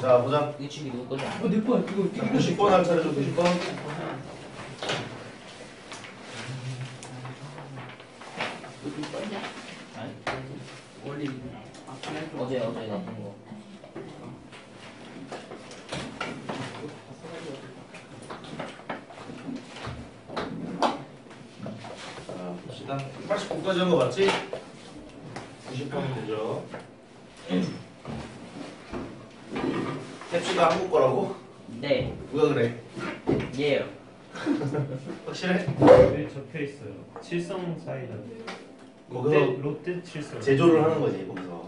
자 보자 이거 지금 누구 거냐? 어, 내 거야. 이거 이거 90번 할 차례죠 90번 이거 누구 거냐? 아니 원래 어제 어제 나쁜 거. 자 봅시다 89까지 한 거 맞지? 90번은 되죠 캡슐가 한국 거라고? 네. 누가 그래? 예요. 확실해? 네, 적혀 있어요. 칠성 사이다. 거기서 롯데 칠성. 제조를 하는 거지 거기서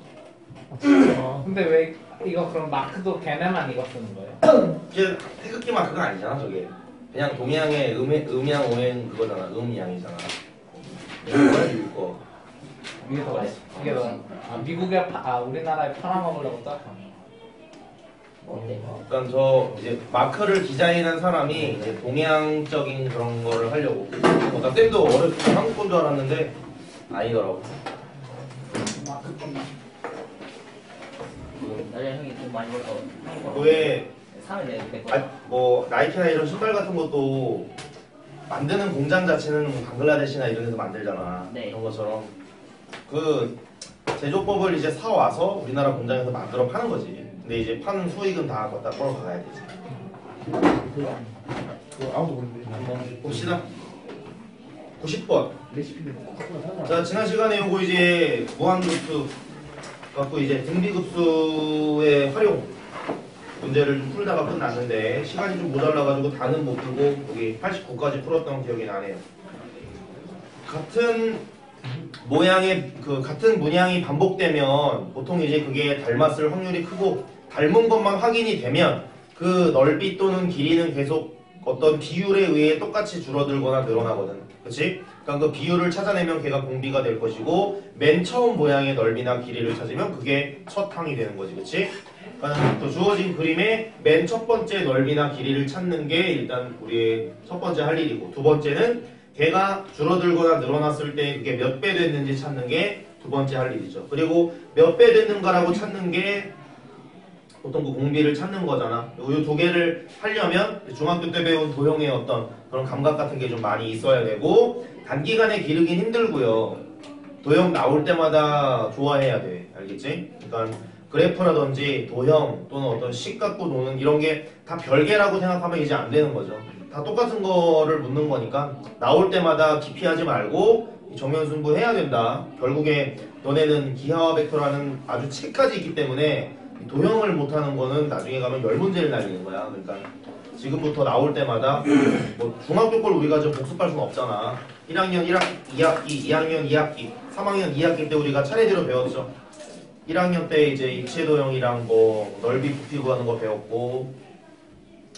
어, 근데 왜 이거 그럼 마크도 걔네만 이거 쓰는 거예요? 이게 태극기 마크가 아니잖아 저게 그냥 동양의 음해, 음양 오행 그거잖아 음양이잖아 이거야 미국 거 이게 더 맛있어. 이게 더 아, 미국에 파, 아 우리나라에 팔아먹으려고 딱. 그러니까 저 이제 마크를 디자인한 사람이 이제 동양적인 그런 거를 하려고 어, 나 쌤도 어렸을 때 한국 건 줄 알았는데 아니더라고 마크 나중에 형이 돈 많이 벌어. 왜 사면 내 거. 아, 뭐 나이키나 이런 신발 같은 것도 만드는 공장 자체는 뭐 방글라데시나 이런 데서 만들잖아. 네. 이런 것처럼 그 제조법을 이제 사 와서 우리나라 공장에서 만들어 파는 거지. 근데 이제 파는 수익은 다 갖다 끌어가야 되지. 그거 아무도 모르는데 한번 봅시다. 90번. 레시피를 자 지난 시간에 요거 이제 무한급수 갖고 이제 등비급수의 활용 문제를 좀 풀다가 끝났는데 시간이 좀 모자라가지고 다는 못 풀고 여기 89까지 풀었던 기억이 나네요. 같은 모양의 그 같은 문양이 반복되면 보통 이제 그게 닮았을 확률이 크고 닮은 것만 확인이 되면 그 넓이 또는 길이는 계속 어떤 비율에 의해 똑같이 줄어들거나 늘어나거든. 그치? 그러니까 그 비율을 찾아내면 걔가 공비가 될 것이고 맨 처음 모양의 넓이나 길이를 찾으면 그게 첫 항이 되는 거지. 그치? 그러니까 그 주어진 그림의 맨 첫 번째 넓이나 길이를 찾는 게 일단 우리의 첫 번째 할 일이고 두 번째는 걔가 줄어들거나 늘어났을 때 그게 몇 배 됐는지 찾는 게 두 번째 할 일이죠. 그리고 몇 배 됐는가라고 찾는 게 보통 그 공비를 찾는 거잖아. 이 두 개를 하려면 중학교 때 배운 도형의 어떤 그런 감각 같은 게 좀 많이 있어야 되고 단기간에 기르긴 힘들고요. 도형 나올 때마다 좋아해야 돼. 알겠지? 그러니까 그래프라든지 도형 또는 어떤 식 갖고 노는 이런 게 다 별개라고 생각하면 이제 안 되는 거죠. 다 똑같은 거를 묻는 거니까 나올 때마다 기피하지 말고 정면 승부 해야 된다. 결국에 너네는 기하와 벡터라는 아주 책까지 있기 때문에 도형을 못하는 거는 나중에 가면 열 문제를 날리는 거야. 그러니까 지금부터 나올 때마다 뭐 중학교 걸 우리가 좀 복습할 수는 없잖아. 1학년 1학기, 2학기, 2학년 2학기, 3학년 2학기 때 우리가 차례대로 배웠죠. 1학년 때 이제 입체 도형이랑 뭐 넓이 부피 구하는 거 배웠고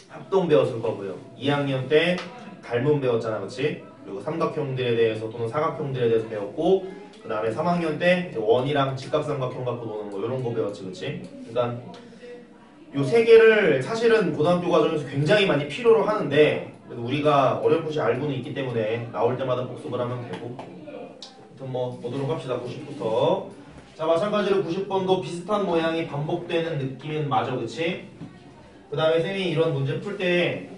합동 배웠을 거고요. 2학년 때 닮음 배웠잖아, 그렇지? 그리고 삼각형들에 대해서 또는 사각형들에 대해서 배웠고 그 다음에 3학년 때 원이랑 직각삼각형 갖고 노는 거 이런 거 배웠지, 그렇지? 그러니까 요 세 개를 사실은 고등학교 과정에서 굉장히 많이 필요로 하는데 그래도 우리가 어렴풋이 알고는 있기 때문에 나올 때마다 복습을 하면 되고 아무튼 뭐 보도록 합시다 90부터 자 마찬가지로 90번도 비슷한 모양이 반복되는 느낌은 맞아 그치? 그 다음에 쌤이 이런 문제 풀 때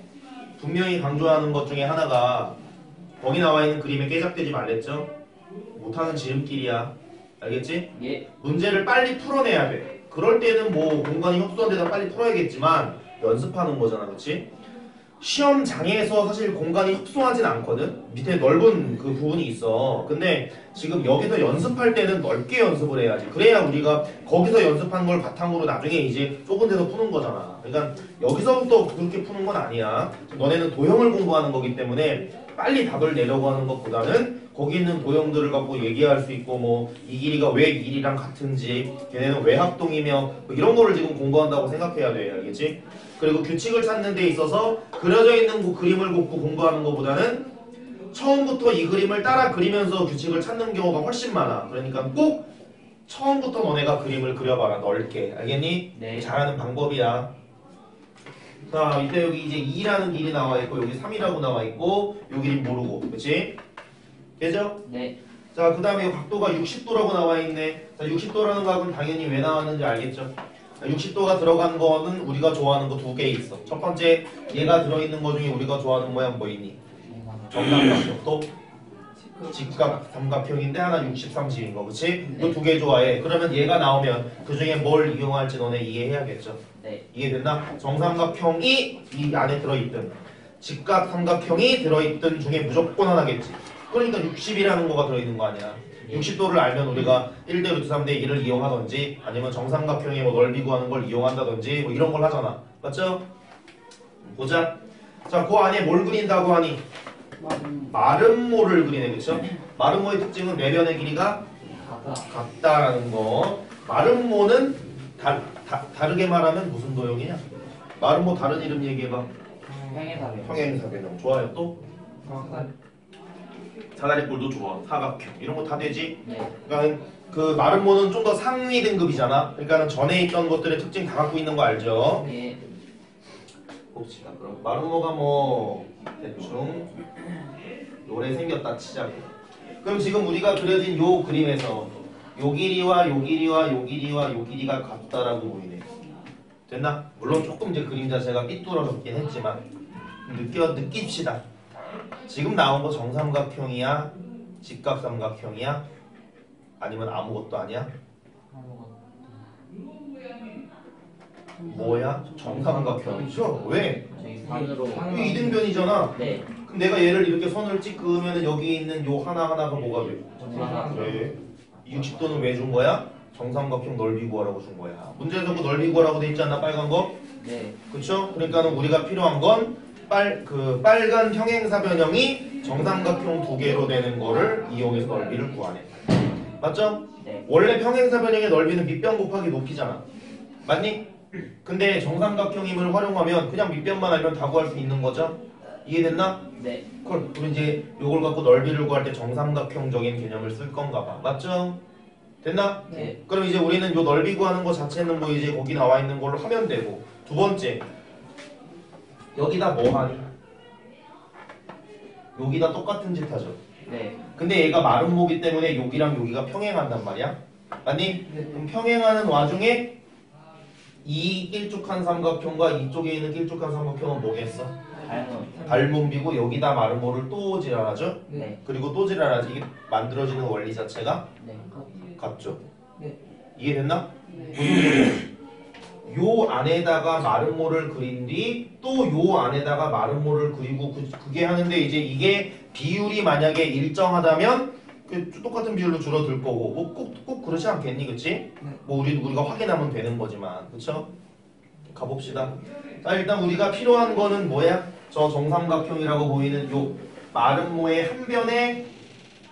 분명히 강조하는 것 중에 하나가 거기 나와 있는 그림에 깨작되지 말랬죠? 못하는 지름길이야 알겠지? 예. 문제를 빨리 풀어내야 돼. 그럴 때는 뭐 공간이 협소한 데다 빨리 풀어야겠지만 연습하는 거잖아, 그렇지? 시험장에서 사실 공간이 협소하진 않거든. 밑에 넓은 그 부분이 있어. 근데 지금 여기서 연습할 때는 넓게 연습을 해야지. 그래야 우리가 거기서 연습한 걸 바탕으로 나중에 이제 좁은 데서 푸는 거잖아. 그러니까 여기서부터 그렇게 푸는 건 아니야. 너네는 도형을 공부하는 거기 때문에 빨리 답을 내려고 하는 것보다는 거기 있는 도형들을 갖고 얘기할 수 있고 뭐 이 길이가 왜 이 길이랑 같은지 걔네는 왜 합동이며 뭐 이런 거를 지금 공부한다고 생각해야 돼 알겠지? 그리고 규칙을 찾는 데 있어서 그려져 있는 그 그림을 곱고 공부하는 것보다는 처음부터 이 그림을 따라 그리면서 규칙을 찾는 경우가 훨씬 많아 그러니까 꼭 처음부터 너네가 그림을 그려봐라 넓게 알겠니? 네. 잘하는 방법이야 자 이때 여기 이제 2라는 길이 나와 있고 여기 3이라고 나와 있고 여기 모르고 그치? 되죠? 네. 자, 그 다음에 각도가 60도라고 나와 있네. 자, 60도라는 각은 당연히 왜 나왔는지 알겠죠? 60도가 들어간 거는 우리가 좋아하는 거 두 개 있어. 첫 번째 얘가 들어있는 거 중에 우리가 좋아하는 모양 뭐 있니? 정삼각형 또 직각 삼각형인데 하나 60, 30인 거 그치? 네. 이두 개 좋아해. 그러면 얘가 나오면 그 중에 뭘 이용할지 너네 이해해야겠죠. 네. 이해됐나? 정삼각형이 이 안에 들어있든 직각 삼각형이 들어있든 중에 무조건 하나겠지. 그러니까 60이라는 거가 들어있는 거 아니야. 60도를 알면 우리가 1대 루트 3대 1을 이용하던지 아니면 정삼각형의 뭐 넓이 구하는 걸 이용한다든지 뭐 이런 걸 하잖아. 맞죠? 보자. 자, 그 안에 뭘 그린다고 하니? 마름모를 그리네, 그쵸? 마름모의 특징은 내변의 길이가 가가. 같다라는 거. 마름모는 다, 다, 다르게 말하면 무슨 도형이냐? 마름모 다른 이름 얘기해봐. 평행 사변. 평행사변형. 좋아요. 또? 사다리꼴도 좋아. 사각형. 이런 거 다 되지? 네. 그러니까 그 마름모는 좀 더 상위 등급이잖아. 그러니까 전에 있던 것들의 특징 다 갖고 있는 거 알죠? 네. 봅시다. 그럼 마름모가 뭐 대충 요래 생겼다 치자고. 그럼 지금 우리가 그려진 요 그림에서 요 길이와 요 길이와 요 길이와 요 길이가 같다라고 보이네. 됐나? 물론 조금 이제 그림 자체가 삐뚤어졌긴 했지만 느껴 느낍시다. 지금 나온 거 정삼각형이야, 직각삼각형이야, 아니면 아무것도 아니야? 뭐야? 정삼각형이죠? 왜? 이게 이등변이잖아. 네. 그럼 내가 얘를 이렇게 선을 찍으면 여기 있는 요 하나 하나가 뭐가 돼? 그래. 60도는 왜 준 거야? 정삼각형 넓이 구하라고 준 거야. 문제에서 그 넓이 구하라고 돼 있지 않나 빨간 거? 네. 그쵸? 그러니까는 우리가 필요한 건 빨, 그 빨간 평행사 변형이 정삼각형 두 개로 되는 거를 이용해서 넓이를 구하네. 맞죠? 네. 원래 평행사 변형의 넓이는 밑변 곱하기 높이잖아. 맞니? 근데 정삼각형임을 활용하면 그냥 밑변만 알면 다 구할 수 있는 거죠? 이해됐나? 네. 그럼 우리 이제 요걸 갖고 넓이를 구할 때 정삼각형적인 개념을 쓸 건가 봐. 맞죠? 됐나? 네. 그럼 이제 우리는 요 넓이 구하는 거 자체는 뭐 이제 거기 나와 있는 걸로 하면 되고 두 번째 여기다 뭐 하니? 여기다 똑같은 짓 하죠. 네. 근데 얘가 마름모기 때문에 여기랑 여기가 평행한단 말이야. 맞니? 그럼 평행하는 와중에 이 길쭉한 삼각형과 이쪽에 있는 길쭉한 삼각형은 뭐겠어? 닮은비고 여기다 마름모를 또 지랄하죠? 네. 그리고 또 지랄하지. 이게 만들어지는 원리 자체가 네. 같죠? 네. 이해됐나? 소리야? 요 안에다가 마름모를 그린 뒤 또 요 안에다가 마름모를 그리고 그, 그게 하는데 이제 이게 비율이 만약에 일정하다면 그 똑같은 비율로 줄어들 거고 뭐 꼭 꼭 그렇지 않겠니 그치? 뭐 우리 우리가 확인하면 되는 거지만 그쵸? 가봅시다 자 일단 우리가 필요한 거는 뭐야? 저 정삼각형이라고 보이는 요 마름모의 한 변의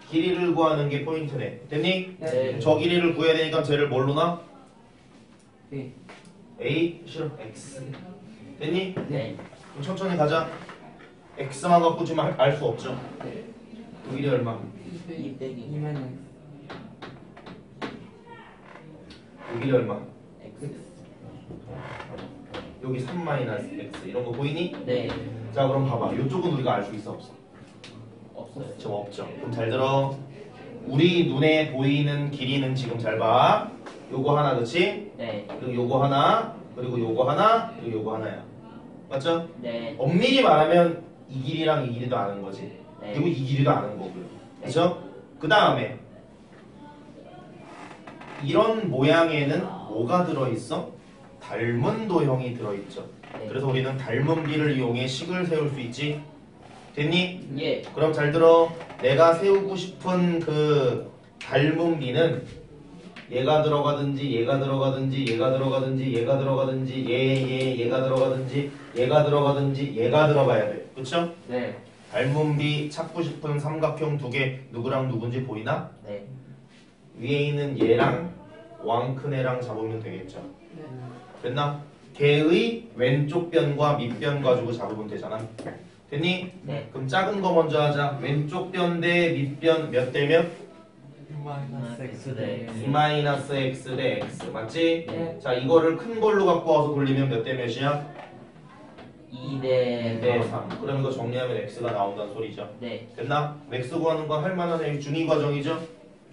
길이를 구하는 게 포인트네 됐니? 네. 저 길이를 구해야 되니까 쟤를 뭘로 놔? 네. A 싫어 X 됐니? 네. 그럼 천천히 가자 X만 갖고 지금 알 수 없죠 네. 그 길이 얼마? 2 빼기. 2만원. 그 길이 얼마? X. 여기 3 마이너스 X 이런 거 보이니? 네. 자 그럼 봐봐 이쪽은 우리가 알 수 있어 없어? 없어요. 지금 없죠 그럼 잘 들어 우리 눈에 보이는 길이는 지금 잘 봐 요거 하나 그치? 네. 그리고 요거 하나 그리고 요거 하나 그리고 요거 하나야 맞죠? 네. 엄밀히 말하면 이 길이랑 이 길이도 아는 거지 네. 그리고 이 길이도 아는 거고요. 그렇죠? 그 다음에 이런 모양에는 뭐가 들어있어? 닮은 도형이 들어있죠. 네. 그래서 우리는 닮은 비를 이용해 식을 세울 수 있지. 됐니? 예. 그럼 잘 들어. 내가 세우고 싶은 그 닮은 비는 얘가 들어가든지 얘가 들어가든지 얘가 들어가든지 얘가 들어가든지 얘, 얘, 얘가 들어가든지 얘가 들어가든지 얘가 들어가야 돼. 그렇죠? 네. 닮은 비 찾고 싶은 삼각형 두 개 누구랑 누군지 보이나? 네. 위에 있는 얘랑 왕큰 애랑 잡으면 되겠죠. 됐나? 걔의 왼쪽 변과 밑변 가지고 잡으면 되잖아. 됐니? 네. 그럼 작은 거 먼저 하자. 왼쪽 변 대 밑변 몇 대 몇? 마이너스 X 대2 마이너스 x 대 x 맞지? 네. 자 이거를 큰 걸로 갖고 와서 돌리면 몇 대 몇이야? 2대대 3. 그럼 이거 정리하면 x가 나온다는 소리죠. 네. 됐나? 맥스 구하는 건 할만한 중2 과정이죠?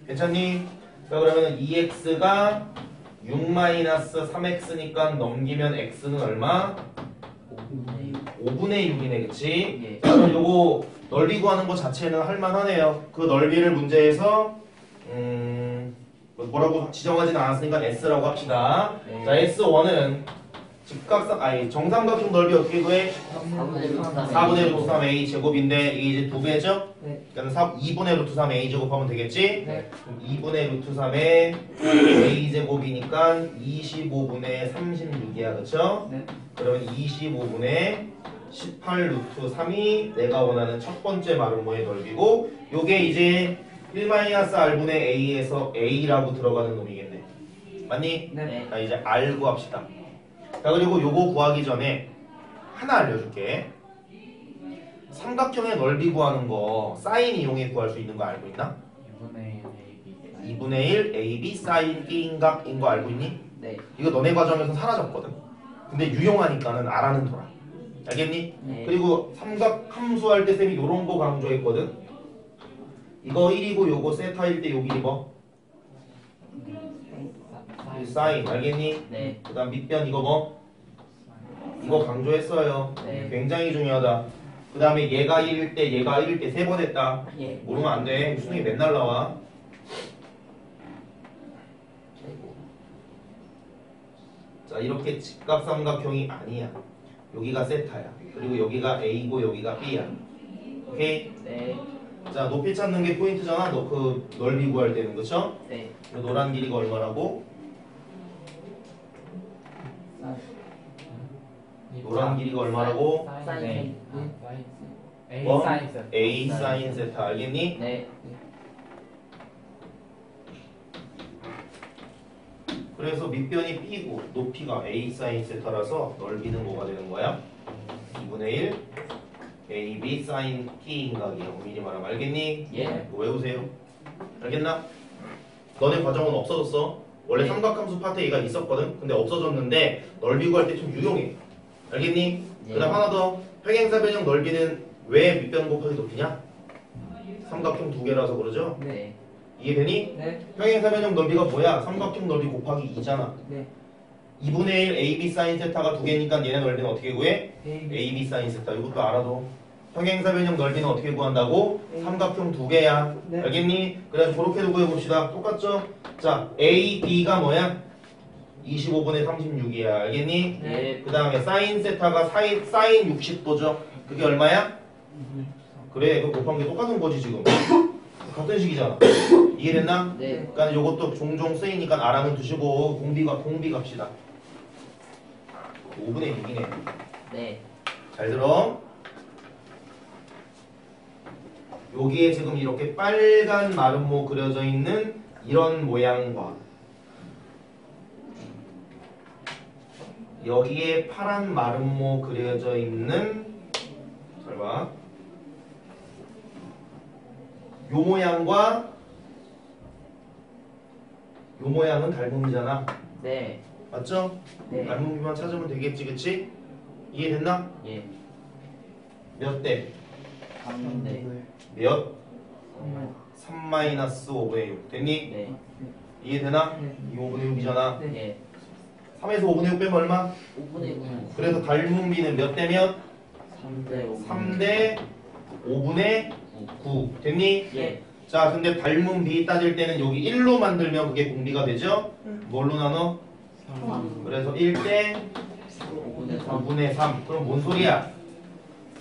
괜찮니? 자 그러면 2x가 6-3x니까 넘기면 x는 얼마? 5분의 6이네 그치? 예. 그럼 요거 넓이 구하는 거 자체는 할만하네요 그 넓이를 문제에서 음 뭐라고 지정하진 않았으니까 s라고 합시다 네. 자 S1은 직각삼 아니 정삼각형 넓이 어떻게 구해? 4분의 루트 3 4분의 루트 3a 제곱인데 이게 이제 두 배죠? 네. 그러니까 4, 2분의 루트 3a 제곱하면 되겠지? 네. 그럼 2분의 루트 3에 a 제곱이니까 25분의 36이야 그쵸? 네. 그러면 25분의 18 루트 3이 내가 원하는 첫 번째 마름모의 넓이고 요게 이제 1-r분의 a에서 a라고 들어가는 놈이겠네 맞니? 네. 자 이제 R 구합시다 자 그리고 요거 구하기 전에 하나 알려줄게 삼각형의 넓이 구하는 거 사인 이용해 구할 수 있는 거 알고 있나? 2분의 1 2분의 1 AB 사인 B인각인 거 알고 있니? 네. 이거 너네 과정에서 사라졌거든 근데 유용하니까는 알아는 돌아 알겠니? 네. 그리고 삼각 함수 할 때 쌤이 요런 거 강조했거든 이거 1이고 요거 세타일 때 여기 뭐? 사인 알겠니? 네. 그 다음 밑변 이거 뭐? 이거 강조했어요 네. 굉장히 중요하다 그 다음에 얘가 1일 때 얘가 1일 때 세 번 했다 예. 모르면 안 돼 수능이 맨날 나와 자 이렇게 직각 삼각형이 아니야 여기가 세타야 그리고 여기가 A고 여기가 B야 오케이? 네. 자 높이 찾는 게 포인트잖아 너 그 넓이 구할 때는 그쵸? 네. 그 노란 길이가 얼마라고? 노란 길이가 얼마라고? 사인 네. 사인 A 뭐? 사인 세 A 사인 세타 알겠니? 네. 그래서 밑변이 B고 높이가 A 사인 세타라서 넓이는 뭐가 되는 거야? 2분의 1 AB 사인 T인각이야 미리 말하면 알겠니? 예. 이거 외우세요 알겠나? 너네 과정은 없어졌어 원래 네. 삼각함수 파트 A가 있었거든 근데 없어졌는데 넓이 구할 때 좀 유용해 알겠니? 예. 그 다음 하나 더 평행사 변형 넓이는 왜 밑변 곱하기 높이냐? 삼각형 두 개라서 그러죠? 네. 이해되니? 네. 평행사 변형 넓이가 뭐야? 삼각형 넓이 곱하기 2잖아 네. 2분의 1 AB 사인 세타가 두 개니까 얘네 넓이는 어떻게 구해? A AB 사인 세타 이것도 알아도 평행사 변형 넓이는 어떻게 구한다고? A. 삼각형 두 개야 네. 알겠니? 그래서 저렇게도 구해봅시다 똑같죠? 자 A, B가 뭐야? 25분의 36이야 알겠니? 네. 그 다음에 사인 세타가 사인, 사인 60도죠 그게 얼마야? 그래 그 곱한 게 똑같은 거지 지금 같은 식이잖아 이해됐나? 네. 그러니까 이것도 종종 쓰이니까 알아는 두시고 공비 가 공비 갑시다 5분의 6이네 네. 잘 들어 여기에 지금 이렇게 빨간 마름모 그려져 있는 이런 모양과 여기에 파란 마름모 그려져 있는 잘 봐. 요 모양과 요 모양은 닮음이잖아. 네. 맞죠? 네. 닮음비만 찾으면 되겠지, 그치? 이해됐나? 예. 몇 대? 몇? 3-5분의 6 됐니? 네. 이해되나? 네. 이 5분의 6이잖아 예. 3에서 5분의 6 빼면 얼마? 5분의 9. 그래서 닮은비는 몇 대면? 3대 5. 3대 5분의 9 됐니? 예. 자 근데 닮은 비 따질 때는 여기 1로 만들면 그게 공비가 되죠? 뭘로 나눠? 그래서 1대 5분의 3. 5분의 3 그럼 뭔 소리야?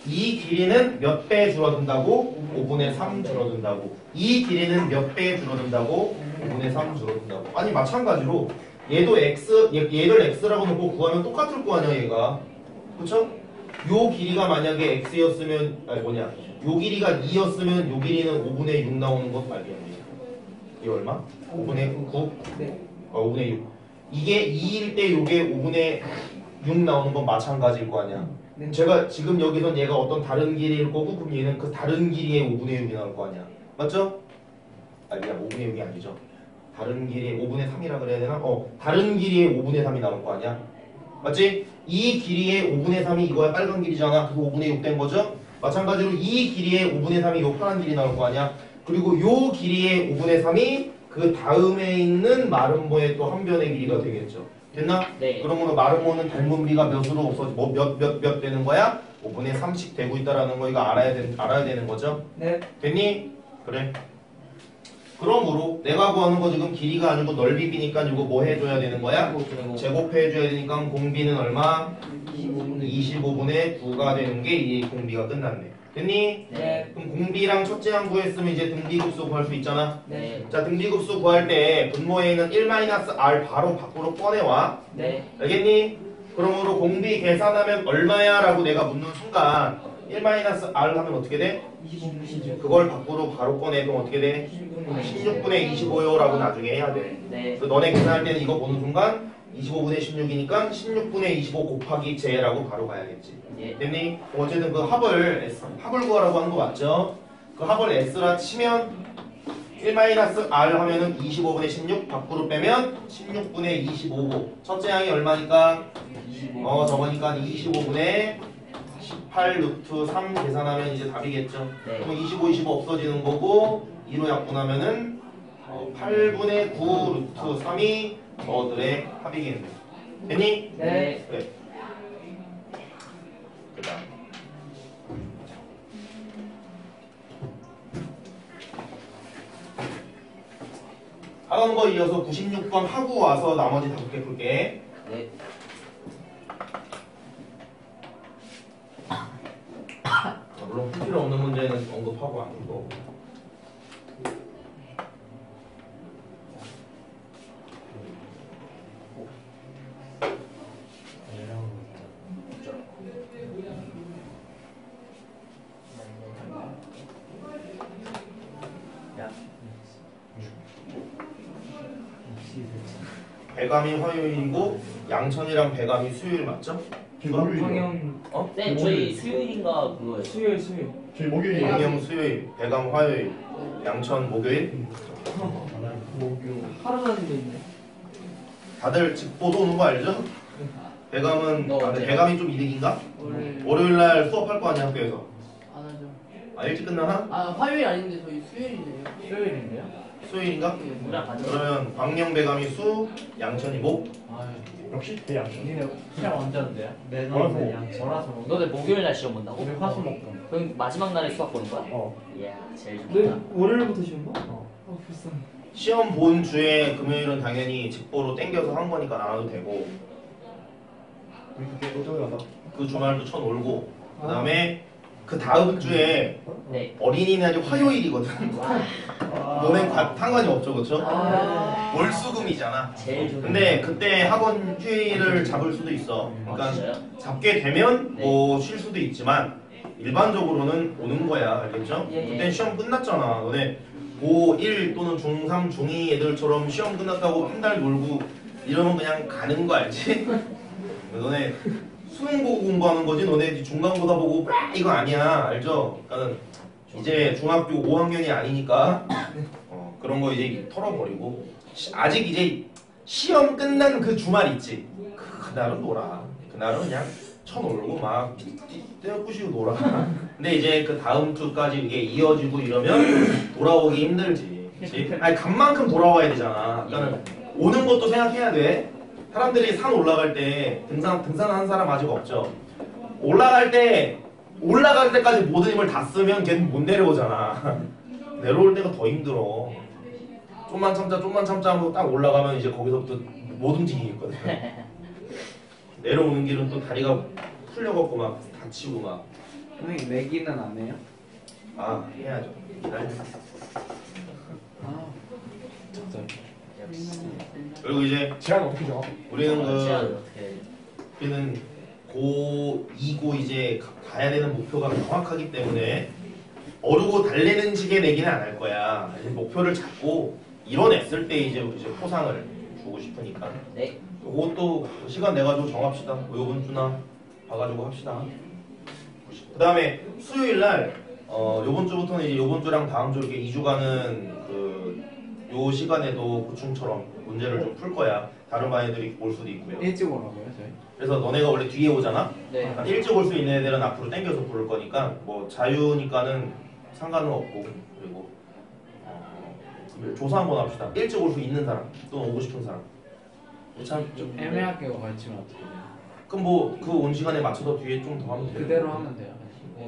이 길이는 몇 배 줄어든다고? 5분의 3 줄어든다고 이 길이는 몇 배 줄어든다고? 5분의 3 줄어든다고 아니 마찬가지로 얘도 x 얘, 얘를 x라고 놓고 구하면 똑같을 거 아니야 얘가 그쵸? 요 길이가 만약에 x였으면 아니 뭐냐 요 길이가 2였으면 요 길이는 5분의 6 나오는 것 말이야 이게 얼마? 5분의 9? 네. 어, 5분의 6. 이게 2일 때 요게 5분의 6 나오는 건 마찬가지일 거 아니야. 네. 제가 지금 여기선 얘가 어떤 다른 길이일 거고 그럼 얘는 그 다른 길이의 5분의 6이 나올 거 아니야. 맞죠? 아니야 5분의 6이 아니죠. 다른 길이의 5분의 3이라 그래야 되나? 어 다른 길이의 5분의 3이 나올 거 아니야. 맞지? 이 길이의 5분의 3이 이거야 빨간 길이잖아. 그래서 5분의 6 된 거죠? 마찬가지로 이 길이의 5분의 3이 요 파란 길이 나올 거 아니야. 그리고 요 길이의 5분의 3이 그그 다음에 있는 마름모의 또 한 변의 길이가 되겠죠. 됐나? 네. 그러므로 마름모는 닮은 비가 몇으로 없어지 뭐몇 몇몇 되는 거야? 5분의 3씩 되고 있다라는 거 이거 알아야 되, 알아야 되는 거죠. 네. 됐니? 그래. 그러므로 내가 구하는 거 지금 길이가 아니고 넓이비니까 이거 뭐 해줘야 되는 거야? 제곱해줘야 되니까 공비는 얼마? 25분의 25분의 9가 되는 게 이 공비가 끝났네. 됐니? 네. 그럼 공비랑 첫째 항 구했으면 이제 등비급수 구할 수 있잖아. 네. 자, 등비급수 구할 때 분모에는 1-r 바로 밖으로 꺼내와. 네. 알겠니? 그러므로 공비 계산하면 얼마야? 라고 내가 묻는 순간 1-r 하면 어떻게 돼? 25분의 그걸 밖으로 바로 꺼내면 어떻게 돼? 16분의 25요 라고 나중에 해야 돼. 네. 그래서 너네 계산할 때는 이거 보는 순간 25분의 16이니까 16분의 25 곱하기 제라고 바로 가야겠지. 예. 됐니? 어쨌든 그 합을 S, 합을 구하라고 하는 거 맞죠? 그 합을 S라 치면 1-R 하면은 25분의 16 밖으로 빼면 16분의 25고 첫째 항이 얼마니까? 25. 어 저거니까 25분의 18 루트 3 계산하면 이제 답이겠죠. 네. 그럼 25, 25 없어지는 거고 2로 약분하면은 어, 8분의 9 루트 3이 저들의 합이겠네. 됐니? 네. 그래. 그 다음. 하던 거 이어서 96번 하고 와서 나머지 다섯 개 풀게. 네. 아, 물론 풀 필요 없는 문제는 언급하고 안 풀고. 배감이 화요일이고 양천이랑 배감이 수요일 맞죠? 목요일이요. 어? 네, 저희 수요일인가 그거예요. 수요일 수요일. 저희 목요일이요. 양영 수요일, 배감 화요일, 양천 목요일. 하루 다니고 있네. 다들 직보도 오는 거 알죠? 배감은 어, 아, 근데 네. 배감이 좀 이득인가? 월요일 월요일 날 수업할 거 아니야 학교에서? 안 하죠. 아 일찍 끝나나? 아 화요일 아닌데 저희 수요일이네요. 수요일인데요? 같이. 그러면 광명 배감이 수, 양천이 목. 역시 대양. 니네 시험 언제 온대요? 월화수목. 월화수 목. 너네 목요일 날 시험 본다고? 우리 화수 목금. 그럼 마지막 날에 수학 보는 거야? 어. 이야, 제일 네 좋다. 월요일부터 시험 봐? 어. 아 불쌍해. 시험 본 주에 금요일은 당연히 직보로 땡겨서 한 거니까 나눠도 되고 우리. 그 주말도 쳐 놀고 그 다음에 그 다음 주에 네. 어린이날이 화요일이거든. 너넨 관- 상관이 없죠, 그렇죠? 아. 월수금이잖아. 제일. 근데 그때 학원 휴일을 잡을 수도 있어. 아, 그러니까 진짜요? 잡게 되면 네. 뭐 쉴 수도 있지만 일반적으로는 오는 거야, 알겠죠? 예, 예. 그때 시험 끝났잖아. 너네 고1 또는 중3, 중2 애들처럼 시험 끝났다고 한 달 놀고 이러면 그냥 가는 거 알지? 너네 수능 보고 공부하는 거지. 너네 중간고사 보고 막 이거 아니야, 알죠? 그러니까는 이제 중학교 5학년이 아니니까 어, 그런 거 이제 털어버리고 시- 아직 이제 시험 끝난 그 주말 있지. 그, 그날은 놀아. 그날은 그냥 쳐놀고 막 떼어 부시고 놀아. 근데 이제 그 다음 주까지 이게 이어지고 이러면 돌아오기 힘들지. 그치? 아니 간만큼 돌아와야 되잖아. 그러니까 오는 것도 생각해야 돼. 사람들이 산 올라갈 때 등산 등산하는 사람 아직 없죠. 올라갈 때 올라갈 때까지 모든 힘을 다 쓰면 걔는 못 내려오잖아. 내려올 때가 더 힘들어. 좀만 참자, 좀만 참자 하고 딱 올라가면 이제 거기서부터 못 움직이겠거든. 내려오는 길은 또 다리가 풀려갖고 막 다치고 막. 선생님 내기는 안 해요? 아, 해야죠. 기다려. 아. 역시. 그리고 이제 제한 어떻게 정하? 우리는 그? 우리는 고, 이고 이제 가- 가야 되는 목표가 명확하기 때문에 어르고 달래는 식의 내기는 안 할 거야. 목표를 잡고 이뤄냈을 때 이제, 이제 포상을 주고 싶으니까. 네. 그것도 시간 내가지고 정합시다. 뭐 요번 주나 봐가지고 합시다. 그 다음에 수요일 날, 어, 요번 주부터는 이제 요번 주랑 다음 주 이렇게 2주간은 그, 요 시간에도 고충처럼 문제를 좀 풀 거야. 다른 반 애들이 올 수도 있고요. 일찍 오라고요 저희? 그래서 너네가 원래 뒤에 오잖아? 네. 그러니까 일찍 올 수 있는 애들은 앞으로 당겨서 부를 거니까 뭐 자유니까는 상관은 없고 그리고 어, 조사 한번 합시다. 일찍 올 수 있는 사람, 또 오고 싶은 사람. 참, 좀 애매하게 걸치면 어떻게 돼요? 그럼 뭐 그 온 시간에 맞춰서 뒤에 좀 더 하면 돼요. 그대로 하면 돼요.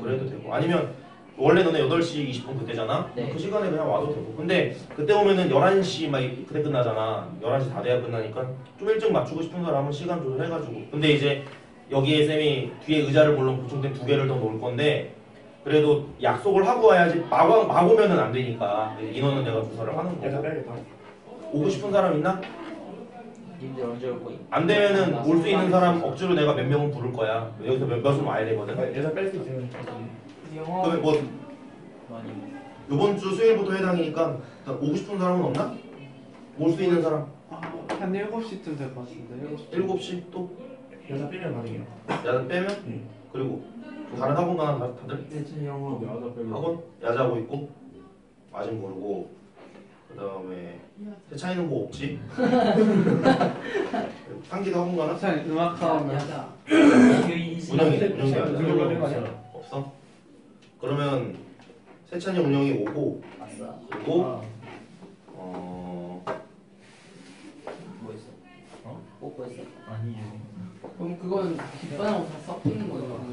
그래도 되고 아니면 원래 너네 8시 20분 그때잖아? 네. 그 시간에 그냥 와도 되고 근데 그때 오면은 11시 막 이- 그때 끝나잖아 11시 다 돼야 끝나니까 좀 일찍 맞추고 싶은 사람은 시간 조절해가지고 근데 이제 여기에 쌤이 뒤에 의자를 물론 보충된 두 개를 더 놓을 건데 그래도 약속을 하고 와야지 막, 막 오면은 안 되니까 인원은 내가 조사를 하는 거고. 오고 싶은 사람 있나? 님들 언제 올 거임? 안 되면은 올 수 있는 사람 억지로 내가 몇 명은 부를 거야 여기서 몇 몇은 와야 되거든 여자 뺄수 있으면 영어 그러면 뭐 많이 이번 주 수요일부터 해당이니까 일단 오고 싶은 사람은 없나? 올 수 있는 사람 아, 한 7시쯤 될 것 같은데 7시 7시 또 여자 빼면 가능해요. 야자 빼면 응. 그리고 다른 학원 가나 다- 다들 네, 저 영어 학원 야자하고 있고 아직 모르고 그 다음에 세차이는 뭐 없지 상기도 학원 가나? 참 음악 하면 야자 운영이 운영이? 아니야? 없어? 그러면 세찬이 운영이 오고 아싸. 그리고 아, 어뭐 했어? 어? 뽀뽀 했어? 아니에요. 그럼 그건 뒷반하고 다 섞이는 거죠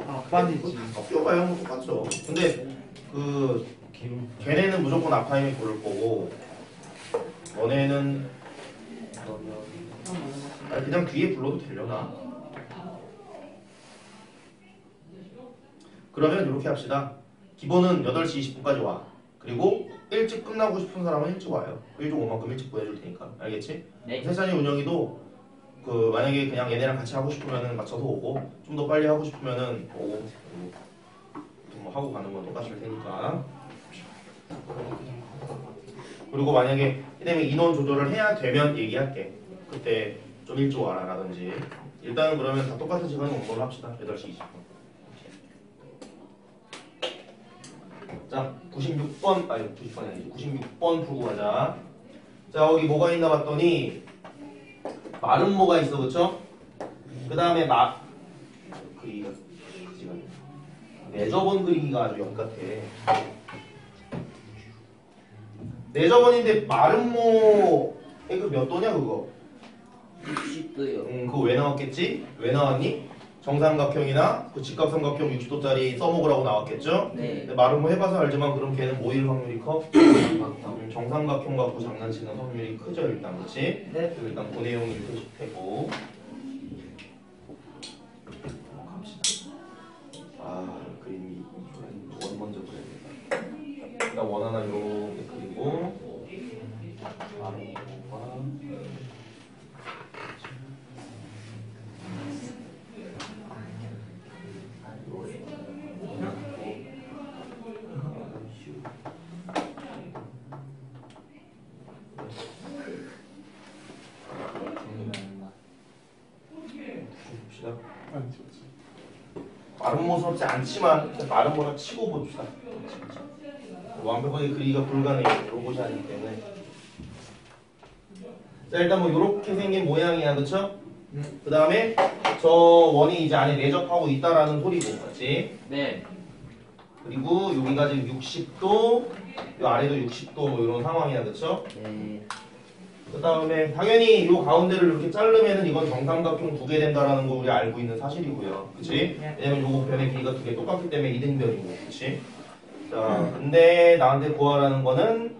아 빠지지. 학교가 형 똑같죠 근데 그. 걔네는 무조건 앞타임이 고를 거고 너네는 아니, 그냥 뒤에 불러도 되려나? 그러면 이렇게 합시다. 기본은 8시 20분까지 와. 그리고 일찍 끝나고 싶은 사람은 일찍 와요. 일찍 오만큼 일찍 보내줄 테니까. 알겠지? 네. 세찬이 운영이도 그 만약에 그냥 얘네랑 같이 하고 싶으면은 맞춰서 오고 좀 더 빨리 하고 싶으면은 오고 뭐 하고 가는 건 똑같을 테니까. 그리고 만약에 때문에 인원 조절을 해야 되면 얘기할게. 그때 좀 일찍 와라라든지. 일단은 그러면 다 똑같은 시간에 온 걸로 합시다. 8시 20분. 자, 96번, 아니 90번이 아니지. 96번 풀고 가자. 자, 여기 뭐가 있나 봤더니 마른 뭐가 있어, 그쵸? 그 다음에 마 그리기가 그지가 내저번 그리기가 아주 역 같아. 내저번인데 마른 모 이거 몇 도냐 그거? 60도요. 음, 그거 왜 나왔겠지? 왜 나왔니? 정삼각형이나 그 직각삼각형 60도짜리 써먹으라고 나왔겠죠? 네. 근데 말은 뭐 해봐서 알지만 그럼 걔는 모일 확률이 커? 음, 정삼각형 갖고 장난치는 확률이 크죠 일단 그렇지? 네. 그럼 일단 그 내용이 테고 갑시다 아 그림이 원 먼저 그려야겠다 일단 원 하나 이렇게 그리고 바로 뭐가 봅시다. 마름모스럽지 않지만 마름모라 치고 봅시다. 완벽하게 그리기가 불가능해요. 로봇이 아니기 때문에. 자 일단 뭐 이렇게 생긴 모양이야, 그쵸? 그 다음에 저 원이 이제 안에 내접하고 있다라는 소리고, 맞지? 네. 그리고 여기가 지금 60도, 이 아래도 60도 뭐 이런 상황이야, 그쵸? 네. 그 다음에 당연히 이 가운데를 이렇게 자르면은 이건 정삼각형 두 개 된다라는 거 우리 알고 있는 사실이고요. 그치? 왜냐면 요거 변의 길이가 두 개 똑같기 때문에 이등변이고. 그치? 자, 근데 나한테 구하라는 거는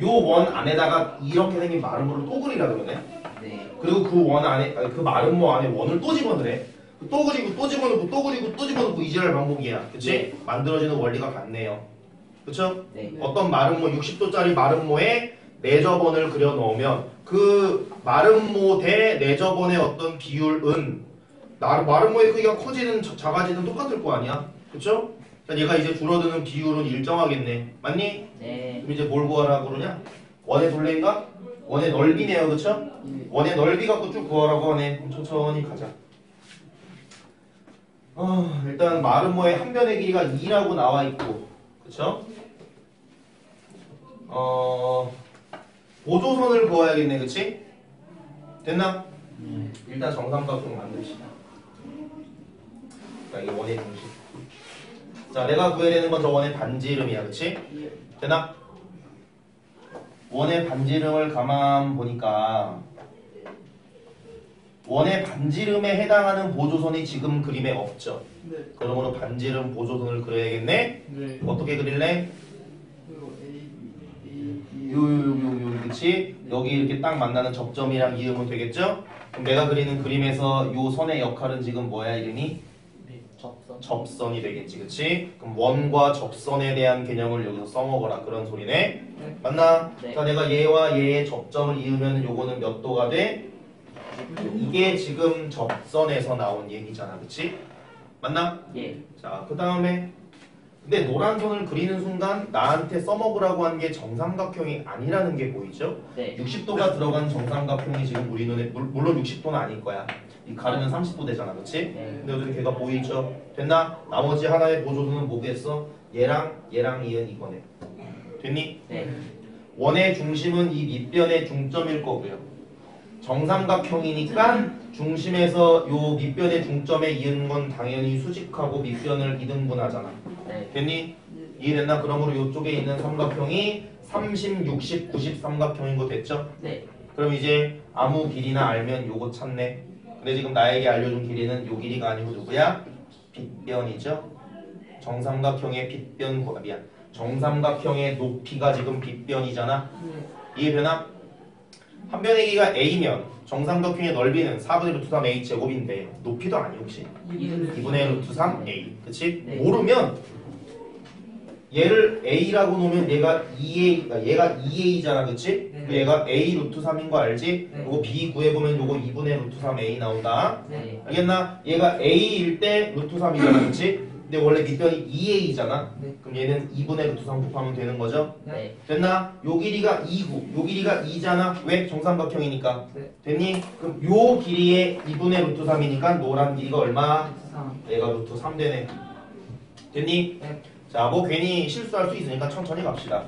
요 원 안에다가 이렇게 생긴 마름모를 또 그리라 그러네. 네. 그리고 그 원 안에, 아니 그 마름모 안에 원을 또 집어넣으래. 또 그리고 또 집어넣고 또 그리고 또 집어넣고 이지랄 반복이야. 그치? 만들어지는 원리가 같네요. 그쵸? 네. 어떤 마름모 60도짜리 마름모에 내저번을 그려 넣으면 그 마름모 대 내저번의 어떤 비율은 나- 마름모의 크기가 커지는 자- 작아지는 똑같을 거 아니야 그쵸? 자 얘가 이제 줄어드는 비율은 일정하겠네 맞니? 네. 그럼 이제 뭘 구하라고 그러냐? 원의 둘레인가? 원의 넓이네요 그쵸? 원의 넓이 갖고 쭉 구하라고 하네 그럼 천천히 가자 어, 일단 마름모의 한 변의 길이가 2라고 나와 있고 그쵸? 어 보조선을 그어야겠네 그치? 됐나? 일단 정삼각형 만듭시다 자 이게 원의 중심 자 내가 구해야 되는 건 저 원의 반지 이름이야 그치? 됐나? 원의 반지름을 가만 보니까 원의 반지름에 해당하는 보조선이 지금 그림에 없죠. 네. 그러므로 반지름 보조선을 그려야겠네. 네. 어떻게 그릴래? 요요요요 그치? 여기 이렇게 딱 만나는 접점이랑 이으면 되겠죠? 그럼 내가 그리는 그림에서 요 선의 역할은 지금 뭐야 이름이? 접선. 접선이 되겠지 그치? 그럼 원과 접선에 대한 개념을 여기서 써먹어라 그런 소리네 네. 맞나? 네. 자 내가 얘와 얘의 접점을 이으면 요거는 몇 도가 돼? 이게 지금 접선에서 나온 얘기잖아 그치? 맞나? 예. 자, 그 다음에 근데 노란 선을 그리는 순간 나한테 써먹으라고 한 게 정삼각형이 아니라는 게 보이죠? 네. 60도가 들어간 정삼각형이 지금 우리 눈에 물- 물론 60도는 아닐 거야. 이 가르면 30도 되잖아, 그렇지? 네. 근데 요즘 걔가 보이죠? 됐나? 나머지 하나의 보조선은 뭐겠어? 얘랑 얘랑 이은 이거네. 됐니? 네. 원의 중심은 이 밑변의 중점일 거고요. 정삼각형이니까 중심에서 요 밑변의 중점에 이은 건 당연히 수직하고 밑변을 이등분하잖아. 네. 됐니? 이해됐나? 그러므로 요쪽에 있는 삼각형이 30, 60, 90 삼각형인 거 됐죠? 네. 그럼 이제 아무 길이나 알면 요거 찾네. 근데 지금 나에게 알려준 길이는 요 길이가 아니고 누구야? 빗변이죠? 정삼각형의 빗변, 구- 아, 미안. 정삼각형의 높이가 지금 빗변이잖아? 네. 이해되나? 한 변의 길이가 a면 정삼각형의 넓이는 4분의 루트 3a 제곱인데 높이도 아니 혹시? 2분의 루트 3a 그치? 네. 모르면 얘를 a라고 놓으면 얘가 2a 그러니까 얘가 2a잖아 그치? 네. 그 얘가 a 루트 3인 거 알지? 네. 요거 b 구해보면 요거 2분의 루트 3a 나온다 네. 알겠나? 얘가 a일 때 루트 3이잖아 그치? 근데 원래 밑변이 2a잖아 네. 그럼 얘는 2분의 루트 3 곱하면 되는 거죠? 네. 됐나? 요 길이가 2고 요 길이가 2잖아 왜? 정삼각형이니까 네. 됐니? 그럼 요 길이의 2분의 루트 3이니까 노란 길이가 얼마? 3. 얘가 루트 3 되네 됐니? 네. 자 뭐 괜히 실수할 수 있으니까 천천히 갑시다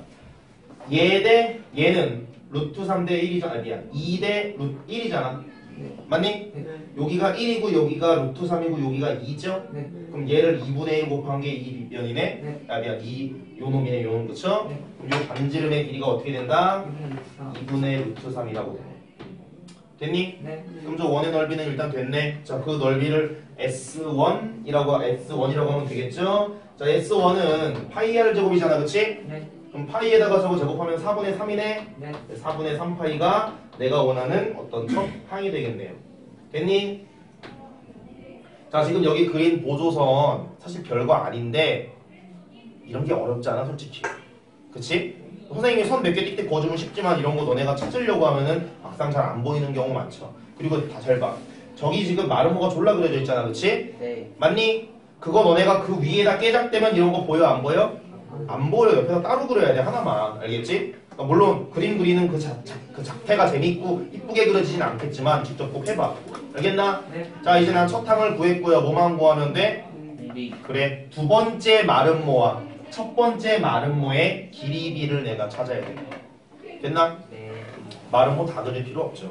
얘대 얘는 루트 3대 1이잖아 아니, 미안 2대 루트 1이잖아 네. 맞니? 네. 여기가 1이고 여기가 루트 3이고 여기가 2죠? 네. 그럼 얘를 2분의 1 곱한 게이 밑변이네 네. 아 미안 이 요놈이네 요 놈 그쵸? 네. 그럼 요 반지름의 길이가 어떻게 된다? 2분의 2분의 루트 3이라고 돼. 됐니? 네. 그럼 저 원의 넓이는 일단 됐네. 자, 그 넓이를 S1이라고 S1이라고 하면 되겠죠? 자, S1은 파이 r 제곱이잖아. 그치? 네. 그럼 파이에다가 저거 제곱하면 4분의 3이네. 네. 4분의 3파이가 내가 원하는 어떤 첫 항이 되겠네요. 됐니? 자, 지금 여기 그린 보조선 사실 별거 아닌데 이런 게 어렵잖아, 솔직히. 그치? 선생님이 선 몇 개 띡띡 그어주면 쉽지만 이런 거 너네가 찾으려고 하면은 막상 잘 안 보이는 경우 많죠. 그리고 다 잘 봐. 저기 지금 마름모가 졸라 그려져 있잖아, 그치? 네. 맞니? 그거 너네가 그 위에다 깨작대면 이런 거 보여, 안 보여? 안 보여. 옆에서 따로 그려야 돼, 하나만. 알겠지? 그러니까 물론 그림 그리는 그, 자, 자- 그 작태가 재밌고 이쁘게 그려지진 않겠지만 직접 꼭 해봐. 알겠나? 네. 자, 이제 난 첫 항을 구했고요. 뭐만 구하면 돼? 그래 두 번째 마름모와 첫 번째 마름모의 길이비를 내가 찾아야 돼 됐나? 네. 마름모 다 그릴 필요 없죠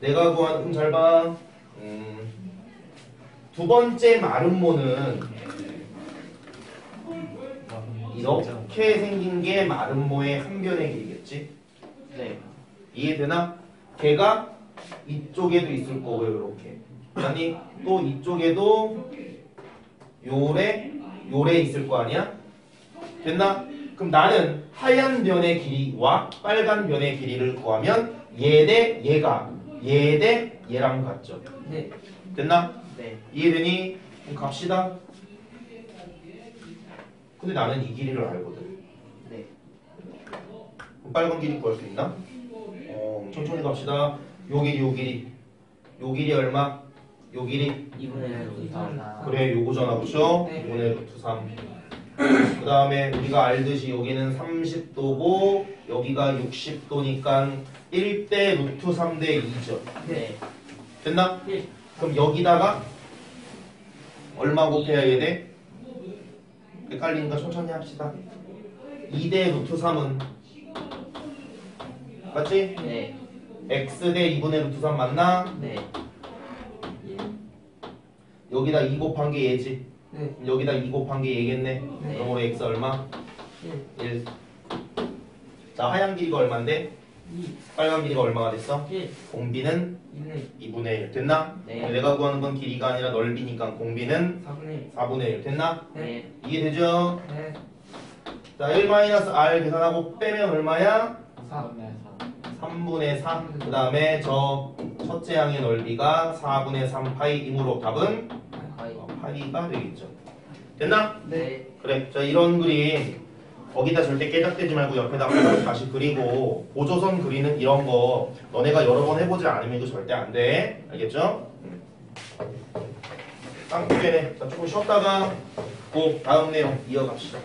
내가 구한 음잘 봐. 음, 두 번째 마름모는 이렇게 생긴 게 마름모의 한 변의 길이겠지? 네. 이해되나? 걔가 이쪽에도 있을 거고요, 이렇게. 아니 또 이쪽에도 요래 요래 있을 거 아니야? 됐나? 그럼 나는 하얀 변의 길이와 빨간 변의 길이를 구하면 얘 대 얘가 얘 대 얘랑 같죠. 네. 됐나? 네. 이해되니? 그럼 갑시다. 근데 나는 이 길이를 알거든. 네. 빨간 길이 구할 수 있나? 어, 천천히 갑시다. 요 길이, 요 길이. 요 길이 얼마? 요 길이. 2분의 루트 3. 그래, 요거잖아, 그죠? 네. 5분의 루트 3. 그 다음에 우리가 알듯이 여기는 30도고, 여기가 60도니까 1대 루트 3대 2죠. 네. 됐나? 네. 그럼 여기다가 얼마 곱해야 돼? 헷갈리니까 천천히 합시다. 2대 루트 3은 맞지? 네. x 대 2분의 루트 3 맞나? 네. 여기다 2 곱한 게 얘지. 네. 그럼 여기다 2 곱한 게 얘겠네. 네. 그러므로 x 얼마? 1. 1. 자 하얀 길이가 얼마인데? 2, 빨간 길이가 얼마가 됐어? 1, 공비는 1, 2분의 1 됐나? 네. 내가 구하는 건 길이가 아니라 넓이니까 공비는 4분의 4분의 1 됐나? 1. 네. 이해되죠? 네. 자 1-r 계산하고 빼면 얼마야? 4분의 4 3분의 4. 그 다음에 저 첫째 항의 넓이가 4분의 3 파이이므로 답은 거의. 어, 파이가 되겠죠. 됐나? 네. 그래. 자 이런 그림 거기다 절대 깨작대지 말고 옆에다 다시 그리고 보조선 그리는 이런 거 너네가 여러 번 해보지 않으면 이거 절대 안 돼. 알겠죠? 쌍두개네. 자 조금 쉬었다가 고 다음 내용 이어갑시다.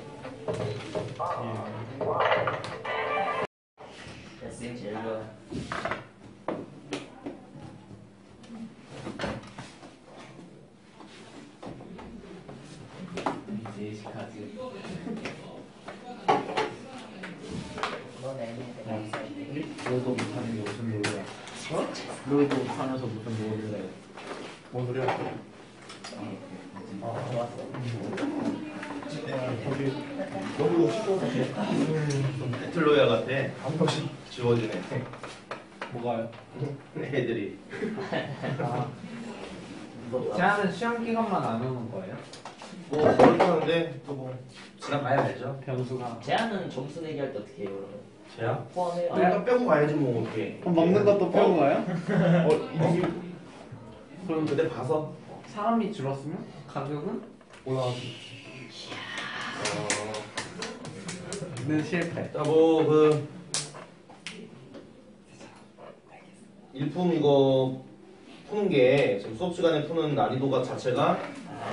쌤 제일 좋아. 이제 시카지. 너네 너도 못하는 게 무슨 노래야 어? 너도 못하면서 무슨 노래를 해뭔 소리야? 어, 좋았어. 거기 너무 쉬워. 배틀로얄 같아. 한 번씩 지워주네. 뭐가요? 애들이. 아. 제한은 시험 기간만 안 오는 거예요? 뭐 그렇다는데 또 뭐 지나가야 알죠. 변수가 제안은 점수 내기 할 때 어떻게 해요, 그러면? 쟤야? 포함해요? 일단 빼고 가야지 뭐 어떻게. 먹는 것도 빼고 가요? 그럼 근데 봐서. 사람이 줄었으면 가격은 올라가지 어, 는 실패 자뭐그 일품 이거 푸는 게 지금 수업 시간에 푸는 난이도가 자체가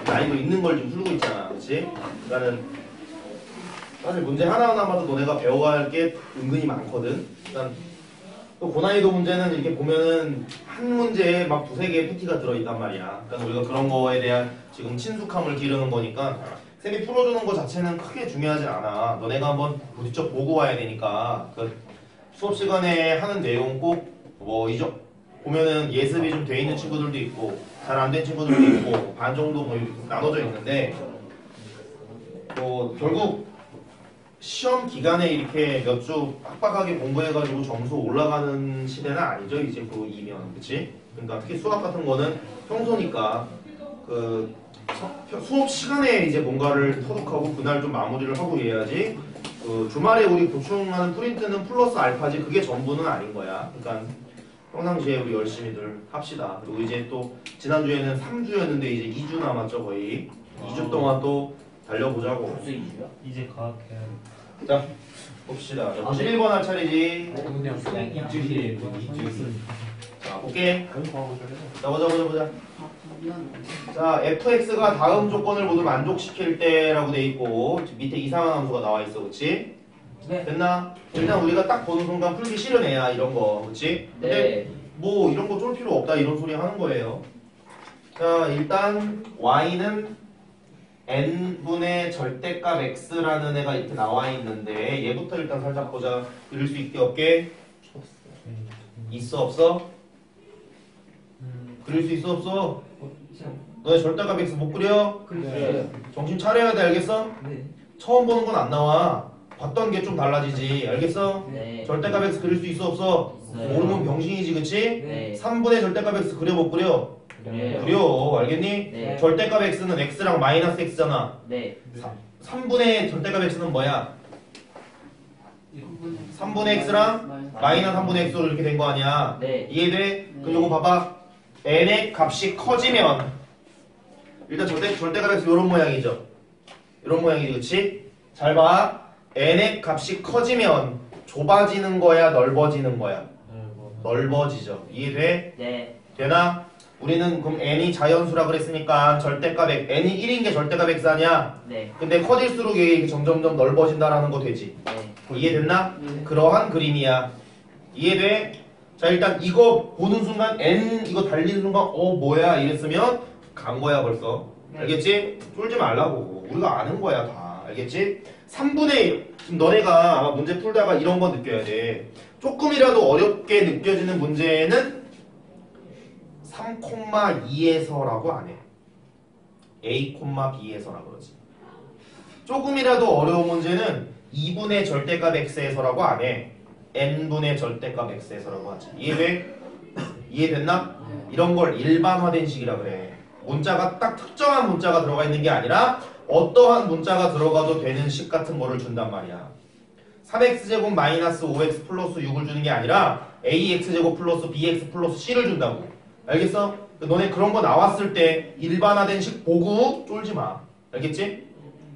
난이도 있는 걸좀 풀고 있잖아, 그렇지? 그러니까는 사실 문제 하나하나마다 너네가 배워야 할게 은근히 많거든. 일단 또 고난이도 문제는 이렇게 보면은 한 문제에 막 두세 개의 PT가 들어있단 말이야. 그러니까 우리가 그런 거에 대한 지금 친숙함을 기르는 거니까 쌤이 풀어주는 거 자체는 크게 중요하진 않아. 너네가 한번 부딪혀 보고 와야 되니까 그 수업 시간에 하는 내용 꼭뭐 이죠 보면은 예습이 좀 돼 있는 친구들도 있고 잘 안 된 친구들도 있고 반 정도 뭐 나눠져 있는데 뭐 결국 시험 기간에 이렇게 몇 주 빡빡하게 공부해가지고 점수 올라가는 시대는 아니죠 이제 그 이면. 그치? 그러니까 특히 수학 같은 거는 평소니까 그 서- 수업 시간에 이제 뭔가를 터득하고 그날 좀 마무리를 하고 해야지 그 주말에 우리 보충하는 프린트는 플러스 알파지 그게 전부는 아닌 거야. 그러니까 평상시에 우리 열심히들 합시다. 그리고 이제 또 지난주에는 3주였는데 이제 2주 남았죠 거의. 2주 동안 또 달려보자고. 벌써 이주야? 이제 과학해야 자 봅시다 91번 할 차례지 자 볼게 자 보자 보자 보자. 자 fx가 다음 조건을 모두 만족시킬 때라고 돼 있고 밑에 이상한 함수가 나와 있어 그치? 네. 됐나? 일단 우리가 딱 보는 순간 풀기 싫은 애야 이런 거 그치? 근데 네. 뭐 이런 거 쫄 필요 없다 이런 소리 하는 거예요 자 일단 y는 n분의 절대값 x라는 애가 이렇게 나와 있는데 얘부터 일단 살짝 보자 그릴 수 있게 없게 있어 없어? 그릴 수 있어 없어? 너네 절대값 x 못 그려? 네. 정신 차려야 돼 알겠어? 네. 처음 보는 건 안 나와 봤던 게 좀 달라지지 알겠어? 네. 절대값 x 그릴 수 있어 없어? 있어요. 모르면 병신이지 그치? 네. 3분의 절대값 x 그려 못 그려? 그래요. 그려 알겠니? 네. 절대값 x는 x랑 마이너스 x잖아 네. 3분의 절대값 x는 뭐야? 3분의 x랑 마이너스 3분의 x로 이렇게 된 거 아니야 네. 이해돼? 그럼 네. 요거 봐봐 n의 값이 커지면 일단 절대, 절대값 x 요런 모양이죠 요런 모양이지 그치? 잘 봐 n의 값이 커지면 좁아지는 거야 넓어지는 거야 넓어지죠 이해돼? 네. 되나? 우리는 그럼 n이 자연수라 그랬으니까 절대값 x n이 1인 게 절대값 x 아니야? 네. 근데 커질수록 얘 점점점 넓어진다라는 거 되지 네. 이해됐나? 네. 그러한 그림이야 이해돼? 자 일단 이거 보는 순간 n 이거 달리는 순간 어 뭐야 이랬으면 간 거야 벌써 알겠지? 쫄지 말라고 우리가 아는 거야 다 알겠지? 3분의 1 지금 너네가 아마 문제 풀다가 이런 거 느껴야 돼 조금이라도 어렵게 느껴지는 문제는 3,2에서라고 안 해. a,b에서라 그러지. 조금이라도 어려운 문제는 2분의 절대값 x에서라고 안 해. n분의 절대값 x에서라고 하지. 이해돼? 이해됐나? 이런 걸 일반화된 식이라 그래. 문자가 딱 특정한 문자가 들어가 있는 게 아니라 어떠한 문자가 들어가도 되는 식 같은 거를 준단 말이야. 3x제곱 마이너스 5x 플러스 6을 주는 게 아니라 ax제곱 플러스 bx 플러스 c를 준다고. 알겠어? 너네 그런 거 나왔을 때 일반화된 식 보고 쫄지 마. 알겠지?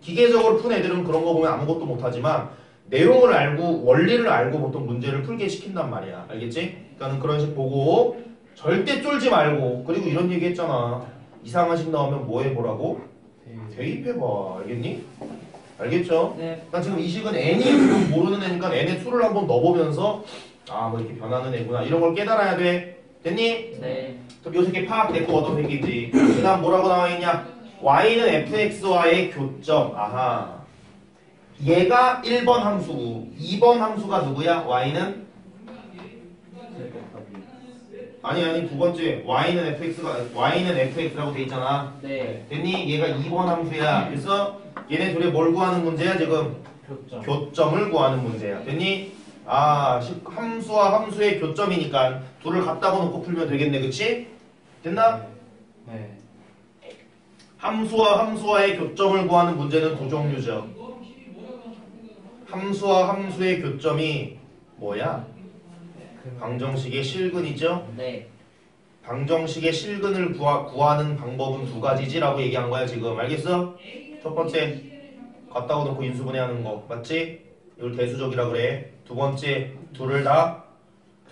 기계적으로 푼 애들은 그런 거 보면 아무것도 못하지만 내용을 알고 원리를 알고 보통 문제를 풀게 시킨단 말이야. 알겠지? 그러니까 그런 식 보고 절대 쫄지 말고 그리고 이런 얘기 했잖아. 이상한 식 나오면 뭐 해보라고? 대입해봐. 알겠니? 알겠죠? 네. 나 지금 이 식은 n이 모르는 애니까 n의 수를 한번 넣어보면서 아 뭐 이렇게 변하는 애구나 이런 걸 깨달아야 돼. 됐니? 네. 그럼 요 새끼 파악됐고 어떤 새끼인지 그 다음 뭐라고 나와있냐 y는 fx와의 교점 아하 얘가 1번 함수고 2번 함수가 누구야? y는 아니 아니 두 번째 y는 fx가 y는 fx라고 돼 있잖아 네. 됐니? 얘가 2번 함수야 그래서 얘네 둘이 뭘 구하는 문제야 지금? 교점. 교점을 구하는 문제야. 됐니? 아, 식- 함수와 함수의 교점이니까 둘을 갖다가 놓고 풀면 되겠네. 그치? 됐나? 네. 함수와 함수와의 교점을 구하는 문제는 두 종류죠. 함수와 함수의 교점이 뭐야? 방정식의 실근이죠. 네. 방정식의 실근을 구하, 구하는 방법은 두 가지지라고 얘기한 거야 지금 알겠어? 첫 번째 갖다가 놓고 인수분해하는 거 맞지? 이걸 대수적이라 그래 두 번째 둘을 다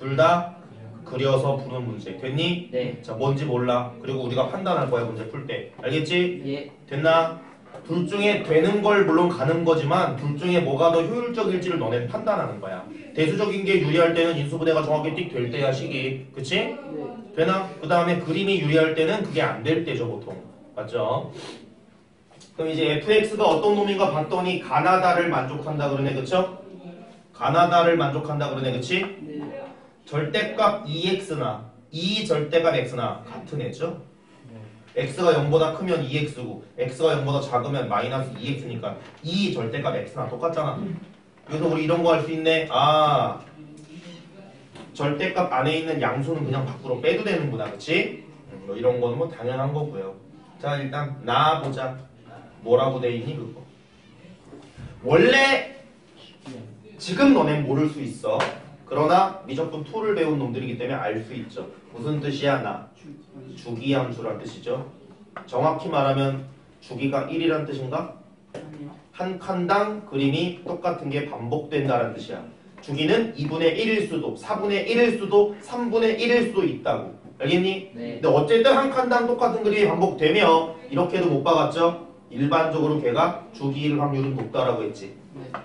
둘 다 그려서 푸는 문제 됐니? 네. 자 뭔지 몰라 그리고 우리가 판단할 거야 문제 풀 때 알겠지? 예. 됐나? 둘 중에 되는 걸 물론 가는 거지만 둘 중에 뭐가 더 효율적일지를 너네 판단하는 거야 대수적인 게 유리할 때는 인수분해가 정확히 띡 될 때야 식이 그치? 되나? 그 다음에 그림이 유리할 때는 그게 안 될 때죠 보통 맞죠? 그럼 이제 fx가 어떤 놈인가 봤더니 가나다를 만족한다 그러네 그쵸? 가나다를 만족한다 그러네 그치? 절대값 2x나 2 절대값 x나 같은 애죠? x가 0보다 크면 2x고 x가 0보다 작으면 마이너스 2x니까 2 절대값 x나 똑같잖아. 그래서 우리 이런 거 할 수 있네. 아 절대값 안에 있는 양수는 그냥 밖으로 빼도 되는구나 그치? 음, 뭐 이런 거는 뭐 당연한 거고요. 자 일단 나 보자. 뭐라고 돼 있니 그거? 원래 지금 너넨 모를 수 있어 그러나 미적분 2를 배운 놈들이기 때문에 알 수 있죠 무슨 뜻이야 나 주기 함수란 뜻이죠 정확히 말하면 주기가 1이란 뜻인가? 한 칸당 그림이 똑같은 게 반복된다는 뜻이야. 주기는 2분의 1일 수도, 4분의 1일 수도, 3분의 1일 수도 있다고. 알겠니? 네. 근데 어쨌든 한 칸당 똑같은 그림이 반복되며 이렇게도 못 박았죠? 일반적으로 걔가 주기일 확률은 높다라고 했지.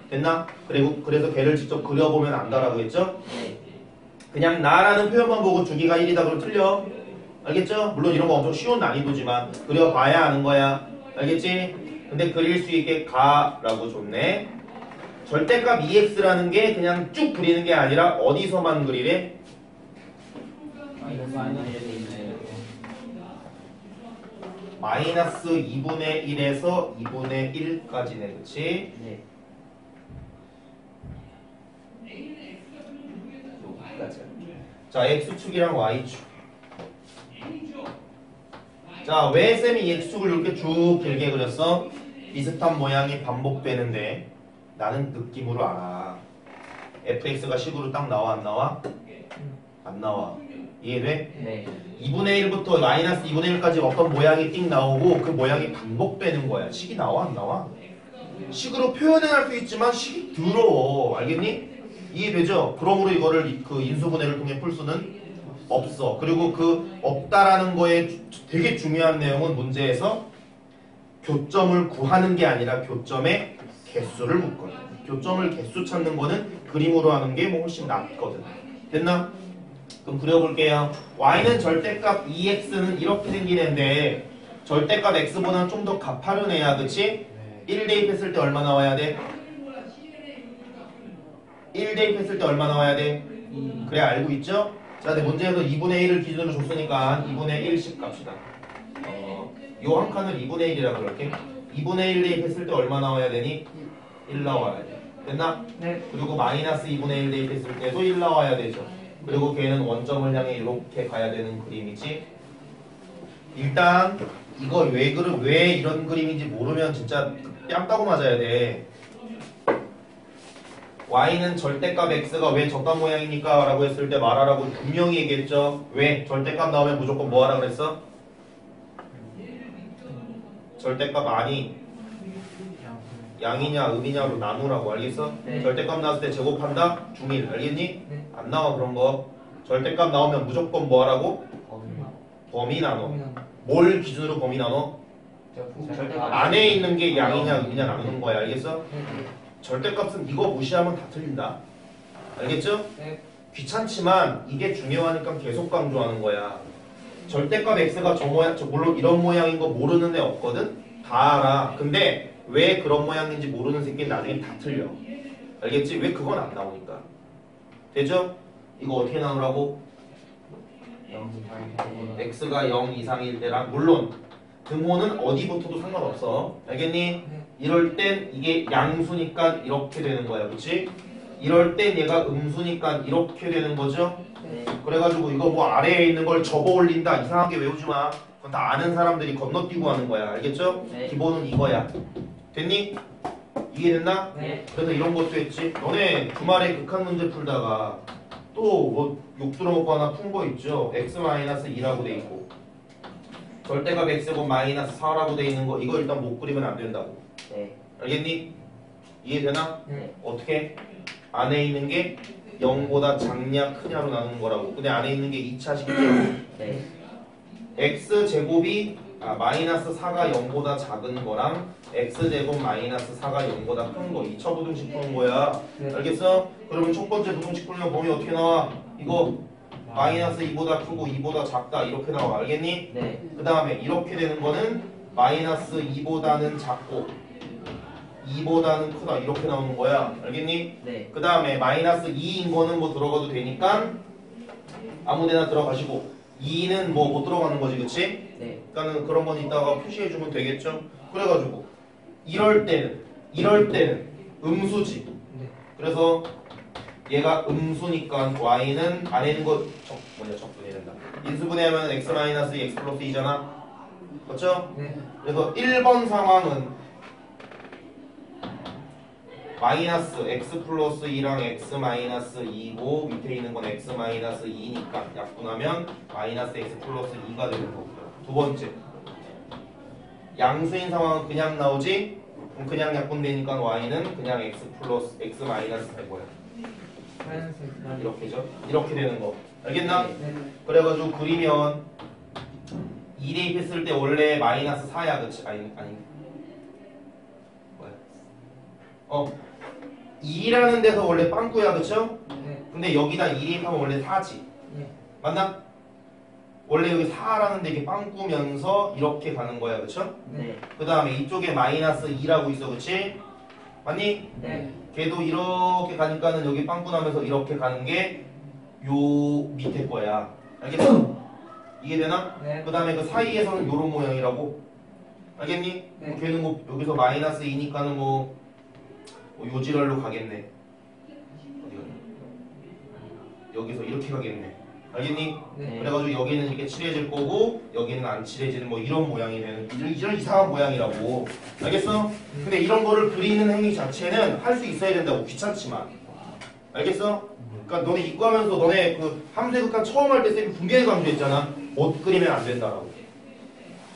됐나? 그리고 그래서 걔를 직접 그려보면 안다라고 했죠? 네. 그냥 나라는 표현만 보고 주기가 1이다 그러면 틀려. 알겠죠? 물론 이런 거 엄청 쉬운 난이도지만 그려봐야 아는 거야. 알겠지? 근데 그릴 수 있게 가라고 줬네. 절대값 2x라는 게 그냥 쭉 그리는 게 아니라 어디서만 그리래? 마이너스 2분의 1에서 2분의 1까지네. 그치? 네. 여기까지야. 자, x축이랑 y축. 자, 왜 쌤이 이 x축을 이렇게 쭉 길게 그렸어? 비슷한 모양이 반복되는데 나는 느낌으로 알아. fx가 식으로 딱 나와 안 나와? 안 나와. 이해돼? 네. 2분의 1부터 마이너스 2분의 1까지 어떤 모양이 띵 나오고 그 모양이 반복되는 거야. 식이 나와 안 나와? 식으로 표현은 할수 있지만 식이 더러워. 알겠니? 이해되죠? 그러므로 이거를 이- 그 인수분해를 통해 풀 수는 없어. 그리고 그 없다라는 거에 주- 되게 중요한 내용은 문제에서 교점을 구하는 게 아니라 교점의 개수를 묻거든. 교점을 개수 찾는 거는 그림으로 하는 게 뭐 훨씬 낫거든. 됐나? 그럼 그려볼게요. y는 절대값 2x는 이렇게 생긴 애인데 절대값 x보다는 좀 더 가파른 애야. 그치? 1 대입했을 때 얼마 나와야 돼? 1 대입했을 때 얼마 나와야 돼? 그래 알고 있죠? 자, 근데 문제에서 2분의 1을 기준으로 줬으니까 2분의 1씩 갑시다. 어, 요한 칸을 2분의 1이라고 그럴게. 2분의 1 대입했을 때 얼마 나와야 되니? 1 나와야 돼. 됐나? 네. 그리고 마이너스 2분의 1 대입했을 때도 1 나와야 되죠. 그리고 걔는 원점을 향해 이렇게 가야 되는 그림이지. 일단 이거 왜 그런 왜 이런 그림인지 모르면 진짜 뺨 따고 맞아야 돼. Y는 절대값 x가 왜 저값 모양이니까 라고 했을 때 말하라고 분명히 얘기했죠. 왜? 절대값 나오면 무조건 뭐 하라 그랬어? 절대값 아니 양이냐 음이냐로 나누라고 알겠어? 네. 절대값 나왔을 때 제곱한다? 중일 알겠니? 네. 안 나와 그런 거 절대값 나오면 무조건 뭐 하라고? 범위 나눠 뭘 기준으로 범위 나눠? 안에 있는 게 양이냐 음이냐 나누는 거야 알겠어? 절대값은 이거 무시하면 다 틀린다 알겠죠? 네. 귀찮지만 이게 중요하니까 계속 강조하는 거야 절대값 x가 저 모양 저 물론 이런 모양인 거 모르는 애 없거든? 다 알아 근데 왜 그런 모양인지 모르는 새끼는 나중에 다 틀려 알겠지? 왜 그건 안 나오니까 되죠? 이거 어떻게 나오라고? x가 0 이상일 때랑 물론 등호는 어디부터도 상관없어 알겠니? 이럴 땐 이게 양수니까 이렇게 되는 거야 그치? 이럴 땐 얘가 음수니까 이렇게 되는 거죠? 네. 그래가지고 이거 뭐 아래에 있는 걸 접어 올린다 이상하게 외우지 마 그건 다 아는 사람들이 건너뛰고 하는 거야 알겠죠? 네. 기본은 이거야 됐니? 이해됐나? 네. 그래서 이런 것도 했지 너네 주말에 극한 문제 풀다가 또 뭐 욕 들어먹고 하나 푼 거 있죠 x-2라고 돼 있고 절대값 x고 마이너스 4라고 돼 있는 거 이거 일단 못 그리면 안 된다고 네. 알겠니? 이해되나? 네. 어떻게? 안에 있는 게 0보다 작냐 크냐로 나누는 거라고 근데 안에 있는 게 2차 식이죠 네. x제곱이 아, 마이너스 4가 0보다 작은 거랑 x제곱 마이너스 4가 0보다 큰 거 2차 부등식 푸는 거야 네. 알겠어? 그러면 첫 번째 부등식 풀면 범위 어떻게 나와? 이거 마이너스 2보다 크고 2보다 작다 이렇게 나와 알겠니? 네. 그 다음에 이렇게 되는 거는 마이너스 2보다는 작고 2보다는 크다 이렇게 나오는 거야 알겠니? 네. 그 다음에 마이너스 2인 거는 뭐 들어가도 되니까 아무데나 들어가시고 2는 뭐 못 들어가는 거지 그치? 네. 그러니까는 그런 건 이따가 표시해주면 되겠죠? 그래가지고 이럴 때는 이럴 때는 음수지 네. 그래서 얘가 음수니까 y는 안에 있는 거 적, 뭐냐 적분이 된다 인수분해하면 x 마이너스 x 플러스 2잖아 그렇죠? 네. 그래서 1번 상황은 마이너스 x 플러스 2랑 x 마이너스 2고 밑에 있는 건 x 마이너스 2니까 약분하면 마이너스 x 플러스 2가 되는 거고요. 두 번째 양수인 상황은 그냥 나오지 그럼 그냥 약분되니까 y는 그냥 x 플러스 x 마이너스 하얀색. 이렇게죠 이렇게 되는 거 알겠나? 네. 그래가지고 그리면 2 대입했을 때 원래 마이너스 4야 그치? 아니 아니 뭐야 어 2라는 데서 원래 빵꾸야 그쵸? 네. 근데 여기다 2 대입하면 원래 4지 예. 맞나? 원래 여기 4라는 데 이게 빵꾸면서 이렇게 가는 거야 그쵸? 네. 그 다음에 이쪽에 마이너스 2라고 있어 그치? 맞니? 네. 걔도 이렇게 가니까는 여기 빵꾸 나면서 이렇게 가는 게 요 밑에 거야. 알겠어? 이해되나? 네. 그 다음에 그 사이에서는 요런 모양이라고. 알겠니? 네. 뭐 걔는 뭐 여기서 마이너스 2니까는 뭐, 뭐 요지랄로 가겠네. 어디 가냐? 여기서 이렇게 가겠네. 알겠니? 네. 그래가지고 여기는 이렇게 칠해질 거고 여기는 안 칠해지는 뭐 이런 모양이 되는 이런, 이런 이상한 모양이라고 알겠어? 근데 이런 거를 그리는 행위 자체는 할 수 있어야 된다고 귀찮지만 알겠어? 그러니까 너네 이과하면서 너네 그 함수의 극한 처음 할 때 쌤이 분명히 강조했잖아 못 그리면 안 된다라고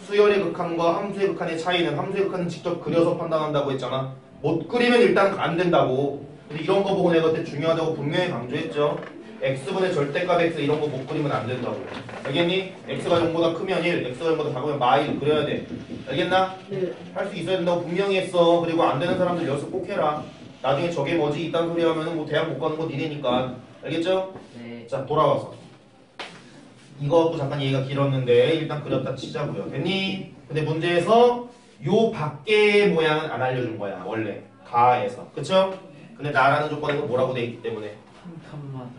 수열의 극한과 함수의 극한의 차이는 함수의 극한은 직접 그려서 판단한다고 했잖아 못 그리면 일단 안 된다고. 근데 이런 거 보고 내가 그때 중요하다고 분명히 강조했죠. X분의 절대값 x 이런 거 못 그리면 안 된다고. 알겠니? x가 0보다 크면 1 x가 0보다 작으면 마일 그려야 돼. 알겠나? 할수 있어야 된다고 분명히 했어. 그리고 안 되는 사람들 연습 꼭 해라. 나중에 저게 뭐지? 이딴 소리 하면은 뭐 대학 못 가는 거 니네니까. 알겠죠? 네. 자 돌아와서. 이것도 잠깐 얘기가 길었는데 일단 그렸다 치자고요. 됐니? 근데 문제에서 요 밖의 모양은 안 알려준 거야 원래 가에서 그쵸? 근데 나라는 조건에서 뭐라고 돼 있기 때문에 한 칸마다.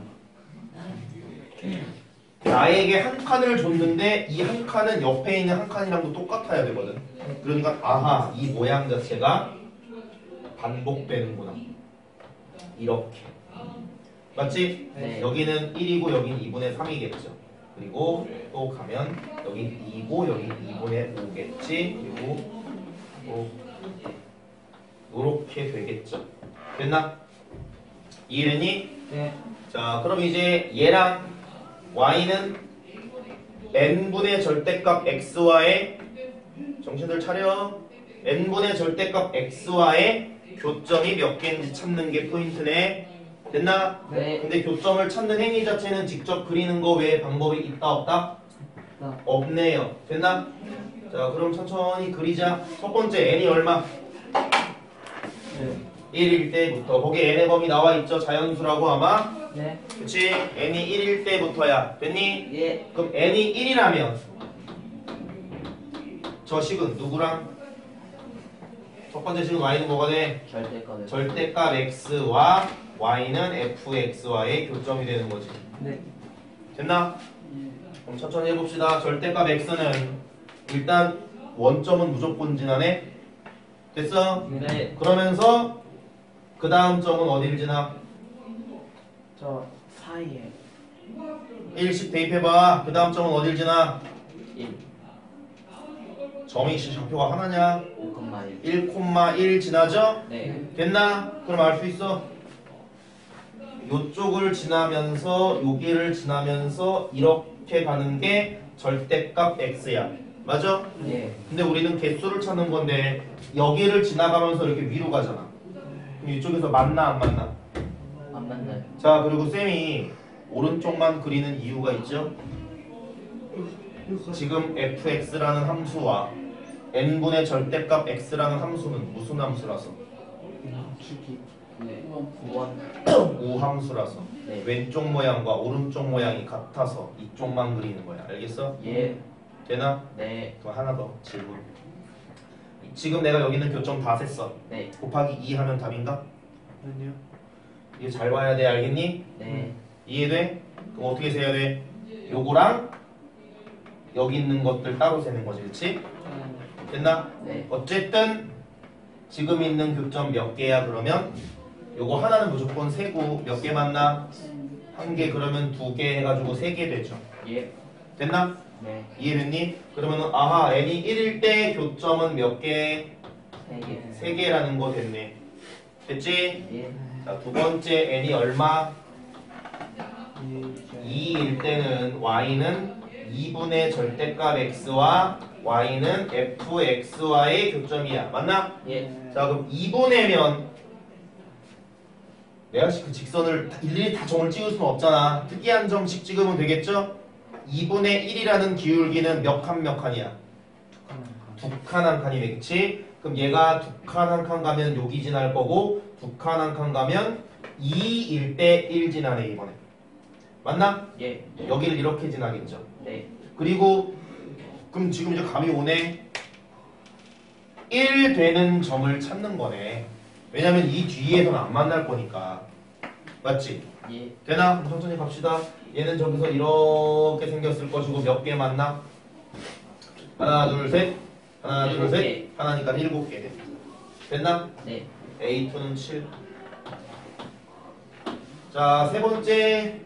나에게 한 칸을 줬는데 이 한 칸은 옆에 있는 한 칸이랑도 똑같아야 되거든 그러니까 아하 이 모양 자체가 반복되는구나 이렇게. 맞지? 네. 여기는 1이고 여기는 2분의 3이겠죠. 그리고 또 가면 여긴 2고 여긴 2분의 5겠지. 그리고 또 요렇게 되겠죠. 됐나? 이해됐니? 네. 자, 그럼 이제 얘랑 y는 n분의 절대값 x와의 정신들 차려. n분의 절대값 x와의 교점이 몇 개인지 찾는 게 포인트네. 됐나? 네. 근데 교점을 찾는 행위 자체는 직접 그리는 거 외에 방법이 있다 없다? 없다. 없네요. 됐나? 자, 그럼 천천히 그리자. 첫 번째 n이 얼마? 1일 때부터 거기 n의 범위 나와 있죠. 자연수라고 아마. 네. 그치? n이 1일 때부터야. 됐니? 예. 그럼 n이 1이라면 저 식은 누구랑? 첫 번째 식은 y는 뭐가 돼? 절대값. 절대값 x와 y는 fx와의 교점이 되는 거지. 네. 됐나? 그럼 천천히 해봅시다. 절대값 x는 일단 원점은 무조건 지나네. 됐어? 네. 그러면서 그 다음 점은 어디를 지나? 저 사이에 1씩 대입해봐. 그 다음 점은 어딜 지나? 1, 점이 씨 좌표가 하나냐? 5,1. 1,1 지나죠? 네. 됐나? 그럼 알 수 있어. 요쪽을 지나면서 여기를 지나면서 이렇게 가는 게 절대값 x야. 맞아? 예. 근데 우리는 개수를 찾는 건데 여기를 지나가면서 이렇게 위로 가잖아. 그럼 이쪽에서 만나 안 만나? 안 만나요. 자 그리고 쌤이 오른쪽만 그리는 이유가 있죠. 지금 fx라는 함수와 n분의 절대값 x라는 함수는 무슨 함수라서? 네. 9원. 우함수라서 네. 왼쪽 모양과 오른쪽 모양이 같아서 이쪽만 그리는 거야. 알겠어? 예. 되나? 네. 그럼 하나 더 질문. 지금 내가 여기 있는 교점 다 셌어. 네. 곱하기 2 하면 답인가? 아니요. 이거 잘 봐야 돼. 알겠니? 네. 이해돼? 그럼 어떻게 세야 돼? 요거랑 여기 있는 것들 따로 세는 거지, 그치? 됐나? 네. 어쨌든 지금 있는 교점 몇 개야 그러면? 요거 하나는 무조건 세고 몇개 만나? 한 개 그러면 두 개 해가지고 세 개 되죠. 예. 됐나? 네. 이해됐니? 그러면은 아하 n이 1일 때 교점은 몇 개? 3개. 세 개라는 거 됐네. 됐지? 예. 자, 두 번째 n이 얼마? 2일 때는 y는 2분의 절대값 x와 y는 fx와의 교점이야. 맞나? 예. 자, 그럼 2분의면 내가 그 직선을 다- 일일이 다 점을 찍을 수는 없잖아. 특이한 점씩 찍으면 되겠죠? 2분의 1이라는 기울기는 몇 칸 몇 칸이야? 두 칸 한 칸이네, 그치? 그럼 얘가 두 칸 한 칸 가면 여기 지날 거고 두 칸 한 칸 가면 2일 때 1 지나네, 이번에. 맞나? 예. 여기를 이렇게 지나겠죠. 네. 그리고 그럼 지금 이제 감이 오네. 1 되는 점을 찾는 거네. 왜냐면 이 뒤에서는 안 만날 거니까. 맞지? 예. 되나? 그럼 천천히 갑시다. 얘는 저기서 이렇게 생겼을 것이고 몇개 만나? 하나, 둘, 셋. 하나, 둘, 일곱 셋. 개. 하나니까 일곱 개. 됐나? 네. A2는 7. 자, 세 번째.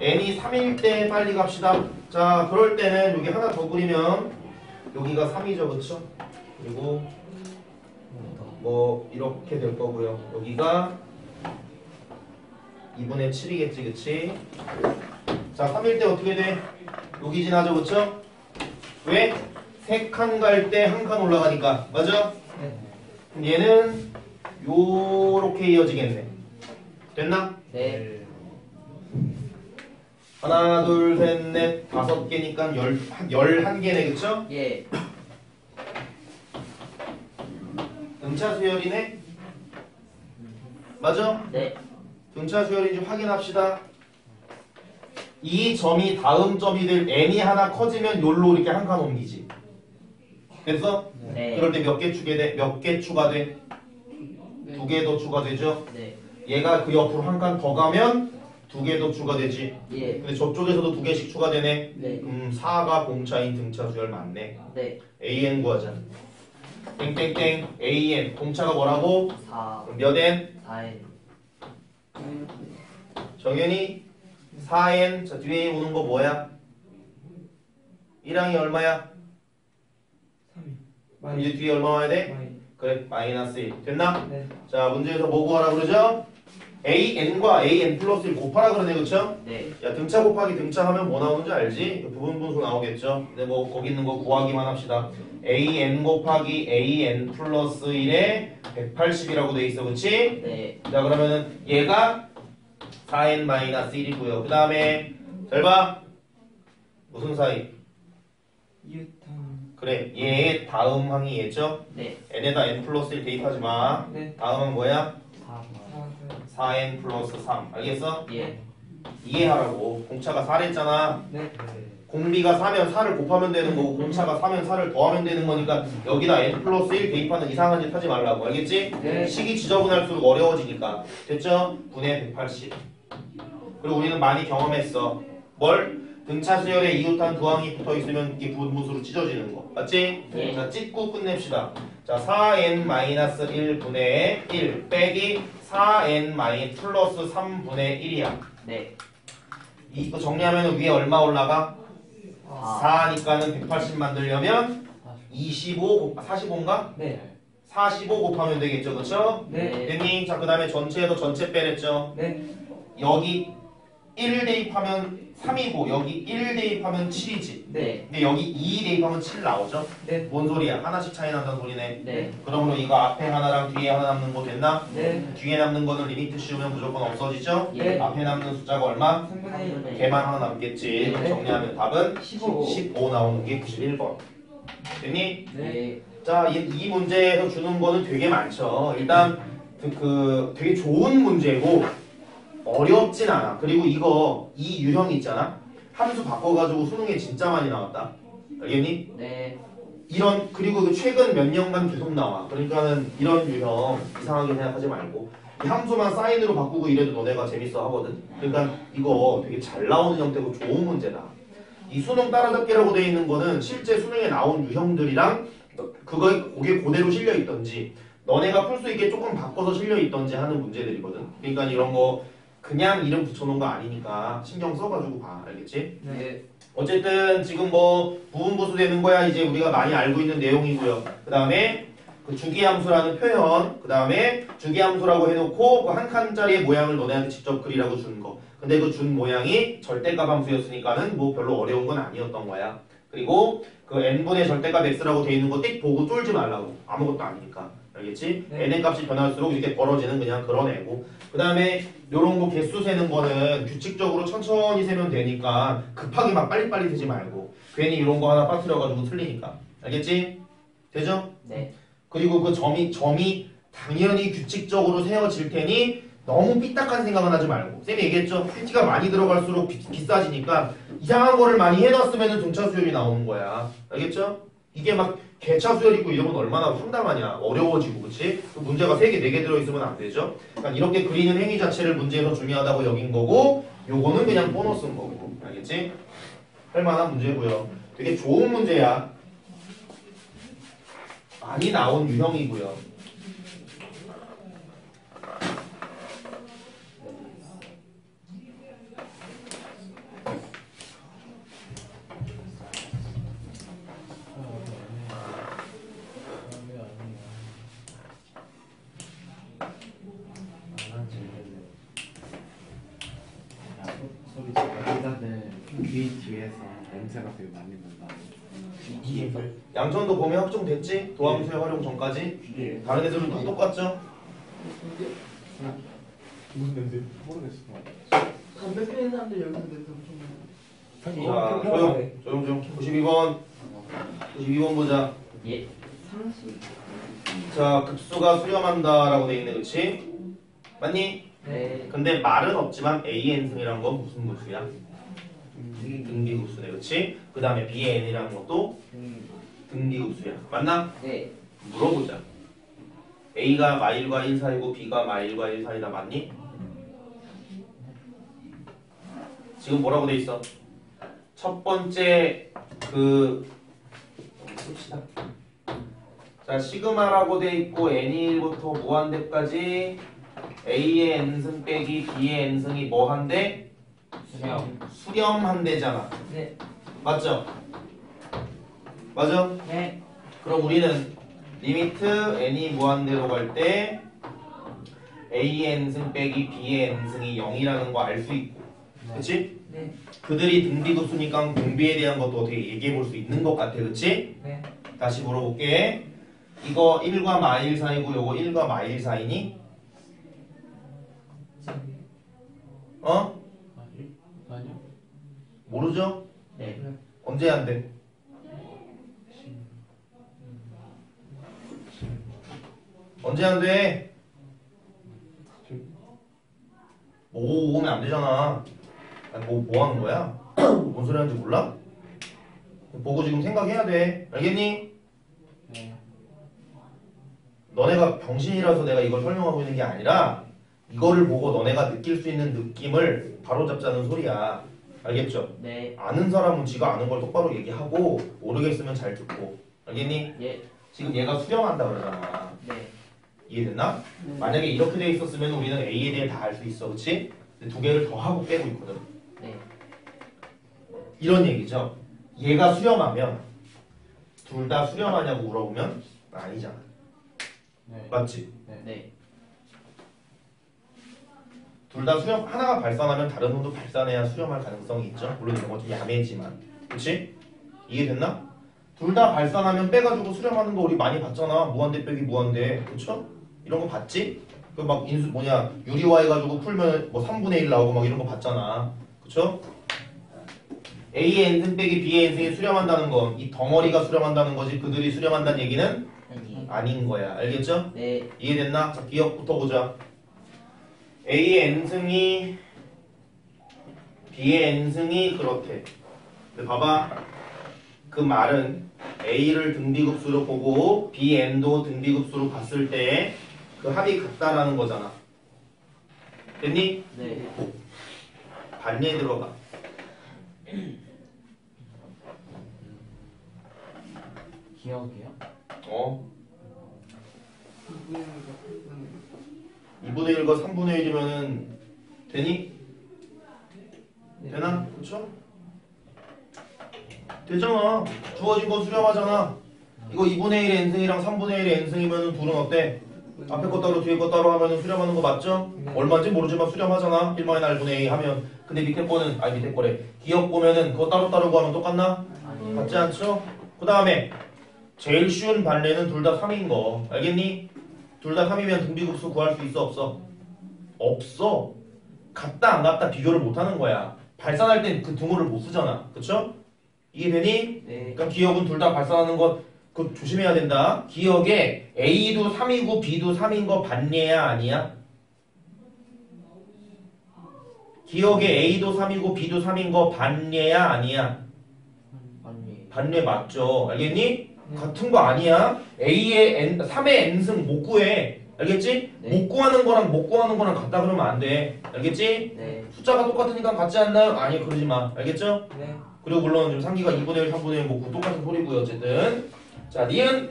n이 3일 때 빨리 갑시다. 자, 그럴 때는 여기 하나 더 그리면 여기가 3이죠, 그쵸? 그리고 뭐 이렇게 될 거고요. 여기가 2분의 7이겠지, 그치? 자, 3일 때 어떻게 돼? 여기 지나죠, 그쵸? 왜? 세 칸 갈 때 한 칸 올라가니까. 맞아? 그럼 얘는 요렇게 이어지겠네. 됐나? 네. 하나, 둘, 셋, 넷, 다섯 개니까 열, 한- 열한 개네, 그쵸? 예. 등차 수열이네? 맞아? 네. 등차 수열인지 확인합시다. 이 점이 다음 점이 될 n이 하나 커지면 요로 이렇게 한 칸 옮기지. 됐어? 네. 그럴 때 몇 개 추게 돼? 몇 개 추가돼? 두개 더 추가되죠? 네. 얘가 그 옆으로 한 칸 더 가면 두 개 더 추가되지. 예. 근데 저쪽에서도 두 개씩 추가되네. 네. 음, 4가 공차인 등차 수열 맞네. 네. AN 구하자. 땡땡땡 AN 공차가 뭐라고? 4. 그럼 몇 N? 4에 정연이 4n 자 뒤에 오는 거 뭐야? 1항이 얼마야? 이제 뒤에 얼마 와야 돼? 그래 마이너스 1 됐나? 네. 자 문제에서 뭐 구하라 그러죠? an과 an 플러스 1 곱하라 그러네 그쵸? 네. 야 등차 곱하기 등차 하면 뭐 나오는지 알지? 부분 분수 나오겠죠? 근데 뭐 거기 있는 거 구하기만 합시다 an 곱하기 an 플러스 1에 180이라고 돼 있어 그치? 네. 자 그러면은 얘가 4n 마이너스 1이고요 그 다음에 잘봐 무슨 사이? 유탄. 그래 얘의 다음 항이 얘죠? 네. n에다 n 플러스 1 대입하지 마 네. 다음은 뭐야? 4. 4n 플러스 3 알겠어? 예. 이해하라고 공차가 4랬잖아 네. 공비가 4면 4를 곱하면 되는 거고 공차가 4면 4를 더하면 되는 거니까 여기다 n 플러스 1 대입하는 이상한 짓 하지 말라고 알겠지? 네. 식이 지저분할수록 어려워지니까 됐죠? 분의 180 그리고 우리는 많이 경험했어 뭘? 등차 수열에 이웃한 두 항이 붙어 있으면 이게 부분분수로 찢어지는 거 맞지? 예. 자 찢고 끝냅시다 자 4n-1 분의 1 빼기 4n 마이 플러스 3분의 1이야 네. 이거 정리하면 위에 얼마 올라가? 아. 4니까는 180 만들려면 25 45인가? 네. 45 곱하면 되겠죠 그쵸? 네. 됐니? 자 그 다음에 전체에서 전체 빼냈죠 네. 여기 1 대입하면 3이고 여기 1 대입하면 7이지 네. 근데 여기 2 대입하면 7 나오죠? 네. 뭔 소리야? 하나씩 차이 난다는 소리네 네. 그러므로 이거 앞에 하나랑 뒤에 하나 남는 거 됐나? 네. 뒤에 남는 거는 limit 씌우면 무조건 없어지죠? 예. 앞에 남는 숫자가 얼마? 3분의 1. 개만 하나 남겠지 네. 정리하면 답은 15. 15 나오는 게 91번 됐니? 네. 자, 이, 이 문제에서 주는 거는 되게 많죠. 일단 그, 그 되게 좋은 문제고 어렵진 않아. 그리고 이거 이 유형 있잖아. 함수 바꿔가지고 수능에 진짜 많이 나왔다. 알겠니? 네. 이런 그리고 그 최근 몇 년간 계속 나와. 그러니까는 이런 유형 이상하게 생각하지 말고 이 함수만 사인으로 바꾸고 이래도 너네가 재밌어 하거든. 그러니까 이거 되게 잘 나오는 형태고 좋은 문제다. 이 수능 따라잡기라고 돼 있는 거는 실제 수능에 나온 유형들이랑 그거 그게 그대로 실려 있던지 너네가 풀 수 있게 조금 바꿔서 실려 있던지 하는 문제들이거든. 그러니까 이런 거 그냥 이름 붙여놓은 거 아니니까 신경 써가지고 봐, 알겠지? 네. 어쨌든 지금 뭐 부분보수 되는 거야 이제 우리가 많이 알고 있는 내용이고요. 그 다음에 그 주기함수라는 표현, 그 다음에 주기함수라고 해놓고 그 한 칸짜리의 모양을 너네한테 직접 그리라고 주는 거. 근데 그 준 모양이 절대값 함수였으니까는 뭐 별로 어려운 건 아니었던 거야. 그리고 그 n분의 절대값 x라고 돼 있는 거 띡 보고 쫄지 말라고. 아무것도 아니니까. 알겠지? 네. n의 값이 변할수록 이렇게 벌어지는 그냥 그런 애고. 그 다음에 요런 거 개수 세는 거는 규칙적으로 천천히 세면 되니까 급하게 막 빨리빨리 세지 말고 괜히 이런 거 하나 빠뜨려가지고 틀리니까. 알겠지? 되죠? 네. 그리고 그 점이 점이 당연히 규칙적으로 세워질 테니 너무 삐딱한 생각은 하지 말고 쌤이 얘기했죠 팬티가 많이 들어갈수록 비, 비싸지니까 이상한 거를 많이 해놨으면 등차 수열이 나오는 거야 알겠죠? 이게 막 개차 수열이고 이러면 얼마나 황당하냐 어려워지고 그치? 그 문제가 3개 4개 들어있으면 안 되죠 그러니까 이렇게 그리는 행위 자체를 문제에서 중요하다고 여긴 거고 요거는 그냥 보너스인 거고 알겠지? 할만한 문제고요 되게 좋은 문제야 많이 나온 유형이고요. 소리 여자들 귀 뒤에서 냄새가 되게 많이 난다. 양천도 봄에 확정됐지? 도함수의 활용 전까지? 다른 애들은 다 똑같죠? 무슨 냄새? 모르겠어. 담배 피는 사람들 여기서 냄새 엄청. 자, 조용, 조용 좀. 92번. 92번 보자. 예. 자, 급수가 수렴한다라고 돼 있네, 그치? 맞니? 네. 근데 말은 없지만 AN승이란 건 무슨 급수야? 등비급수네, 그치? 그 다음에 BN이라는 것도 등비급수야. 맞나? 네. 물어보자. A가 마일과 1 사이고 B가 마일과 1 사이다 맞니? 지금 뭐라고 돼 있어? 첫 번째 그 씁시다. 자 시그마라고 돼 있고 N1부터 무한대까지 A의 n승 빼기 B의 n승이 뭐 한대? 수렴. 수렴 한대잖아. 네. 맞죠? 맞아? 네. 그럼 우리는 limit n이 무한대로 갈 때 a의 n승 빼기 b의 n승이 0이라는 거 알 수 있고 그치? 네. 그들이 등비급수니까 공비에 대한 것도 어떻게 얘기해 볼 수 있는 것 같아 그치? 네. 다시 물어볼게 이거 1과 마일 사이고 요거 1과 마일 사이니? 어? 아니? 아니요? 모르죠? 네. 언제 안 돼? 언제 안 돼? 오 오면 안 되잖아. 아니, 뭐, 뭐 하는 거야? 뭔 소리 하는지 몰라? 보고 지금 생각해야 돼. 알겠니? 네. 너네가 병신이라서 내가 이걸 설명하고 있는 게 아니라 이거를 보고 너네가 느낄 수 있는 느낌을 바로잡자는 소리야. 알겠죠? 네. 아는 사람은 지가 아는 걸 똑바로 얘기하고 모르겠으면 잘 듣고 알겠니? 예. 지금 얘가 수렴한다 그러잖아 네. 이해됐나? 만약에 이렇게 돼 있었으면 우리는 A에 대해 다 알 수 있어 그치? 근데 두 개를 더 하고 빼고 있거든 네. 이런 얘기죠 얘가 수렴하면 둘 다 수렴하냐고 물어보면 아니잖아 네. 맞지? 네. 둘 다 수렴 하나가 발산하면 다른 놈도 발산해야 수렴할 가능성이 있죠 물론 이런 거좀 야매지만 그치? 이해됐나? 둘 다 발산하면 빼가지고 수렴하는 거 우리 많이 봤잖아 무한대 빼기 무한대 그쵸? 이런 거 봤지? 그 막 인수 뭐냐 유리화 해가지고 풀면 뭐 3분의 1 나오고 막 이런 거 봤잖아 그쵸? A의 n승 빼기 B의 n승이 수렴한다는 건 이 덩어리가 수렴한다는 거지 그들이 수렴한다는 얘기는. 아닌 거야 알겠죠? 네. 이해됐나? 자, 기억부터 보자. A의 n승이 B의 n승이 그렇대. 근데 봐봐. 그 말은 A를 등비급수로 보고 Bn도 등비급수로 봤을 때 그 합이 같다라는 거잖아. 됐니? 네. 반리에 들어가. 기억이요? 어? 이분의 2분의 1과 3분의 1이면은 되니? 네. 되나? 그쵸? 되잖아. 주어진 거 수렴하잖아. 이거 2분의 1의 n승이랑 3분의 1의 n승이면 둘은 어때? 앞에 거 따로 뒤에 거 따로 하면 수렴하는 거 맞죠? 네. 얼마인지 모르지만 수렴하잖아. 1만의 r분의 a 하면. 근데 밑에 거는, 아니 밑에 거래. 기억 보면은 그거 따로 따로 구하면 똑같나? 같지 않죠? 그 다음에 제일 쉬운 반례는 둘 다 3인 거. 알겠니? 둘 다 3이면 등비급수 구할 수 있어 없어? 없어. 같다 안 같다 비교를 못 하는 거야. 발산할 땐 그 등호를 못 쓰잖아. 그쵸? 이해되니? 네. 그러니까 기억은 둘 다 발산하는 것, 그 조심해야 된다. 기억에 A도 3이고 B도 3인 거 반례야 아니야? 기억에 A도 3이고 B도 3인 거 반례야 아니야? 아니. 반례 맞죠? 알겠니? 같은 거 아니야. A의 N, 3의 N승 못 구해. 알겠지? 네. 못 구하는 거랑 못 구하는 거랑 같다 그러면 안 돼. 알겠지? 네. 숫자가 똑같으니까 같지 않나요? 아니 그러지 마. 알겠죠? 네. 그리고 물론 지금 상기가 2분의 1, 3분의 1 뭐 똑같은 소리고요. 어쨌든 자, 니은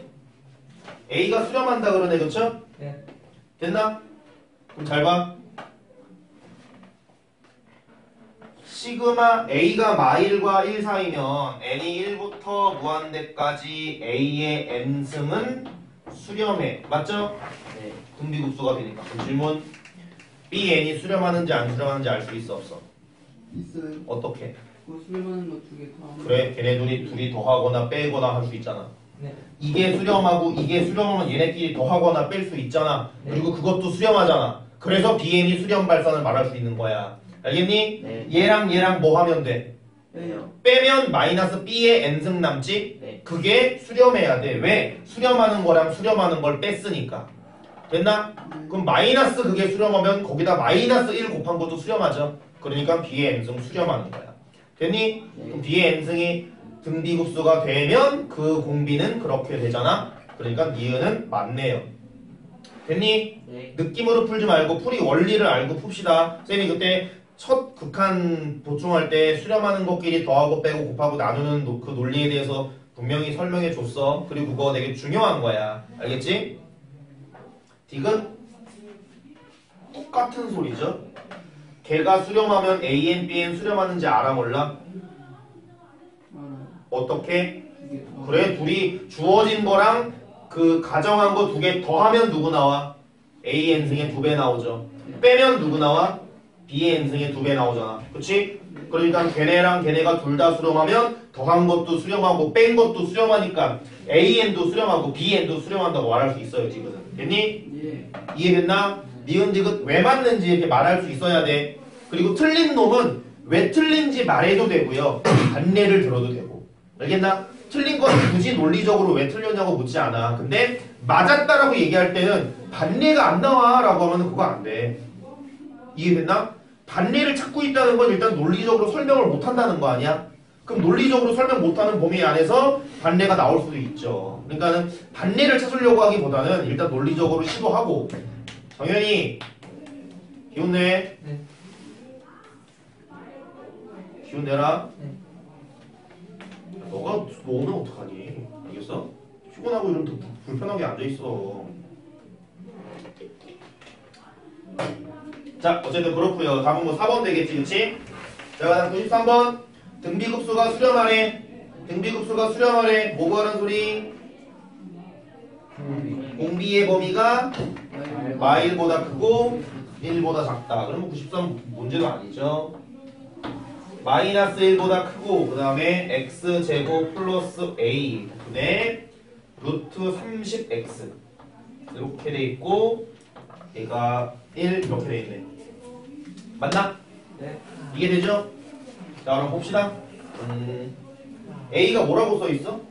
A가 수렴한다 그러네, 그쵸? 네. 됐나? 그럼 잘 봐. 시그마 A가 마일과 1 사이면 n이 1부터 무한대까지 A의 n승은 수렴해. 맞죠? 네. 등비급수가 되니까. 그럼 질문 Bn이 수렴하는지 안 수렴하는지 알 수 있어 없어? 있어요. 어떻게? 그 수렴하는 거 두개 다. 하면 그래 걔네 둘이 둘이 더하거나 빼거나 할 수 있잖아 네. 이게 수렴하고 이게 수렴하면 얘네끼리 더하거나 뺄 수 있잖아 그리고 그것도 수렴하잖아 그래서 BN이 수렴 발산을 말할 수 있는 거야 알겠니? 네. 얘랑 얘랑 뭐 하면 돼? 빼요. 빼면 마이너스 B의 N승 남지? 네. 그게 수렴해야 돼 왜? 수렴하는 거랑 수렴하는 걸 뺐으니까 됐나? 그럼 마이너스 그게 수렴하면 거기다 마이너스 1 곱한 것도 수렴하죠 그러니까 B의 N승 수렴하는 거야 됐니? 그럼 B의 n승이 등비급수가 되면 그 공비는 그렇게 되잖아. 그러니까 니은은 맞네요. 됐니? 네. 느낌으로 풀지 말고 풀이 원리를 알고 풉시다. 쌤이 그때 첫 극한 보충할 때 수렴하는 것끼리 더하고 빼고 곱하고 나누는 노- 그 논리에 대해서 분명히 설명해 줬어. 그리고 그거 되게 중요한 거야. 알겠지? 디귿? 똑같은 소리죠. 걔가 수렴하면 AN, BN 수렴하는지 알아 몰라? 어떻게? 그래 둘이 주어진 거랑 그 가정한 거 두 개 더하면 누구 나와? A n승의 두배 나오죠. 빼면 누구 나와? B n승의 두배 나오잖아. 그치? 그러니까 걔네랑 걔네가 둘 다 수렴하면 더한 것도 수렴하고 뺀 것도 수렴하니까 A n도 수렴하고 B n도 수렴한다고 말할 수 있어요 지금은. 됐니? 예. 이해됐나? 니은 디귿 왜 맞는지 이렇게 말할 수 있어야 돼. 그리고 틀린 놈은 왜 틀린지 말해도 되고요. 반례를 들어도 되고. 알겠나? 틀린 건 굳이 논리적으로 왜 틀렸냐고 묻지 않아. 근데 맞았다라고 얘기할 때는 반례가 안 나와 라고 하면 그거 안 돼. 이해됐나? 반례를 찾고 있다는 건 일단 논리적으로 설명을 못 한다는 거 아니야? 그럼 논리적으로 설명 못하는 범위 안에서 반례가 나올 수도 있죠. 그러니까 는 반례를 찾으려고 하기보다는 일단 논리적으로 시도하고 정현이 기운 내. 네. 기운 내라. 네. 너가 너 오면 어떡하니? 알겠어? 피곤하고 이러면 더 불편하게 앉아 있어. 자, 어쨌든 그렇고요. 답은 뭐 4번 되겠지, 그치? 자, 그다음 93번 등비급수가 수렴하래. 등비급수가 수렴하래. 뭐 하는 소리? 공비의 범위가 마일보다 크고 1보다 작다. 그러면 93 문제도 아니죠. 마이너스 1보다 크고 그 다음에 x제곱 플러스 a 분의 루트 30x 이렇게 돼 있고 얘가 1 이렇게 돼 있네. 맞나? 네. 이게 되죠? 자 그럼 봅시다. 음, a가 뭐라고 써 있어?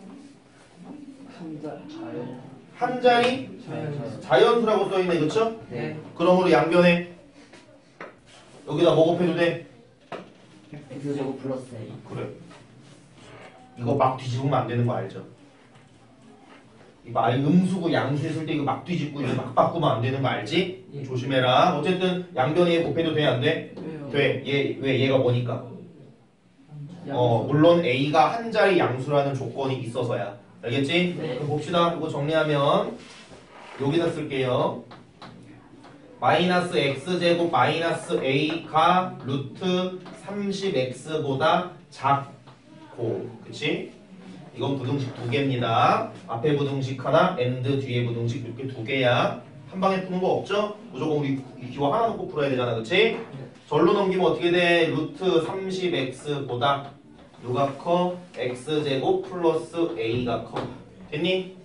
한자. 한 자리 자연. 자연수라고 써 있네, 그렇죠? 네. 그러므로 양변에 여기다 뭐 곱해도 돼? X제곱 플러스 A. 그래. 이거 막 뒤집으면 안 되는 거 알죠? 이거 아예 음수고 양수 했을 때 이거 막 뒤집고 이거 막 바꾸면 안 되는 거 알지? 예. 조심해라. 어쨌든 양변에 곱해도 돼, 안 돼? 왜요? 돼. 얘, 왜 얘가 뭐니까? 양- 어, 물론 A가 한 자리 양수라는 조건이 있어서야. 알겠지? 네. 그럼 봅시다. 이거 정리하면 여기다 쓸게요. 마이너스 x제곱 마이너스 a가 루트 30x보다 작고 그치? 이건 부등식 두 개입니다. 앞에 부등식 하나, and 뒤에 부등식 이렇게 두 개야. 한 방에 푸는 거 없죠? 무조건 우리 기호 하나 놓고 풀어야 되잖아, 그치? 절로 넘기면 어떻게 돼? 루트 30x보다 누가 커? x제곱 플러스 a가 커. 됐니?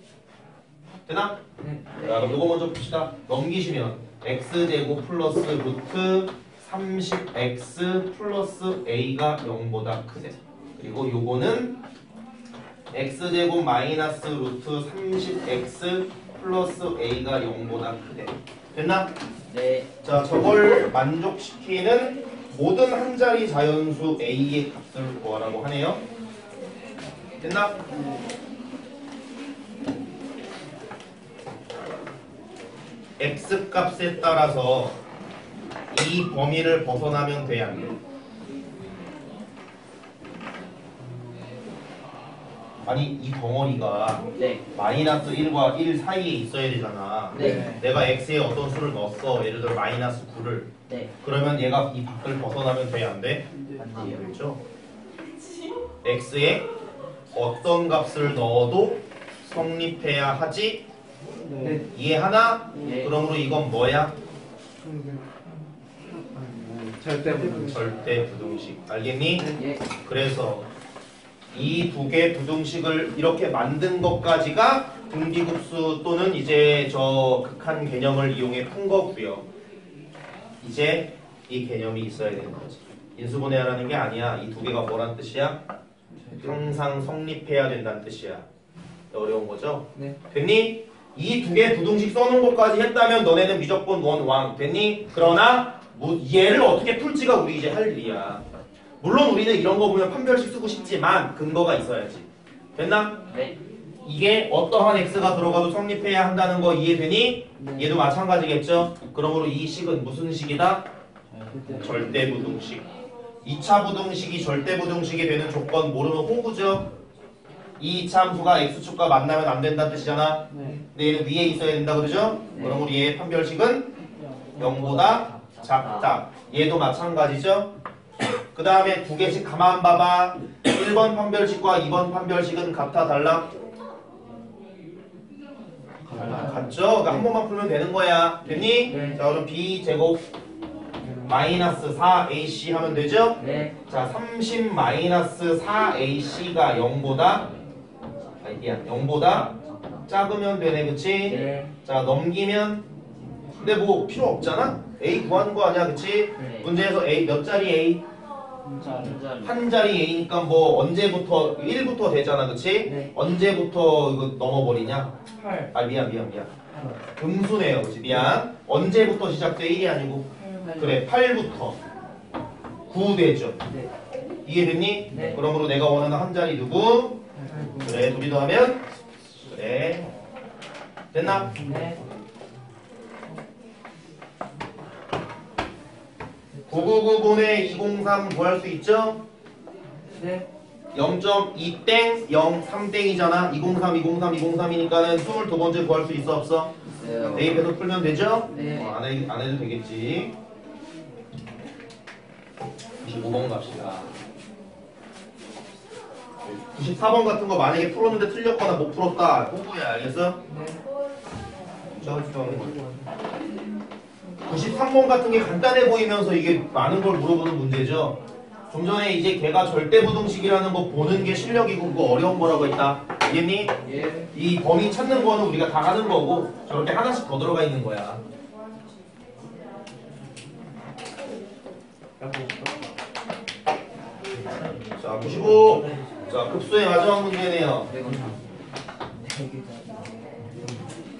되나? 네. 자, 그럼 이거 먼저 봅시다. 넘기시면 x제곱 플러스 루트 30x 플러스 a가 0보다 크대. 그리고 요거는 x제곱 마이너스 루트 30x 플러스 a가 0보다 크대. 됐나? 네. 자, 저걸 만족시키는 모든 한 자리 자연수 a의 값을 구하라고 하네요. 됐나? x 값에 따라서 이 범위를 벗어나면 돼, 안 돼? 아니, 이 덩어리가 네. 마이너스 1과 1 사이에 있어야 되잖아. 네. 내가 x에 어떤 수를 넣었어. 예를 들어 마이너스 9를. 네. 그러면 얘가 이 밖을 벗어나면 돼, 안 돼? 안 돼요. 되죠? x에 어떤 값을 넣어도 성립해야 하지? 네. 이해하나? 네. 그러므로 이건 뭐야? 절대 부분. 절대 부등식. 알겠니? 예. 그래서 이 두 개 부등식을 이렇게 만든 것까지가 등비급수 또는 이제 저 극한 개념을 이용해 푼 거고요. 이제 이 개념이 있어야 되는 거지. 인수분해하라는 게 아니야. 이 두 개가 뭐란 뜻이야? 항상 성립해야 된다는 뜻이야. 어려운 거죠? 네. 됐니? 이 두 개 부등식 써놓은 것까지 했다면 너네는 무조건 원왕 됐니? 그러나 뭐 얘를 어떻게 풀지가 우리 이제 할 일이야. 물론 우리는 이런 거 보면 판별식 쓰고 싶지만 근거가 있어야지. 됐나? 네. 이게 어떠한 x가 들어가도 성립해야 한다는 거 이해되니? 네. 얘도 마찬가지겠죠? 그러므로 이 식은 무슨 식이다? 절대 부등식. 2차 부등식이 절대 부등식이 되는 조건 모르면 호구죠? 이 2차 함수가 x축과 만나면 안 된다는 뜻이잖아. 네. 근데 얘는 위에 있어야 된다 그러죠? 네. 그럼 우리 얘의 판별식은 0보다 작다. 얘도 마찬가지죠? 그 다음에 두 개씩 가만 봐봐. 1번 판별식과 2번 판별식은 같아 달라? 같죠? 그러니까 한 번만 풀면 되는 거야. 됐니? 네. 자, 그럼 b 제곱 마이너스 4ac 하면 되죠? 네. 자, 30 마이너스 4ac가 0보다 아니 미안, 0보다 작으면 되네, 그치? 네. 자, 넘기면 근데 뭐 필요 없잖아? a 구하는 거 아니야, 그치? 네. 문제에서 a 몇 자리 a? 한 자리. 한 자리 a니까 뭐 언제부터 1부터 되잖아, 그치? 네. 언제부터 이거 넘어버리냐? 8. 아 미안 미안 미안 음수네요 그치 미안 언제부터 시작돼 1이 아니고 그래 8부터 9 되죠 네. 이해됐니? 네. 그러므로 내가 원하는 한 자리 누구? 그래 둘이 더하면 그래 됐나? 네. 999분의 203 구할 수 있죠? 네. 0.2땡 03땡이잖아 203 203 203이니까는 22번째 구할 수 있어 없어? 있어요. 대입해서 풀면 되죠? 네. 어, 안, 해, 안 해도 되겠지 95번 갑시다 94번 같은 거 만약에 풀었는데 틀렸거나 못 풀었다 공부야 알겠어? 적어주는 거 93번 같은 게 간단해 보이면서 이게 많은 걸 물어보는 문제죠 좀 전에 이제 걔가 절대부등식이라는 거 보는 게 실력이고 그거 어려운 거라고 했다 알겠니? 예. 이 범위 찾는 거는 우리가 다 하는 거고 저렇게 하나씩 더 들어가 있는 거야. 자, 95. 자, 급수의 마지막 문제네요.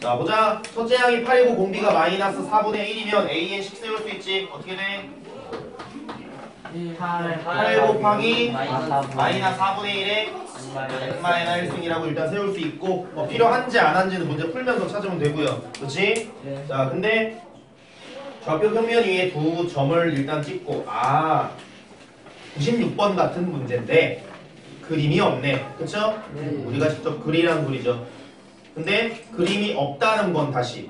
자, 보자. 첫째 항이 8이고 공비가 마이너스 4분의 1이면 AN식 세울 수 있지. 어떻게 돼? 8, 8 곱하기 마이너스 마이너스 4분의 1에 n 마이너스 1승이라고 일단 세울 수 있고 뭐 필요한지 안 한지는 문제 풀면서 찾으면 되고요. 그렇지? 네. 자, 근데 좌표 평면 위에 두 점을 일단 찍고 아 96번 같은 문제인데 그림이 없네. 그쵸? 네. 우리가 직접 그리란 그리죠. 근데 그림이 없다는 건 다시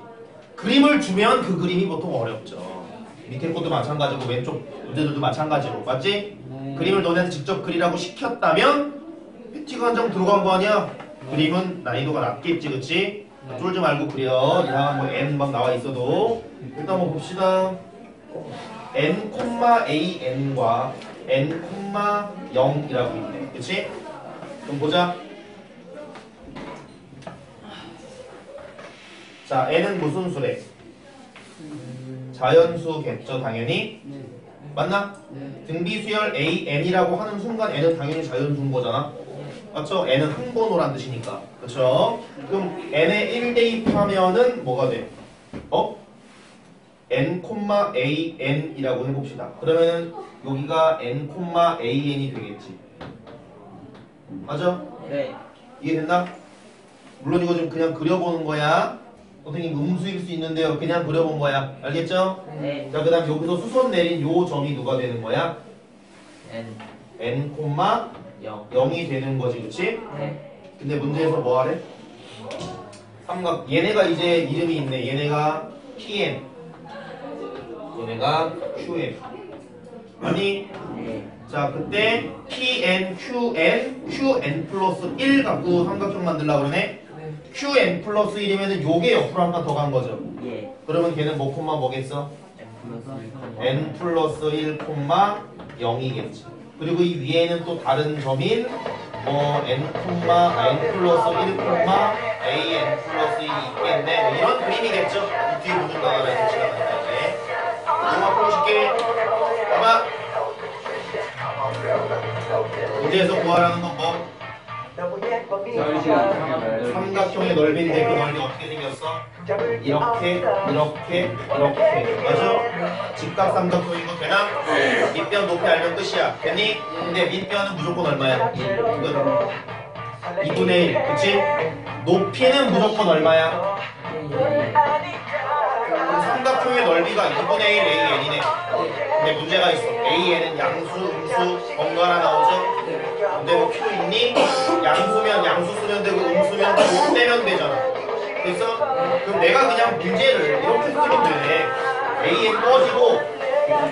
그림을 주면 그 그림이 보통 어렵죠. 밑에 것도 마찬가지고 왼쪽 문제들도 마찬가지로 맞지? 그림을 너네한테 직접 그리라고 시켰다면 패티가 한장 들어간 거 아니야? 그림은 난이도가 낮겠지 그치? 쫄지 말고 그려 이상한 뭐 n 막 나와 있어도 일단 한번 봅시다 n, an과 n, 0이라고 있네 그치? 그럼 보자 자 n은 무슨 수래? 자연수 겠죠 당연히 맞나? 등비수열 AN이라고 하는 순간 N은 당연히 자연수인 거잖아. 맞죠? N은 한 번호란 뜻이니까. 그쵸? 그럼 N에 1 대입하면은 뭐가 돼? 어? N, AN이라고 해봅시다. 그러면은 여기가 N, AN이 되겠지. 맞아? 네. 이해됐나? 물론 이거 좀 그냥 그려보는 거야. 선생님 음수일 수 있는데요. 그냥 그려본 거야. 알겠죠? 네. 자, 그 다음 여기서 수선 내린 요 점이 누가 되는 거야? N n, 0. 0이 되는 거지, 그치? 네. 근데 문제에서 뭐 하래? 삼각, 얘네가 이제 이름이 있네. 얘네가 pn. 얘네가 qn. 아니, 네. 자, 그때 pn, qn, qn 플러스 1 갖고 삼각형 만들려고 그러네? Qn 플러스 1이면은 요게 옆으로 한칸더간 거죠. 예. 그러면 걔는 뭐 콤마 뭐겠어? n 플러스 1, 0이겠지. 그리고 이 위에는 또 다른 점인 뭐 n, 아, n 플러스 1, a n 플러스 1이 있겠네. 뭐 이런 그림이겠죠. 이 뒤에 무슨 나가면서 시간 나가야지. 이거만 풀어줄게. 봐봐. 문제에서 구하라는 건 뭐? 삼각형의 넓이인데 그 넓이 어떻게 생겼어? 이렇게, 이렇게, 이렇게. 맞아? 직각 삼각형인 거 되나? 밑변 높이 알면 끝이야. 됐니? 근데 밑변은 무조건 얼마야? 이거는 2분의 1. 그치? 높이는 무조건 얼마야? 삼각형의 넓이가 2분의 1 AN이네. 근데 문제가 있어. AN은 양수, 음수, 번갈아 나오죠? 근데 뭐 필요 있니? 양수면 양수 쓰면 되고 음수면 되고 떼면 되잖아. 그래서 그럼 내가 그냥 문제를 이렇게 쓰면 되네. AN 꺼지고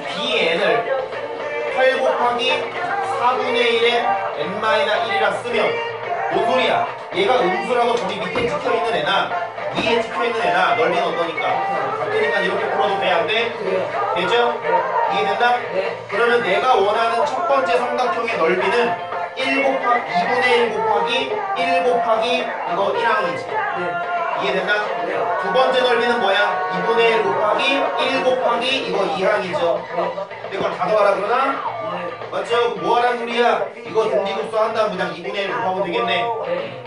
BN을 8 곱하기 4분의 1에 n-1이라 쓰면 뭔 소리야? 얘가 음수라고 저기 밑에 찍혀있는 애나 위에 찍혀있는 애나 넓이는 어떠니까? 같으니까 이렇게 풀어도 돼? 안 돼? 되죠? 이해된다? 그러면 내가 원하는 첫 번째 삼각형의 넓이는 1 곱하기 2분의 1 곱하기 1 곱하기 이거 1항이지 이해됐나? 두 번째 넓이는 뭐야? 2분의 1 곱하기 1 곱하기 이거 2항이죠 이걸 다 더하라 그러나? 맞죠? 뭐 하란 소리야? 이거 등비급수 한다면 그냥 2분의 1 곱하면 되겠네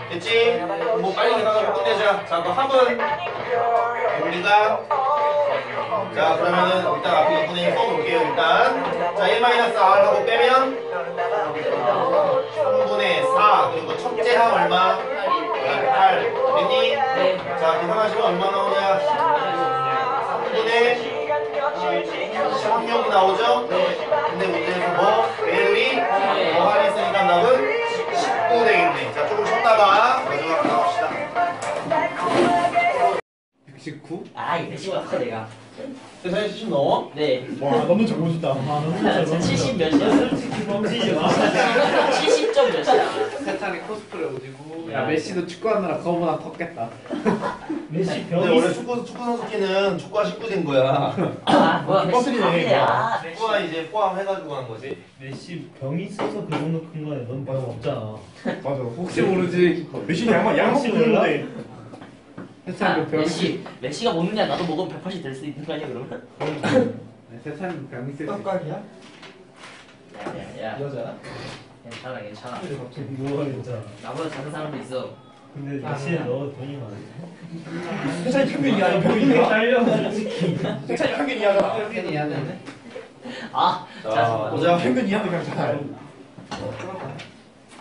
됐지? 뭐 빨리 계산하고 끝내자 자 그럼 합은 우리가 자 그러면은 일단 앞에 2분의 1 써놓을게요 일단 자 1 r 하고 빼면 3분의 4 그리고 첫째 항 얼마? 8 됐니? 자 계산하시면 얼마 나오냐 3분의 16 나오죠? 근데 문제에서 뭐? 배율이 더하기 있으니까 답은 19 되겠네 자 조금 쉬었다가 69? 아, 이거 시원하다 내가. 세상에 70 넘어? 네. 와 너무 적고 싶다. 아 너무 자, 70 몇이야? 솔직히 범죄지 마. 70점 몇이야? 세찬이 코스프레 오지고 야 메시도 축구하느라 그거보다 컸겠다 메시 근데 원래 축구, 축구 선수끼는 축구가 19된 거야 아, 뭐야? 버스리네, 아, 축구가 이제 포함해가지고 한 거지 메시 병이 있어서 그 정도 큰 거야. 넌병 없잖아. 맞아. 혹시 모르지. 메시 양말 양말 혹시 먹는 몰라? 건데 세찬이 그 병이 메시, 메시가 먹느냐 나도 먹으면 180 될 수 있는 거 아니야 그러면? 네, 세찬이 병이 있을 수 있어. 떡각이야? 야, 야, 여자야? 괜찮아, 괜찮아. 갑자기 뭐가 진짜. 나보다 작은 사람도 있어. 근데 메시는 너 돈이 많아. 세상이 평균이 아니 평균이야 딸려 솔직히. 평균 이하잖아 평균 이하네 아, 자 보자 평균 이하도 그냥 잘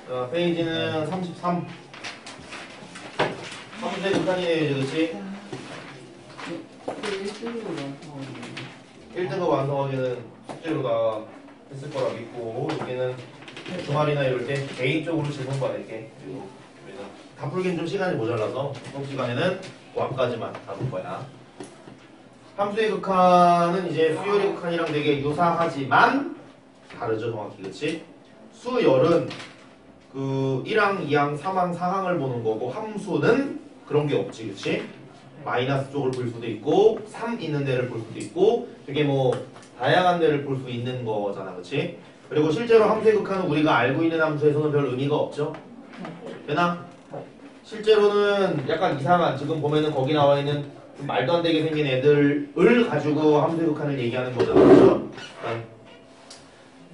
자, 페이지는 33 극한이네요 이제 그치? 1등급 완성하기는 숙제로 다 했을 거라 믿고 여기는 주말이나 이럴 때 개인적으로 질문 받을게 그리고 다 풀긴 좀 시간이 모자라서 수업 시간에는 그 앞까지만 다룰 거야 함수의 극한은 이제 수열의 극한이랑 되게 유사하지만 다르죠 정확히 그치? 수열은 그 1항, 2항, 3항, 4항을 보는 거고 함수는 그런 게 없지 그치? 마이너스 쪽을 볼 수도 있고 3 있는 데를 볼 수도 있고 되게 뭐 다양한 데를 볼 수 있는 거잖아 그치? 그리고 실제로 함수의 극한은 우리가 알고 있는 함수에서는 별 의미가 없죠 되나? 실제로는 약간 이상한 지금 보면은 거기 나와 있는 좀 말도 안 되게 생긴 애들을 가지고 함수의 극한을 얘기하는 거잖아 그죠?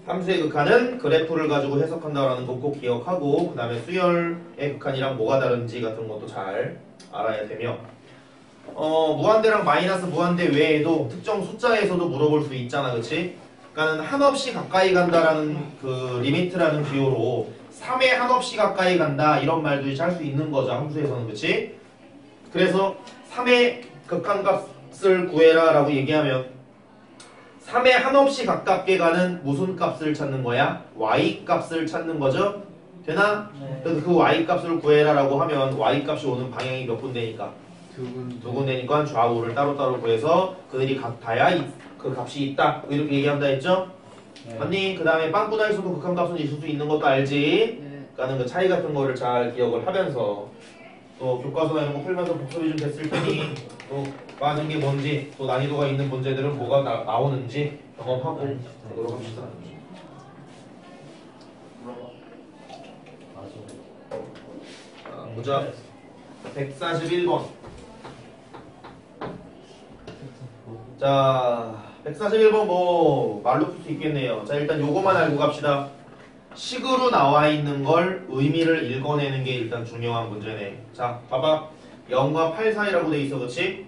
함수의 극한은 그래프를 가지고 해석한다라는 거꼭 기억하고 그 다음에 수열의 극한이랑 뭐가 다른지 같은 것도 잘 알아야 되며 어, 무한대랑 마이너스 무한대 외에도 특정 숫자에서도 물어볼 수 있잖아 그치? 그러니까는 한없이 가까이 간다라는 그 limit라는 비유로 3에 한없이 가까이 간다 이런 말도 이제 할 수 있는 거죠 함수에서는 그치? 그래서 3의 극한값을 구해라 라고 얘기하면 3에 한없이 가깝게 가는 무슨 값을 찾는 거야? y 값을 찾는 거죠? 되나? 그래서 그 y 값을 구해라 라고 하면 y 값이 오는 방향이 몇 군데니까? 두분 두 군데니까 좌우를 따로따로 구해서 그들이 같아야 이- 그 값이 있다 이렇게 얘기한다 했죠? 맞니? 그 다음에 빵꾸다에서도 극한값은 있을 수 있는 것도 알지? 그러니까는 그 차이 같은 거를 잘 기억을 하면서 또 교과서나 이런 거 풀면서 복습이 좀 됐을 테니 또 빠진 게 뭔지 또 난이도가 있는 문제들은 뭐가 나, 나오는지 경험하고 그러도록 합시다. 자, 보자. 141번. 자, 141번 뭐 말로 풀 수 있겠네요. 자, 일단 요거만 알고 갑시다. 식으로 나와 있는 걸 의미를 읽어내는 게 일단 중요한 문제네. 자, 봐봐. 0과 8 사이라고 돼 있어, 그치?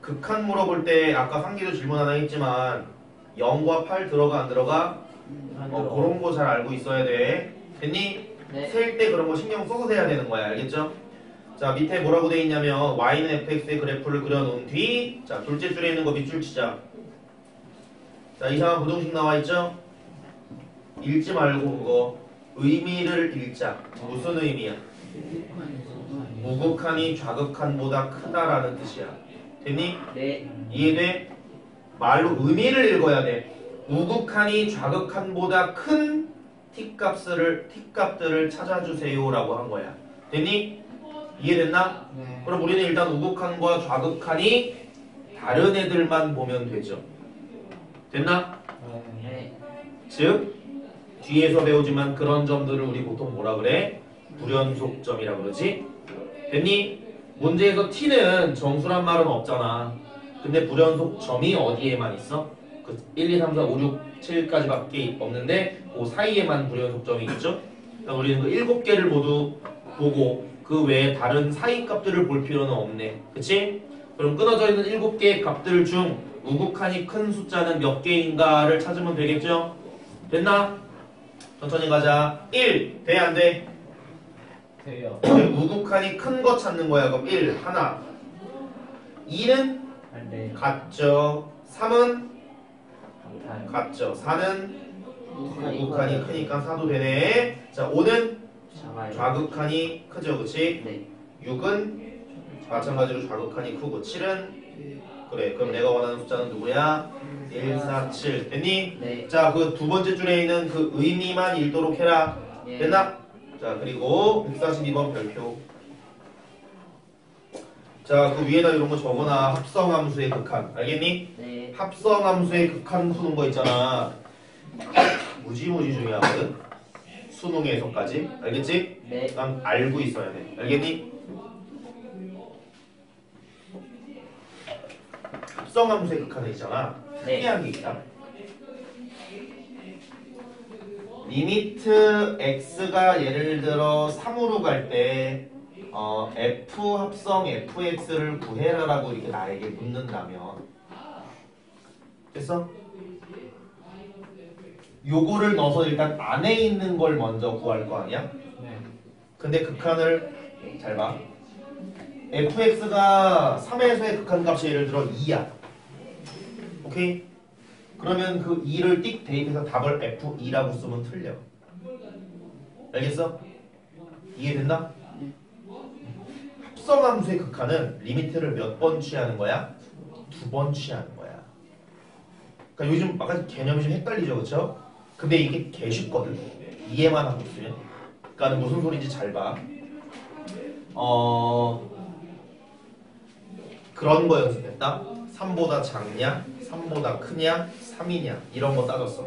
극한 물어볼 때 아까 상기도 질문 하나 했지만 0과 8 들어가 안 들어가? 어, 그런 거 잘 알고 있어야 돼. 됐니? 네. 셀 때 그런 거 신경 써서 세야 되는 거야. 알겠죠? 자, 밑에 뭐라고 돼 있냐면 y는 fx의 그래프를 그려놓은 뒤 자, 둘째 줄에 있는 거 밑줄 치자. 자, 이상한 부동식 나와 있죠? 읽지 말고 그거 의미를 읽자. 무슨 의미야? 무극한이 좌극한보다 크다라는 뜻이야. 됐니? 네. 이해돼? 말로 의미를 읽어야 돼. 우극한이 좌극한보다 큰 t값을 t값들을 찾아주세요라고 한 거야. 됐니? 이해됐나? 네. 그럼 우리는 일단 우극한과 좌극한이 다른 애들만 보면 되죠. 됐나? 네. 네. 즉 뒤에서 배우지만 그런 점들을 우리 보통 뭐라 그래? 불연속점이라 그러지? 됐니? 문제에서 t는 정수란 말은 없잖아. 근데 불연속점이 어디에만 있어? 그 1, 2, 3, 4, 5, 6, 7까지밖에 없는데 그 사이에만 불연속점이 있죠? 그러니까 우리는 그 7개를 모두 보고 그 외에 다른 사이 값들을 볼 필요는 없네. 그치? 그럼 끊어져 있는 7개의 값들 중 우극한이 큰 숫자는 몇 개인가를 찾으면 되겠죠? 됐나? 천천히 가자. 1. 돼, 안 돼? 돼요. 우극한이 큰 거 찾는 거야. 그럼 1. 하나. 2는 안 돼. 같죠. 3은 강탈. 같죠. 4는 우극한이 크니까 4도 되네. 자, 5는 작아요. 좌극한이 크죠. 그치? 네. 6은 마찬가지로 좌극한이 크고 7은 그래. 그럼 내가 원하는 숫자는 누구야? 1, 4, 7. 됐니? 네. 자, 그 두 번째 줄에 있는 그 의미만 읽도록 해라. 예. 됐나? 자, 그리고 142번 별표. 자, 그 위에다 이런 거 적어놔. 합성함수의 극한. 알겠니? 네. 합성함수의 극한 푸는 거 있잖아. 무지무지 중요하거든. 수능에서까지. 알겠지? 네. 난 알고 있어야 돼. 알겠니? 합성함수의 극한은 있잖아. 네. 특이한 게 있다. limit x가 예를 들어 3으로 갈때 어, f 합성 fx를 구해라라고 이렇게 나에게 묻는다면 됐어? 요거를 넣어서 일단 안에 있는 걸 먼저 구할 거 아니야? 네. 근데 극한을 잘 봐. fx가 3에서의 극한 값이 예를 들어 2야. 오케이? 그러면 그 2를 띡 대입해서 답을 f2라고 쓰면 틀려. 알겠어? 이해된다? 합성함수의 극한은 리미트를 몇 번 취하는 거야? 두 번 취하는 거야. 그러니까 요즘 아까 개념이 좀 헷갈리죠, 그렇죠? 근데 이게 개 쉽거든. 이해만 하고 있으면. 그러니까 무슨 소리인지 잘 봐. 어 그런 거 연습했다. 3보다 작냐, 3보다 크냐, 3이냐 이런 거 따졌어.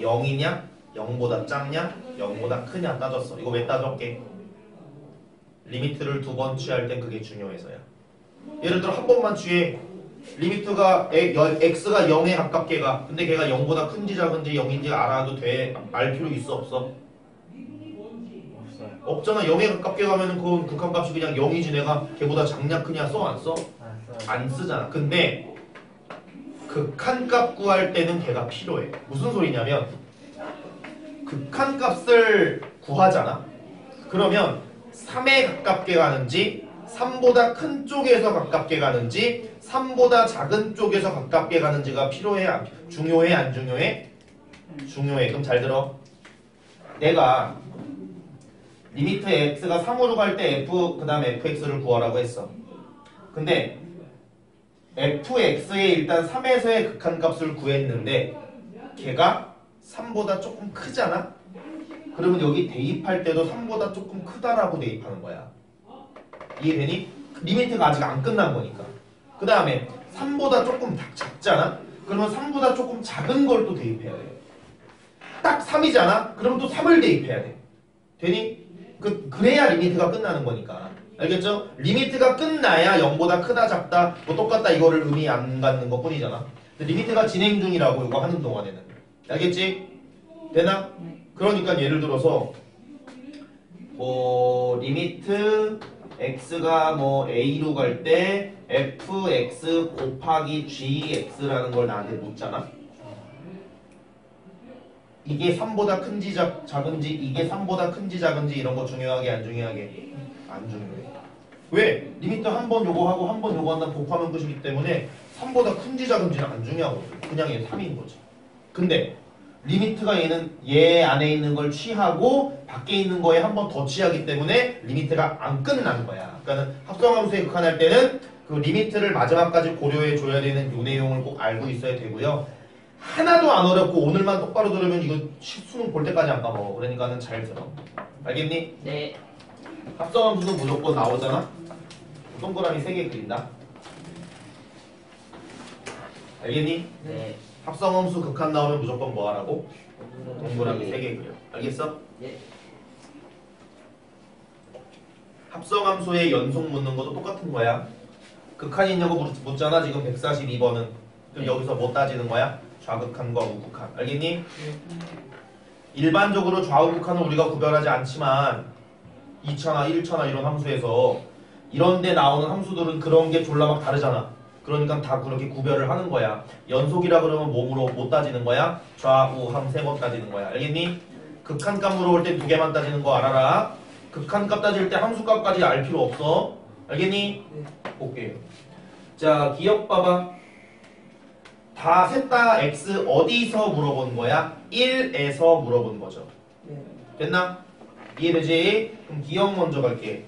0이냐, 0보다 작냐, 0보다 크냐 따졌어. 이거 왜 따졌게? limit를 두 번 취할 땐 그게 중요해서야. 예를 들어 한 번만 취해. limit가 x가 0에 가깝게 가. 근데 걔가 0보다 큰지 작은지 0인지 알아도 돼. 알 필요 있어 없어? 없잖아. 0에 가깝게 가면은 그 극한값이 그냥 0이지 내가 걔보다 작냐 크냐 써 안 써? 안 쓰잖아. 근데 극한값 구할 때는 걔가 필요해. 무슨 소리냐면 극한값을 구하잖아. 그러면 3에 가깝게 가는지 3보다 큰 쪽에서 가깝게 가는지 3보다 작은 쪽에서 가깝게 가는지가 필요해 안- 중요해 안 중요해? 중요해. 그럼 잘 들어. 내가 limit x가 3으로 갈 때 f 그 다음에 fx를 구하라고 했어. 근데 fx에 일단 3에서의 극한값을 구했는데 걔가 3보다 조금 크잖아? 그러면 여기 대입할 때도 3보다 조금 크다라고 대입하는 거야. 이해되니? limit가 아직 안 끝난 거니까. 그 다음에 3보다 조금 작- 작잖아? 그러면 3보다 조금 작은 걸 또 대입해야 돼. 딱 3이잖아? 그러면 또 3을 대입해야 돼. 되니? 그, 그래야 limit가 끝나는 거니까. 알겠죠? limit가 끝나야 0보다 크다 작다 뭐 똑같다 이거를 의미 안 갖는 것 뿐이잖아. limit가 진행 중이라고 이거 하는 동안에는. 알겠지? 되나? 그러니까 예를 들어서 뭐 limit x가 뭐 a로 갈 때 fx 곱하기 gx라는 걸 나한테 묻잖아. 이게 3보다 큰지 작, 작은지 이게 3보다 큰지 작은지 이런 거 중요하게 안 중요하게 안 중요해. 왜? limit 한번 요거 하고 한 번 요거 한다 곱하면 끝이기 때문에 3보다 큰지 작은지는 안 중요하거든. 그냥 얘 3인 거지. 근데 limit가 얘는 얘 안에 있는 걸 취하고 밖에 있는 거에 한 번 더 취하기 때문에 limit가 안 끝난 거야. 그러니까는 합성함수에 극한할 때는 그 리미트를 마지막까지 고려해 줘야 되는 요 내용을 꼭 알고 있어야 되고요. 하나도 안 어렵고 오늘만 똑바로 들으면 이거 시- 수능 볼 때까지 안 까먹어. 그러니까는 잘 들어. 알겠니? 네. 합성함수는 무조건 나오잖아. 동그라미 3개 그린다. 알겠니? 네. 합성함수 극한 나오면 무조건 뭐 하라고? 동그라미 네. 3개 그려. 알겠어? 예. 합성함수의 연속 묻는 것도 똑같은 거야. 극한이 있냐고 묻- 묻잖아. 지금 142번은. 그럼 네. 여기서 뭐 따지는 거야? 좌극한과 우극한. 알겠니? 일반적으로 좌우극한은 우리가 구별하지 않지만 2차나 1차나 이런 함수에서 이런 데 나오는 함수들은 그런 게 졸라 막 다르잖아. 그러니까 다 그렇게 구별을 하는 거야. 연속이라 그러면 몸으로 못 따지는 거야. 좌우 함 세 번 따지는 거야. 알겠니? 극한값 물어볼 때두 개만 따지는 거 알아라. 극한값 따질 때 함수값까지 알 필요 없어. 알겠니? 볼게요. 자, 기억 봐봐. 다 셋 다 x 어디서 물어본 거야? 1에서 물어본 거죠. 네. 됐나? 이해되지? 그럼 기억 먼저 갈게.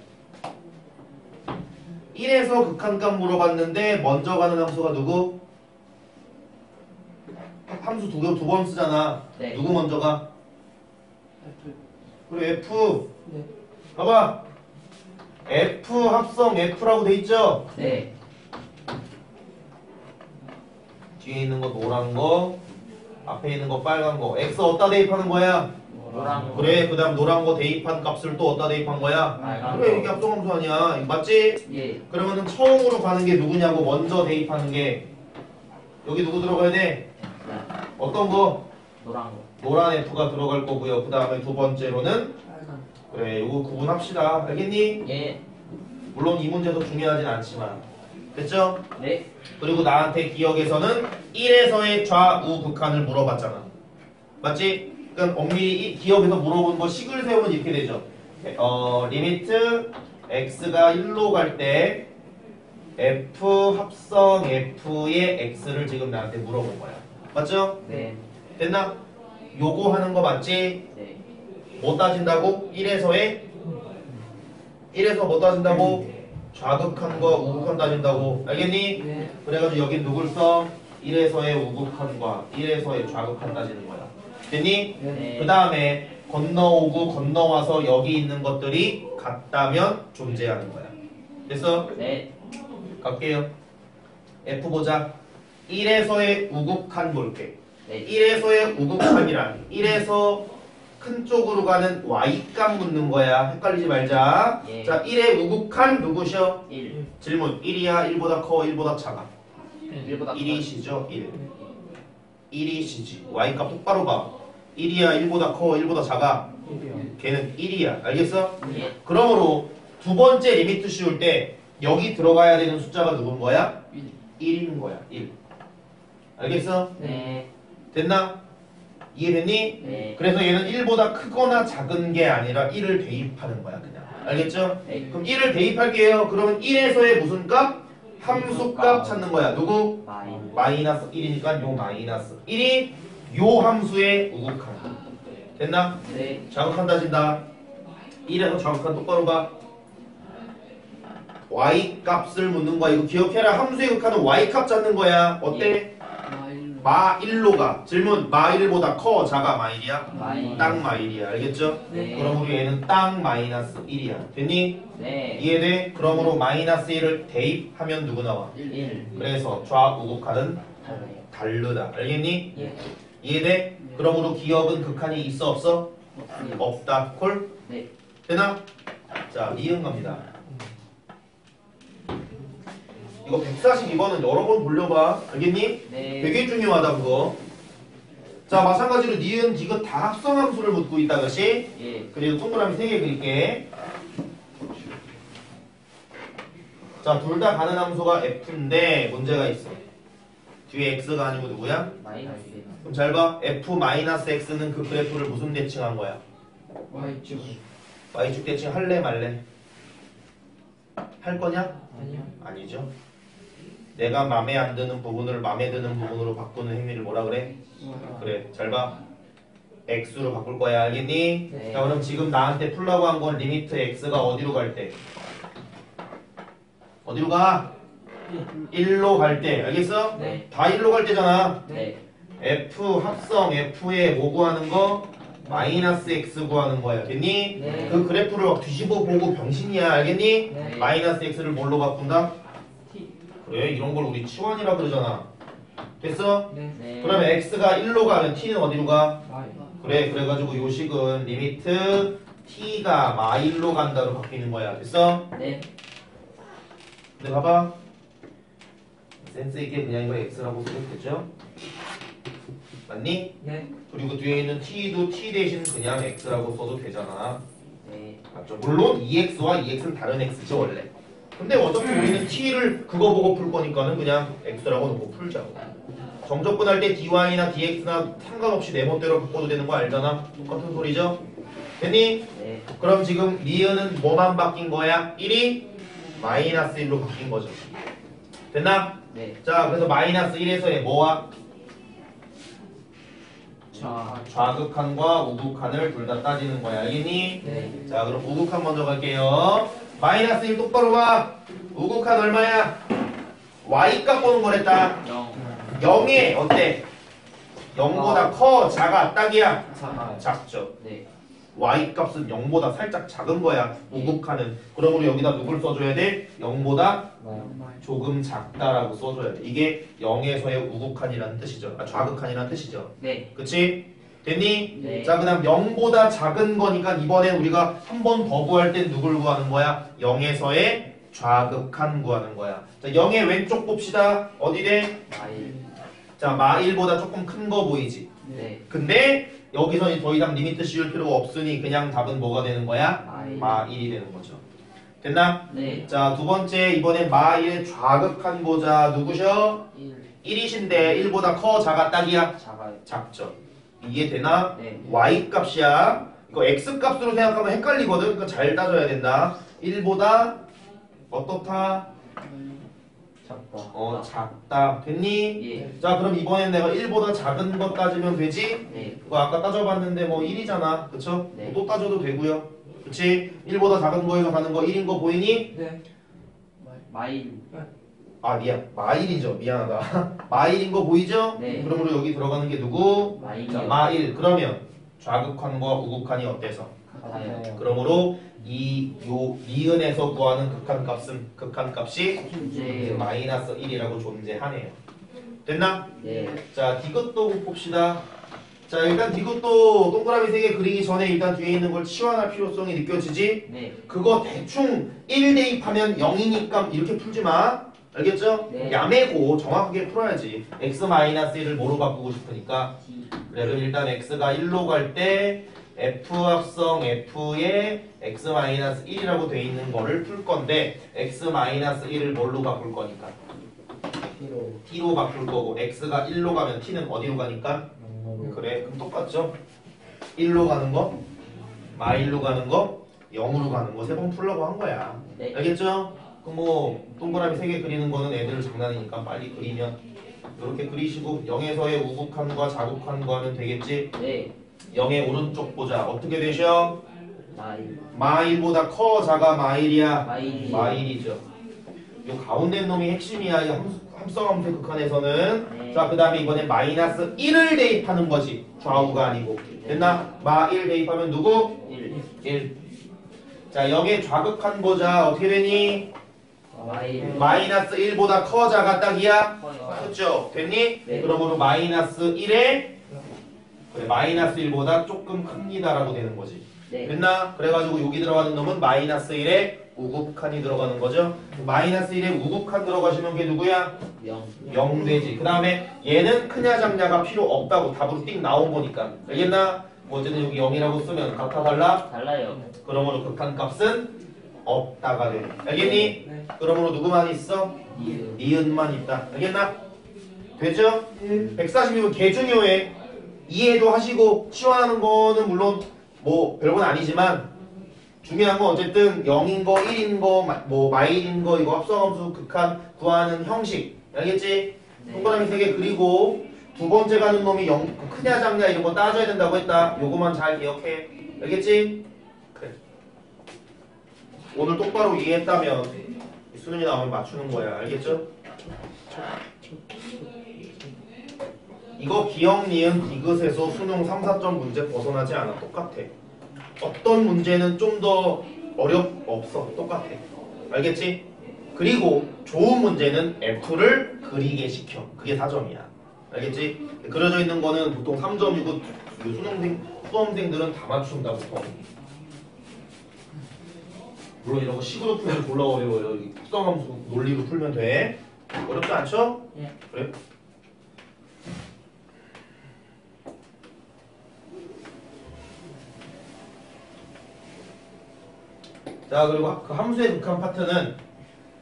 1에서 극한값 물어봤는데 먼저 가는 함수가 누구? 함수 두개두번 쓰잖아. 네. 누구 먼저 가? 그래 F. 네. 봐봐. F 합성 F라고 돼 있죠? 네. 뒤에 있는 거 노란 거, 앞에 있는 거 빨간 거. X 어디다 대입하는 거야? 노란 거. 그래, 그 다음 노란 거 대입한 값을 또 어디다 대입한 거야? 빨간 그래, 거. 이게 합성함수 아니야. 맞지? 예. 그러면은 처음으로 가는 게 누구냐고 먼저 대입하는 게 여기 누구 들어가야 돼? 어떤 거? 노란 거. 노란 F가 들어갈 거고요. 그 다음에 두 번째로는 빨간. 그래, 이거 구분합시다. 알겠니? 예. 물론 이 문제도 중요하진 않지만 됐죠? 네. 그리고 나한테 기역에서는 1에서의 좌우 극한을 물어봤잖아. 맞지? 그러니까 엄밀히 이 기역에서 물어본 거 식을 세우면 이렇게 되죠. 어, limit x가 1로 갈 때 f 합성 f의 x를 지금 나한테 물어본 거야. 맞죠? 네. 됐나? 요거 하는 거 맞지? 네. 뭐 따진다고? 1에서의 1에서 뭐 따진다고? 좌극한과 우극한 따진다고. 알겠니? 네. 그래가지고 여긴 누굴 써? 1에서의 우극한과 1에서의 좌극한 따지는 거야. 됐니? 네. 그 다음에 건너오고 건너와서 여기 있는 것들이 같다면 존재하는 거야. 됐어? 네. 갈게요. F 보자. 1에서의 우극한 볼게. 네. 1에서의 우극한이란 1에서 큰 쪽으로 가는 y값 묻는 거야. 헷갈리지 말자. 예. 자, 1의 우극한 누구셔? 1. 질문. 1이야? 1보다 커? 1보다 작아? 1보다 1이시죠? 1. 1이시지. y값 똑바로 봐. 1이야? 1보다 커? 1보다 작아? 걔는 1이야. 알겠어? 예. 그러므로 두 번째 limit 씌울 때 여기 들어가야 되는 숫자가 누군 거야? 1 인 거야. 1. 알겠어? 네. 됐나? 이해됐니? 네. 그래서 얘는 1보다 크거나 작은 게 아니라 1을 대입하는 거야, 그냥. 알겠죠? 네. 그럼 1을 대입할게요. 그러면 1에서의 무슨 값? 함수 값 찾는 거야. 누구? 마이너스 1이니까 요 마이너스 1이 요 함수의 우극한. 됐나? 네. 자극한 따진다. 1에서 자극한 똑바로 봐. y 값을 묻는 거야. 이거 기억해라. 함수의 극한은 y 값 찾는 거야. 어때? 마 1로 가. 질문 마 1보다 커 작아 마 1이야? 마인. 땅마 1이야. 알겠죠? 네. 그럼 우리 얘는 땅 마이너스 1이야. 됐니? 네. 이해돼? 그러므로 마이너스 1을 대입하면 누구 나와? 1. 그래서 달라요. 다르다. 알겠니? 예. 이해돼? 그러므로 기억은 극한이 있어 없어? 없어요. 없다. 콜? 네. 되나? 자, 니은 갑니다. 이거 142번은 여러 번 돌려봐. 알겠니? 네. 되게 중요하다, 그거. 자, 마찬가지로 니은, 디귿 다 합성함수를 묻고 있다, 것이. 예. 그리고 동그라미 3개 그릴게. 자, 둘 다 가는 함수가 f인데 문제가 있어. 뒤에 x가 아니고 누구야? 마이너스. 그럼 잘 봐. f-x는 그 그래프를 무슨 대칭한 거야? Y축. y축 대칭 할래 말래? 할 거냐? 아니요. 아니죠. 내가 맘에 안 드는 부분을 맘에 드는 부분으로 바꾸는 행위를 뭐라 그래? 그래, 잘 봐. x로 바꿀 거야, 알겠니? 네. 자, 그럼 지금 나한테 풀라고 한 건 limit x가 어디로 갈 때? 어디로 가? 1로 갈 때 알겠어? 네. 다 1로 갈 때잖아 네. f 합성 f에 뭐 구하는 거? 마이너스 x 구하는 거야 알겠니? 네. 그 그래프를 막 뒤집어 보고 병신이야 알겠니? 네. 마이너스 x를 뭘로 바꾼다? 그래 이런 걸 우리 치환이라 그러잖아 됐어? 네. 그러면 x가 1로 가면 t는 어디로 가? 그래 그래가지고 요 식은 limit t가 마일로 간다로 바뀌는 거야 됐어? 네. 근데 봐봐 센스 있게 그냥 이거 x라고 되죠? 맞니? 네. 그리고 뒤에 있는 t도 t 대신 그냥 x라고 써도 되잖아 네. 맞죠? 물론 2x와 2x는 다른 x죠 원래 근데 어차피 우리는 t를 그거 보고 풀 거니까는 그냥 x라고 놓고 풀자고 정적분 할 때 dy나 dx나 상관없이 내 멋대로 바꿔도 되는 거 알잖아 똑같은 소리죠? 됐니? 네. 그럼 지금 리은은 뭐만 바뀐 거야? 1이 마이너스 1로 바뀐 거죠 됐나? 네. 자 그래서 마이너스 1에서의 뭐와? 자. 좌극한과 우극한을 둘 다 따지는 거야 알겠니? 네. 자 그럼 우극한 먼저 갈게요 마이너스 1 똑바로 봐 우극한 얼마야? y값 보는 거랬다 0. 0이 어때? 0보다 커 작아 딱이야 자. 작죠 네. Y값은 0보다 살짝 작은 거야 우극한은 그러므로 여기다 누굴 써줘야 돼? 0보다 조금 작다라고 써줘야 돼 이게 0에서의 우극한이라는 뜻이죠 아, 좌극한이라는 뜻이죠 네. 그치? 됐니? 네. 자, 그 다음 0보다 작은 거니까 이번엔 우리가 한 번 더 구할 땐 누굴 구하는 거야? 0에서의 좌극한 구하는 거야. 자, 0의 왼쪽 봅시다. 어디 돼? 마일. 자, 마1보다 조금 큰 거 보이지? 네. 근데 여기서 더 이상 limit 씌울 필요가 없으니 그냥 답은 뭐가 되는 거야? 마1. 마1이 되는 거죠. 됐나? 네. 자, 두 번째 이번엔 마1 좌극한 보자. 누구셔? 1. 1이신데 1보다 커, 작아, 딱이야? 작아요. 작죠. 이해되나? 네. y 값이야. 이거 x 값으로 생각하면 헷갈리거든. 그거 잘 따져야 된다. 1보다 어떻다? 작다. 어, 작다. 됐니? 예. 자, 그럼 이번엔 내가 1보다 작은 거 따지면 되지? 네. 그거 아까 따져봤는데 뭐 1이잖아. 그쵸? 네. 또 따져도 되고요. 그치? 1보다 작은 거에서 가는 거 1인 거 보이니? 네. 마일. 아, 미안. 마일이죠. 미안하다. 마일인 거 보이죠? 네. 그러므로 여기 들어가는 게 누구? 자, 마일이요. 마일. 그러면 좌극한과 우극한이 어때서? 같아요. 그러므로 이요 니은에서 구하는 극한 값은 극한 값이 존재해요. 마이너스 1이라고 존재하네요. 됐나? 네. 자, 디귿도 봅시다. 자, 일단 디귿도 동그라미 세개 그리기 전에 일단 뒤에 있는 걸 치환할 필요성이 느껴지지? 네. 그거 대충 1 대입하면 0이니까 이렇게 풀지 마. 알겠죠? 네. 야매고 정확하게 풀어야지. x-1을 뭐로 바꾸고 싶으니까 D. 그래 그럼 일단 x가 1로 갈 때 f 합성 f에 x-1이라고 돼 있는 거를 풀 건데 x-1을 뭘로 바꿀 거니까? T로. 바꿀 거고 x가 1로 가면 t는 어디로 가니까? 그래 그럼 똑같죠? 1로 가는 거? 마일로 가는 거? 0으로 가는 거 세 번 풀려고 한 거야. 네. 알겠죠? 그럼 뭐 동그라미 세개 그리는 거는 애들 장난이니까 빨리 그리면. 이렇게 그리시고 0에서의 우극한과 자극한과 하면 되겠지? 네. 0의 오른쪽 보자 어떻게 되셔? 마일. 마일보다 커 작아 마일이야 마일. 마일이죠 요 가운데 놈이 핵심이야 이 함- 합성함수 극한에서는 네. 자 그 다음에 이번에 마이너스 1을 대입하는 거지 좌우가 아니고 됐나? 마1 대입하면 누구? 1. 1 자, 여기에 좌극한 보자. 어떻게 되니? 마일. 마이너스 1보다 커 작아 딱이야? 커요. 그렇죠? 됐니? 네. 그러므로 마이너스 1에 그래, 마이너스 1보다 조금 큽니다라고 되는 거지. 네. 됐나? 그래가지고 여기 들어가는 놈은 마이너스 1에 우극한이 들어가는 거죠. 마이너스 1에 우극한 들어가시면 그게 누구야? 0. 0 되지. 그 다음에 얘는 크냐 작냐가 필요 없다고 답으로 띵 나온 거니까. 알겠나? 뭐 어쨌든 여기 0이라고 쓰면 같아 달라? 달라요. 그러므로 극한 값은 없다가 돼. 알겠니? 네. 그러므로 누구만 있어? 이유. 니은만 있다. 알겠나? 되죠? 142번 개 중요해. 이해도 하시고 치환하는 거는 물론 뭐 별건 아니지만 중요한 건 어쨌든 0인 거, 1인 거, 마- 뭐 마일인 거 이거 합성함수 극한 구하는 형식. 알겠지? 네. 동그라미 세개 그리고 두 번째 가는 놈이 0 크냐 작냐 이런 거 따져야 된다고 했다. 요거만 잘 기억해. 알겠지? 그래. 오늘 똑바로 이해했다면 수능이 나오면 맞추는 거야. 알겠죠? 이거 기억, 니은, 디귿에서 수능 3, 4점 문제 벗어나지 않아. 똑같아. 어떤 문제는 좀 더 어렵, 없어. 똑같아. 알겠지? 그리고 좋은 문제는 F를 그리게 시켜. 그게 4점이야. 알겠지? 그려져 있는 거는 보통 3점이고 수능생, 수험생들은 다 맞춘다, 보통. 물론 이런 거 식으로 풀면 졸라 어려워요. 이 특성함수 논리로 풀면 돼. 어렵지 않죠? 예. 그래? 자 그리고 그 함수의 극한 파트는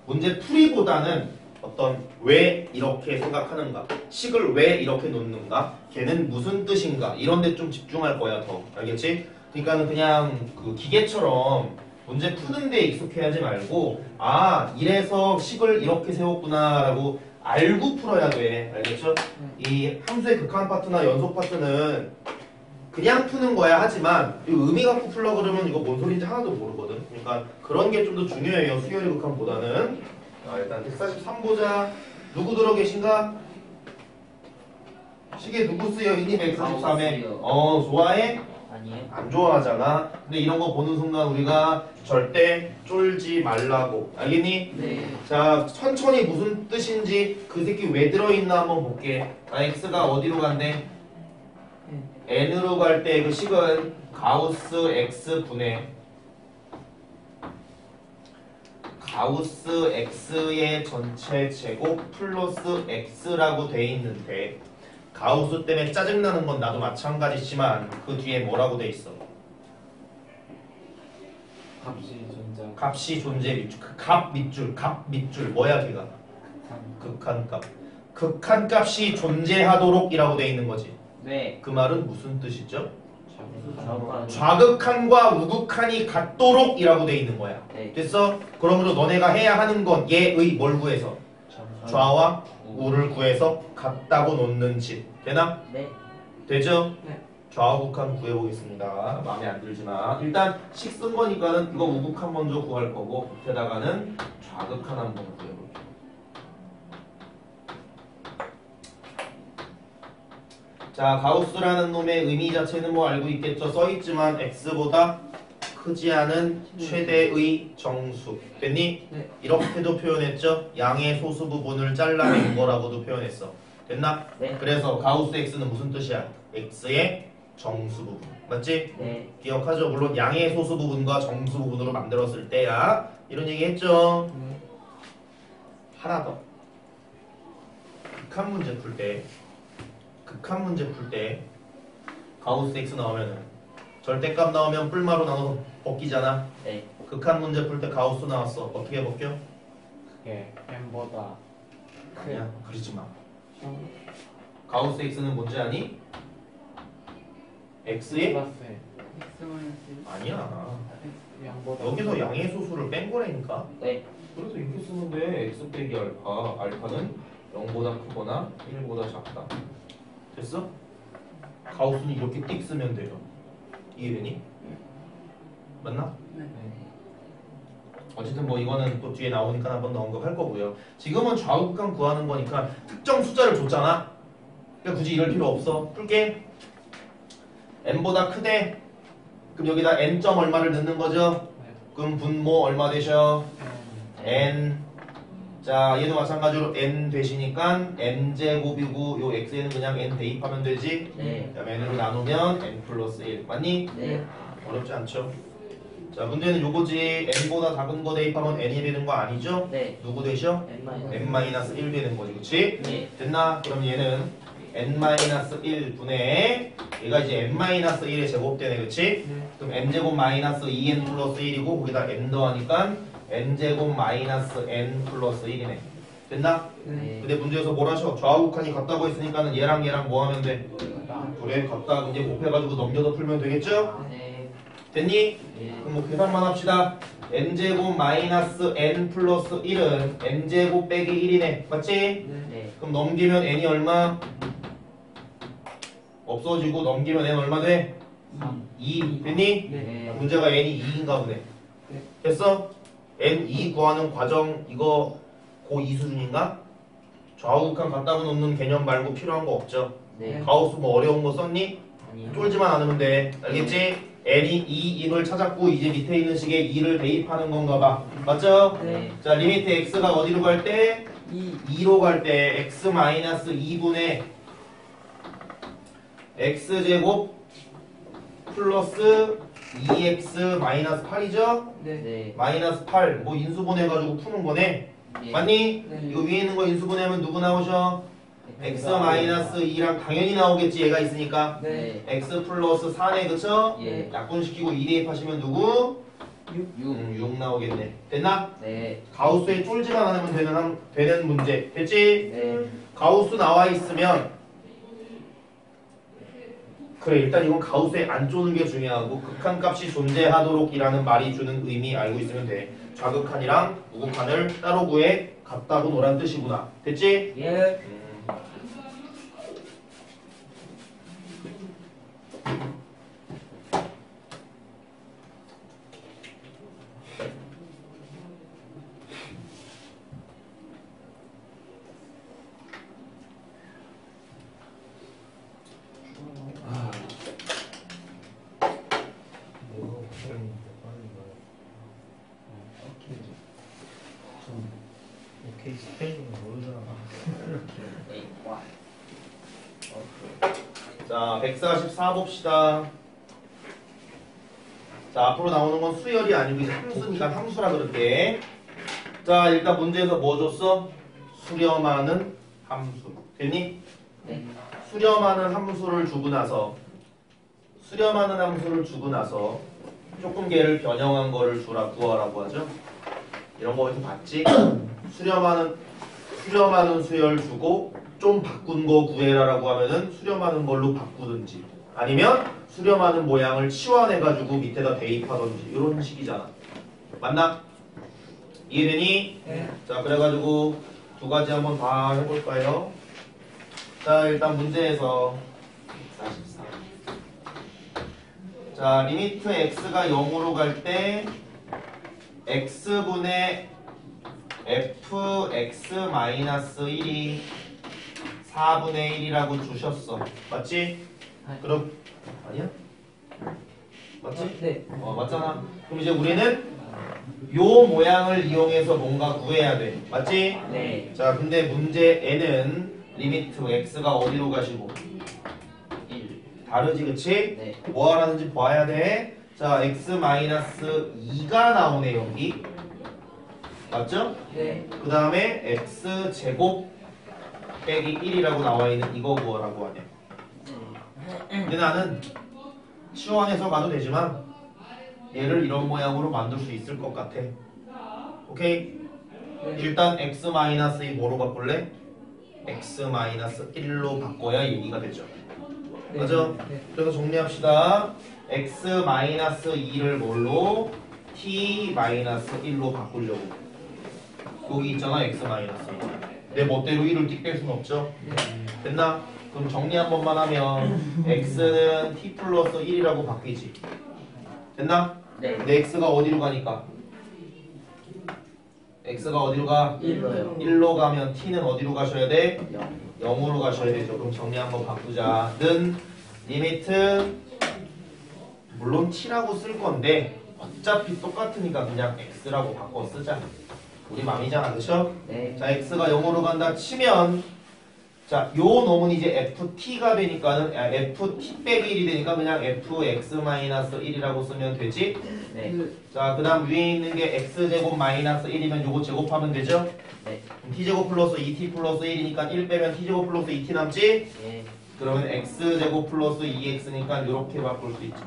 문제 풀이보다는 어떤 왜 이렇게 생각하는가 식을 왜 이렇게 놓는가 걔는 무슨 뜻인가 이런 데 좀 집중할 거야 더 알겠지? 그러니까는 그냥 그 기계처럼 문제 푸는 데 익숙해하지 말고 아 이래서 식을 이렇게 세웠구나 라고 알고 풀어야 돼 알겠죠? 이 함수의 극한 파트나 연속 파트는 그냥 푸는 거야 하지만 이 의미 갖고 풀려 그러면 이거 뭔 소리인지 하나도 모르거든. 그러니까 그런 게 좀 더 중요해요. 수열의 극한보다는. 아, 일단 143 보자. 누구 들어 계신가? 시계 누구 쓰여 있니? 143에. 어, 좋아해? 아니에요? 안 좋아하잖아. 근데 이런 거 보는 순간 우리가 절대 쫄지 말라고. 알겠니? 네. 자, 천천히 무슨 뜻인지 그 새끼 왜 들어있나 한번 볼게. 아, x가 어디로 간대? N으로 갈 때 그 식은 가우스 x 분의 가우스 x의 전체 제곱 플러스 x라고 돼 있는데 가우스 때문에 짜증나는 건 나도 마찬가지지만 그 뒤에 뭐라고 돼 있어? 값이 존재. 값이 존재 밑줄, 그 값 밑줄, 값 밑줄 뭐야 걔가? 극한값. 극한값이 존재하도록 이라고 돼 있는 거지. 네. 그 말은 무슨 뜻이죠? 좌극한과 우극한이 같도록 이라고 돼 있는 거야. 네. 됐어? 그러므로 너네가 해야 하는 건 얘의 뭘 구해서 좌와 우를 구해서 같다고 놓는 집. 되나? 네. 되죠? 네. 좌우극한 구해보겠습니다. 마음에 안 들지만 일단 식쓴 거니까는 이거 우극한 먼저 구할 거고 밑에다가는 좌극한 한번 구해볼게요. 자 가우스라는 놈의 의미 자체는 뭐 알고 있겠죠? 써있지만 x보다 크지 않은 최대의 정수 됐니? 네. 이렇게도 표현했죠? 양의 소수 부분을 잘라낸 거라고도 표현했어 됐나? 네. 그래서 가우스 x는 무슨 뜻이야? x의 정수 부분 맞지? 네. 기억하죠? 물론 양의 소수 부분과 정수 부분으로 만들었을 때야 이런 얘기 했죠? 하나 더 극한 문제 풀때 극한 문제 풀 때 가우스 x 나오면은 절대값 나오면 뿔마로 나눠서 벗기잖아 네. 극한 문제 풀 때 가우스 나왔어 어떻게 벗겨? 그게 m보다 아니야 그러지 마 가우스 x는 뭔지 아니? x의? 플러스 X 아니야 양보다 여기서 양의 소수를 뺀 거라니까 네. 그래서 이렇게 쓰는데 x 빼기 알파 알파는 0보다 크거나 1보다 작다 됐어? 가우스는 이렇게 띡 쓰면 돼요 이해되니? 맞나? 네. 어쨌든 뭐 이거는 또 뒤에 나오니까 한 번 더 언급할 거고요 지금은 좌우극한 구하는 거니까 특정 숫자를 줬잖아 그러니까 굳이 이럴 필요 없어 풀게 n보다 크대 그럼 여기다 n점 얼마를 넣는 거죠? 그럼 분모 얼마 되셔? n 자 얘도 마찬가지로 n 되시니까 n 제곱이고 요 x에는 그냥 n 대입하면 되지 네. 그다음 n으로 나누면 n 플러스 1 맞니? 네. 어렵지 않죠? 자 문제는 요거지 n보다 작은 거 대입하면 n이 되는 거 아니죠? 네. 누구 되셔? N 마이너스. n-1 되는 거지 그치? 네. 됐나? 그럼 얘는 n-1 분의 얘가 이제 n-1의 제곱되네 그치? 그럼 n제곱 마이너스 2n 플러스 1이고 거기다 n 더하니까 n제곱 마이너스 n 플러스 1이네 됐나? 네. 근데 문제에서 뭘 하셔? 좌우극한이 같다고 했으니까는 얘랑 얘랑 뭐 하면 돼? 그래 같다 이제 곱해가지고 넘겨서 풀면 되겠죠? 네. 됐니? 네. 그럼 뭐 계산만 합시다 n제곱 마이너스 n 플러스 1은 n제곱 빼기 1이네 맞지? 네. 그럼 넘기면 n이 얼마? 없어지고 넘기면 n 얼마 돼? 2 됐니? 네. 문제가 n이 2인가 보네 됐어? N 2 구하는 과정 이거 고2 수준인가? 좌우극한 같다고 놓는 개념 말고 필요한 거 없죠. 네. 가우스 뭐 어려운 거 썼니? 아니요. 쫄지만 않으면 돼. 알겠지? n이 2, 1을 찾았고 이제 밑에 있는 식에 2를 대입하는 건가 봐. 맞죠? 네. 자, limit x가 어디로 갈 때? 이 2로 갈 때 x 마이너스 2분의 x제곱 플러스 2x 마이너스 8이죠? 네. 네. 마이너스 8. 뭐 인수분해가지고 푸는 거네. 예. 맞니? 네. 이거 위에 있는 거 인수 보내면 누구 나오죠? x 마이너스 2랑 당연히 나오겠지 얘가 있으니까 네. x 플러스 4네 그쵸? 예. 약분시키고 2 대입하시면 누구? 6. 음, 6 나오겠네 됐나? 네. 가우스에 쫄지만 않으면 되는, 한- 되는 문제 됐지? 네. 가우스 나와 있으면 그래 일단 이건 가우스에 안 쪼는 게 중요하고 극한값이 존재하도록 이라는 말이 주는 의미 알고 있으면 돼 좌극한이랑 우극한을 따로 구해 같다고 노란 뜻이구나 됐지? 예. 오케이 스페인 모르잖아. 네. 와. 자 144 봅시다 자 앞으로 나오는 건 수열이 아니고 이제 함수니까 함수라 그럴게 자 일단 문제에서 뭐 줬어? 수렴하는 함수 됐니? 네. 수렴하는 함수를 주고 나서 수렴하는 함수를 주고 나서 조금 걔를 변형한 거를 주라 구하라고 하죠. 이런 거 어디서 봤지? 수렴하는 수렴하는 수열 주고 좀 바꾼 거 구해라라고 하면은 수렴하는 걸로 바꾸든지 아니면 수렴하는 모양을 치환해 가지고 밑에다 대입하든지 이런 식이잖아. 맞나? 이해되니? 네. 자 그래가지고 두 가지 한번 다 해볼까요? 자 일단 문제에서 44. 자 limit x가 0으로 갈 때 x분의 fx 마이너스 1이 4분의 1이라고 주셨어 맞지? 그럼 아니야? 맞지? 네. 어 맞잖아 그럼 이제 우리는 요 모양을 이용해서 뭔가 구해야 돼 맞지? 네. 자 근데 문제는 limit x가 어디로 가시고 1. 다르지 그치? 네. 뭐 하라는지 봐야 돼. 자 x 마이너스 2가 나오네 여기. 맞죠? 네. 그 다음에 x 제곱 빼기 1이라고 나와 있는 이거 구하라고 하네. 근데 나는 치환해서 가도 되지만 얘를 이런 모양으로 만들 수 있을 것 같아. 오케이? 일단 x 마이너스 2 뭐로 바꿀래? x 마이너스 1로 바꿔야 얘기가 되죠. 네. 맞아? 네. 그래서 정리합시다. x 마이너스 2를 뭘로? t 마이너스 1로 바꾸려고. 여기 있잖아 x 마이너스 2. 내 멋대로 1을 띡뺄 수는 없죠? 됐나? 그럼 정리 한 번만 하면 x는 t 플러스 1이라고 바뀌지. 됐나? 네. 내 x가 어디로 가니까? x가 어디로 가? 1로요. 1로 가면 t는 어디로 가셔야 돼? 0. 0으로 가셔야 되죠. 그럼 정리 한번 바꾸자. 는 limit 물론 t라고 쓸 건데 어차피 똑같으니까 그냥 x라고 바꿔 쓰자. 우리 맘이잖아, 그쵸? 네. 자, x가 0으로 간다 치면 자, 요 놈은 이제 ft가 되니까는 아, ft 빼기 1이 되니까 그냥 fx-1이라고 쓰면 되지. 네. 자, 그 다음 위에 있는 게 x제곱 마이너스 1이면 요거 제곱하면 되죠? 네. 그럼 t제곱 플러스 2t 플러스 1이니까 1 빼면 t제곱 플러스 2t 남지? 예. 그러면 x제곱 플러스 2x니까 이렇게 바꿀 수 있죠.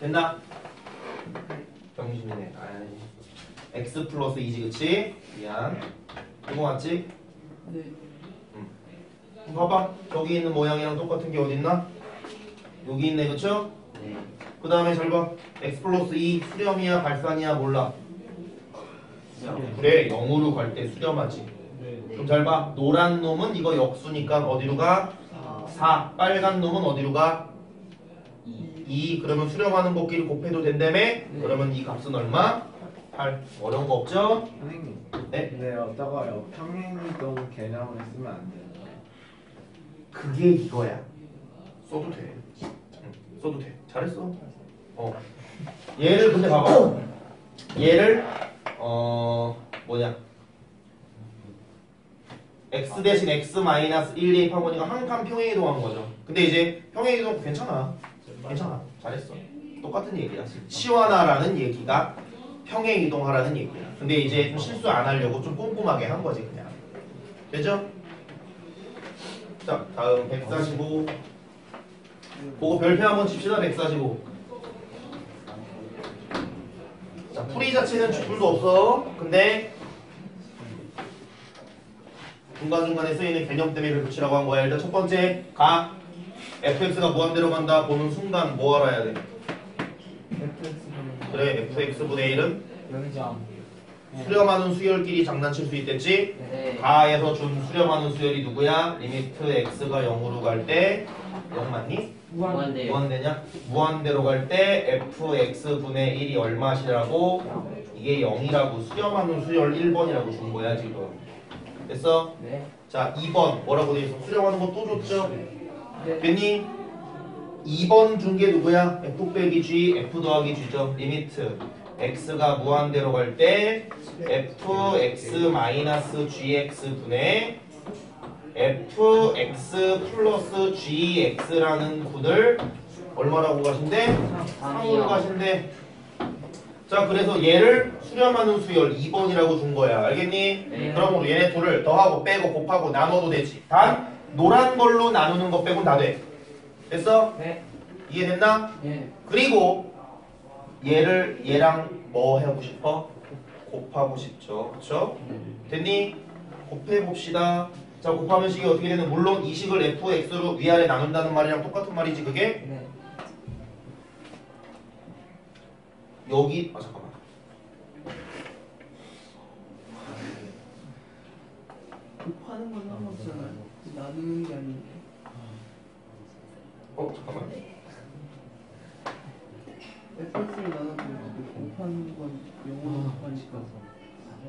됐나? 병신이네. 아이. x 플러스 2지 그치? 미안. 이거 맞지? 네. 봐봐. 저기 있는 모양이랑 똑같은 게 어딨나? 여기 있네 그쵸? 네. 그 다음에 잘 봐. x 플러스 2 수렴이야 발산이야 몰라. 그래 0으로 갈 때 수렴하지. 네. 그럼 잘 봐. 노란 놈은 이거 역수니까 어디로 가? 4. 빨간 놈은 어디로 가? 2. 그러면 수렴하는 것끼리 곱해도 된다며? 그러면 이 값은 얼마? 8 어려운 거 없죠? 선생님. 네? 근데 어떠가요? 평행이동 개념을 쓰면 안 되나요? 그게 이거야. 써도 돼. 응, 써도 돼. 잘했어. 어. 얘를 근데 봐봐. 얘를 어 뭐냐? x 대신 x 마이너스 1 대입한 거니까 한 칸 평행 이동한 거죠. 근데 이제 평행 이동 괜찮아. 괜찮아. 잘했어. 똑같은 얘기야. 시원하라는 얘기가 평행 이동하라는 얘기야. 근데 이제 좀 실수 안 하려고 좀 꼼꼼하게 한 거지 그냥. 되죠? 자, 다음 145. 그거 별표 한번 칩시다. 145. 자, 풀이 자체는 줄도 없어. 근데 중간중간에 쓰이는 개념 때문에 그 붙이라고 한 거야. 일단 첫 번째, 가. fx가 무한대로 간다 보는 순간 뭐 알아야 돼? 그래, fx분의 1은 영점. 수렴하는 수열끼리 장난칠 수 있댔지? 네. 가에서 준 수렴하는 수열이 누구야? limit x가 0으로 갈 때 0 맞니? 무한대요. 무한대냐? 무한대로 갈 때 fx분의 1이 얼마시라고? 이게 0이라고 수렴하는 수열 1번이라고 준 거야 지금 됐어? 네. 자 2번 뭐라고 돼 있어? 수렴하는 거 또 줬죠? 네. 됐니? 2번 준 게 누구야? f 빼기 g, f 더하기 g죠 limit x가 무한대로 갈 때 fx 마이너스 gx 분의 fx 플러스 gx라는 구들 얼마라고 가신대? 3으로 가신대 자 그래서 얘를 수렴하는 수열 2번이라고 준 거야 알겠니? 네. 그러므로 얘네 둘을 더하고 빼고 곱하고 나눠도 되지 단 노란 걸로 나누는 것 빼곤 다 돼 됐어? 네. 이해됐나? 네. 그리고 얘를 얘랑 뭐 하고 싶어? 곱하고 싶죠. 그쵸? 됐니? 곱해 봅시다. 자, 곱하면 식이 어떻게 되는? 물론 이 식을 fx로 위아래 나눈다는 말이랑 똑같은 말이지, 그게? 네. 여기, 아, 잠깐만. 곱하는 건 상관없잖아요. 나누는 게 아닌데. 어, 잠깐만. 영어로 곱하니까.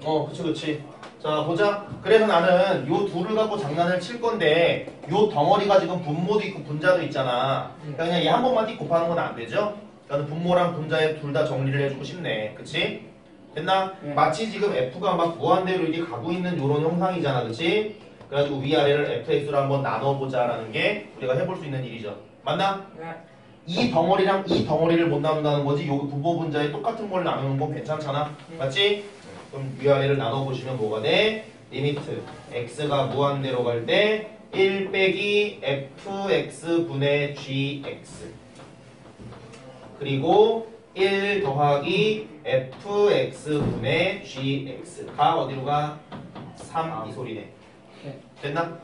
어, 그치, 그치. 자, 보자. 그래서 나는 요 둘을 갖고 장난을 칠 건데, 요 덩어리가 지금 분모도 있고 분자도 있잖아. 그러니까 그냥 얘 한 번만 띡 곱하는 건 안 되죠? 그러니까 분모랑 분자에 둘 다 정리를 해주고 싶네. 그치? 됐나? 네. 마치 지금 F가 막 무한대로 이렇게 가고 있는 요런 형상이잖아. 그치? 그래가지고 위아래를 fx로 한번 나눠보자라는 게 우리가 해볼 수 있는 일이죠. 맞나? 네. 이 덩어리랑 이 덩어리를 못 나눈다는 거지. 요 분모 분자에 똑같은 걸 나누는 건 괜찮잖아. 맞지? 그럼 위아래를 나눠보시면 뭐가 돼? limit x가 무한대로 갈 때 1 빼기 fx 분의 gx 그리고 1 더하기 fx 분의 gx가 어디로 가? 3 이 소리네. 네. 됐나?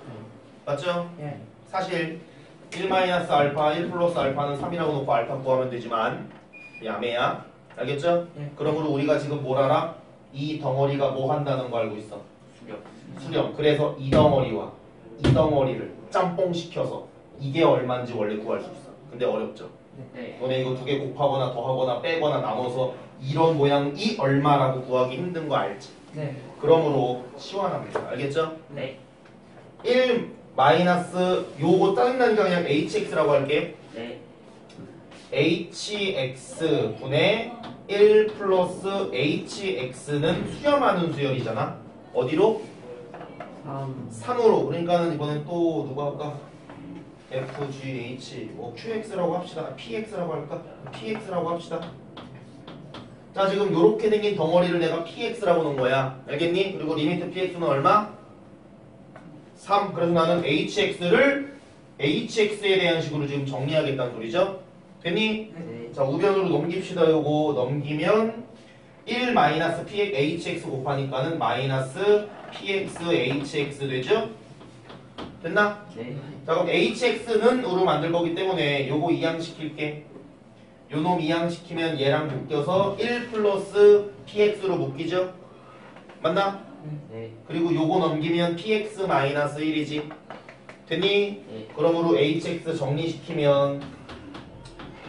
맞죠? 네. 사실 1 마이너스 알파, 1 플러스 알파는 3이라고 놓고 알파 구하면 되지만 야매야. 알겠죠? 네. 그러므로 우리가 지금 뭘 알아? 이 덩어리가 뭐 한다는 거 알고 있어? 수렴. 수렴. 그래서 이 덩어리와 이 덩어리를 짬뽕 시켜서 이게 얼마인지 원래 구할 수 있어. 근데 어렵죠. 네. 너네 이거 두 개 곱하거나 더하거나 빼거나 나눠서 이런 모양이 얼마라고 구하기 힘든 거 알지? 네. 그러므로 시원합니다. 알겠죠? 네. 1 마이너스 요거 짜증나니까 그냥 hx라고 할게. 네. hx 분의 1 플러스 hx는 수렴하는 수열이잖아. 어디로? 3. 3으로. 그러니까는 이번엔 또 누가 할까? fgh 뭐 qx라고 합시다. px라고 할까? px라고 합시다. 자 지금 요렇게 생긴 덩어리를 내가 px라고 놓은 거야. 알겠니? 그리고 limit px는 얼마? 3. 그래서 나는 hx를 hx에 대한 식으로 지금 정리하겠다는 소리죠. 됐니? 네. 자 우변으로 넘깁시다 요거 넘기면 1 마이너스 px hx 곱하니까는 마이너스 px hx 되죠? 됐나? 네. 자 그럼 hx는 으로 만들 거기 때문에 요거 이항시킬게 요놈 이항시키면 얘랑 묶여서 1 플러스 px로 묶이죠? 맞나? 네. 그리고 요거 넘기면 px 마이너스 1이지 됐니? 네. 그러므로 hx 정리시키면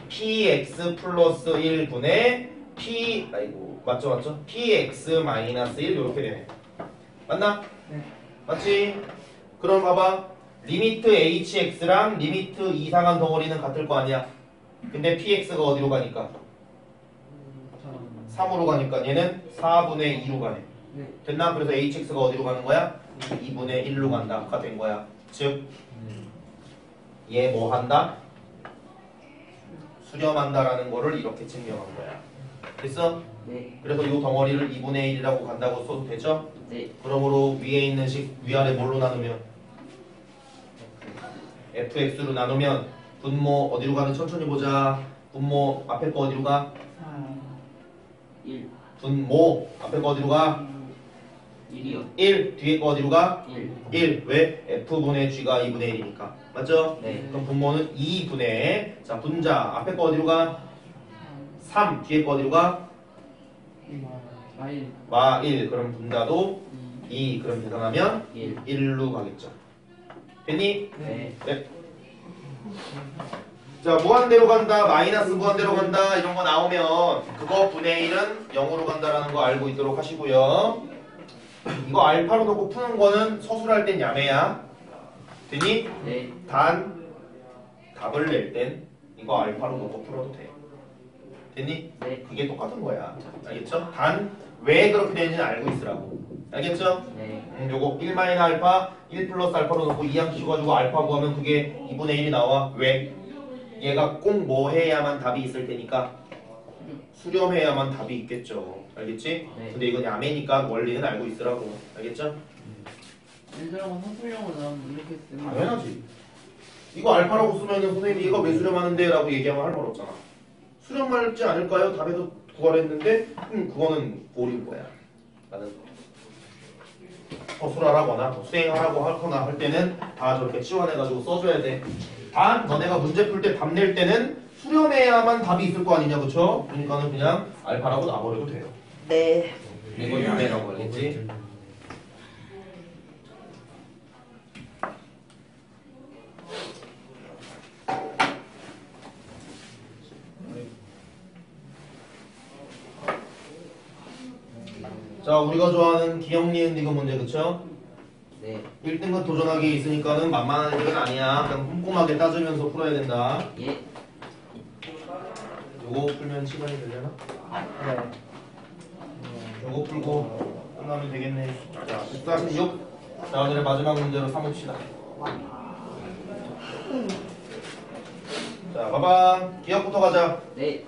px 플러스 1분의 p 아이고 맞죠 맞죠? px 마이너스 1 이렇게 되네. 맞나? 네. 맞지? 그럼 봐봐. limit hx랑 limit 이상한 덩어리는 같을 거 아니야. 근데 px가 어디로 가니까? 3으로 가니까 얘는 4분의 2로 가네. 네. 됐나? 그래서 hx가 어디로 가는 거야? 2분의 1로 간다가 된 거야. 즉, 얘 뭐 한다? 수렴한다라는 거를 이렇게 증명한 거야. 됐어? 네. 그래서 이 덩어리를 2분의 1이라고 간다고 써도 되죠? 네. 그러므로 위에 있는 식 위아래 뭘로 나누면 fx로 나누면 분모 어디로 가는 천천히 보자. 분모 앞에 거 어디로 가? 1. 분모 앞에 거 어디로 가? 1이요. 1 뒤에 거 어디로 가? 1. 1 왜? f분의 g가 2분의 1이니까 맞죠? 네. 그럼 분모는 2분의 자 분자 앞에 거 어디로 가? 3 뒤에 거 어디로 가? 마일 마1 그럼 분자도 2 그럼 계산하면 1. 1로 가겠죠 됐니? 네. 네. 자 무한대로 간다 마이너스 무한대로 간다 이런 거 나오면 그거 분의 1은 0으로 간다라는 거 알고 있도록 하시고요 이거 알파로 놓고 푸는 거는 서술할 땐 야매야 됐니? 네. 단 답을 낼 땐 이거 알파로 놓고 풀어도 돼 됐니? 네. 그게 똑같은 거야 알겠죠? 단 왜 그렇게 되는지는 알고 있으라고 알겠죠? 네. 음, 요거 1 마이너 알파 1 플러스 알파로 놓고 2항 씌워가지고 알파 구하면 그게 2분의 1이 나와 왜? 얘가 꼭 뭐 해야만 답이 있을 테니까 수렴해야만 답이 있겠죠 알겠지? 네. 근데 이건 야매니까 원리는 알고 있으라고 알겠죠? 얘들하고 선풀형으로 나오면 이렇게 쓰면 당연하지 이거 알파라고 쓰면은 선생님이 이거 왜 수렴하는데 라고 얘기하면 할 말 없잖아 수렴 말지 않을까요? 답에서 구하랬는데 음 그거는 고린 거야 나는 서술하라거나 뭐 수행하라고 하거나 할 때는 다 저렇게 치환해가지고 써줘야 돼. 단 너네가 문제 풀 때 답 낼 때는 수렴해야만 답이 있을 거 아니냐 그쵸? 그러니까는 그냥 알파라고 놔버려도 돼요. 네. 이거 야매라고 알겠지? 자 우리가 좋아하는 기억 니은 니은 문제 그쵸? 네. 1등급 도전하기 있으니까는 만만한 일은 아니야. 그냥 꼼꼼하게 따지면서 풀어야 된다. 예. 요거 풀면 시간이 되려나? 네. 요거 풀고 끝나면 되겠네. 자, 146. 자, 오늘의 마지막 문제로 삼읍시다. 자, 봐봐. 기역부터 가자. 네.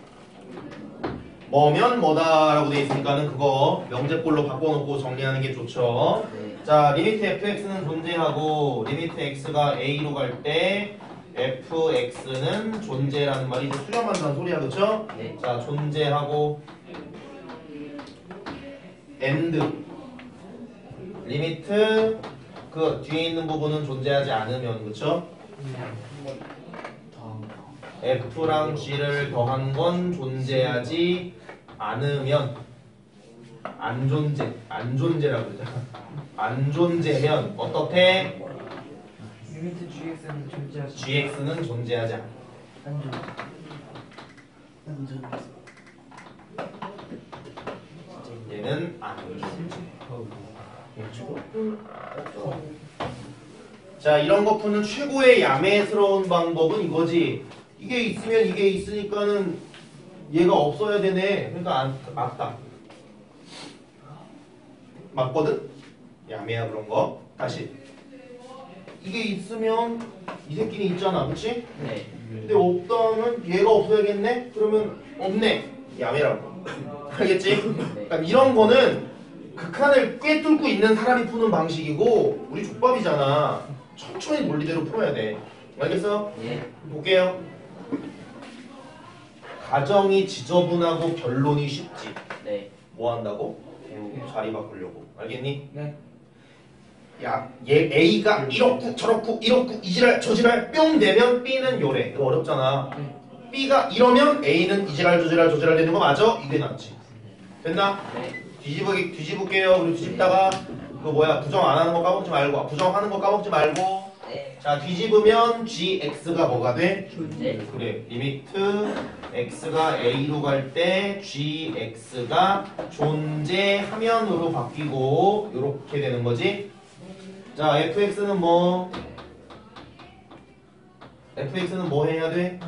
뭐면 뭐다라고 돼 있으니까는 그거 명제꼴로 바꿔놓고 정리하는 게 좋죠. 네. 자, limit fx는 존재하고 limit x가 a로 갈 때 fx는 존재라는 말이 이제 수렴한다는 소리야, 그쵸? 네. 자, 존재하고 and limit 그 뒤에 있는 부분은 존재하지 않으면, 그쵸? f랑 g를 더한 건 존재하지 않으면 안 존재 안 존재라고 그러잖아 안 존재면 어떻게? limit GX는 존재하지 gx는 존재하지 않아. 안 존재 안 존재 안 존재 자 이런 거 푸는 최고의 야매스러운 방법은 이거지 이게 있으면 이게 있으니까는 얘가 없어야 되네 그러니까 안, 맞다 맞거든? 야매야 그런 거 다시 이게 있으면 이 새끼는 있잖아 그치? 네. 근데 없다면 얘가 없어야겠네? 그러면 없네 야매라고 알겠지? 그러니까 이런 거는 극한을 꿰뚫고 있는 사람이 푸는 방식이고 우리 족밥이잖아 천천히 논리대로 풀어야 돼 알겠어? 예. 볼게요 가정이 지저분하고 결론이 쉽지 네. 뭐 한다고? 자리 바꾸려고 알겠니? 네. 야, 얘 A가 이렇고 저렇고 이렇고 이지랄 저지랄 뿅 되면 B는 요래 이거 어렵잖아 네. B가 이러면 A는 이지랄 저지랄 저지랄 되는 거 맞아? 이게 낫지 됐나? 네. 뒤집기 뒤집을게요 그리고 뒤집다가 그 뭐야 부정 안 하는 거 까먹지 말고 부정하는 거 까먹지 말고 네. 자 뒤집으면 gx가 뭐가 돼? 네. 그래 limit x가 a로 갈 때 gx가 존재하면으로 바뀌고 이렇게 되는 거지 자 fx는 뭐 fx는 뭐 해야 돼?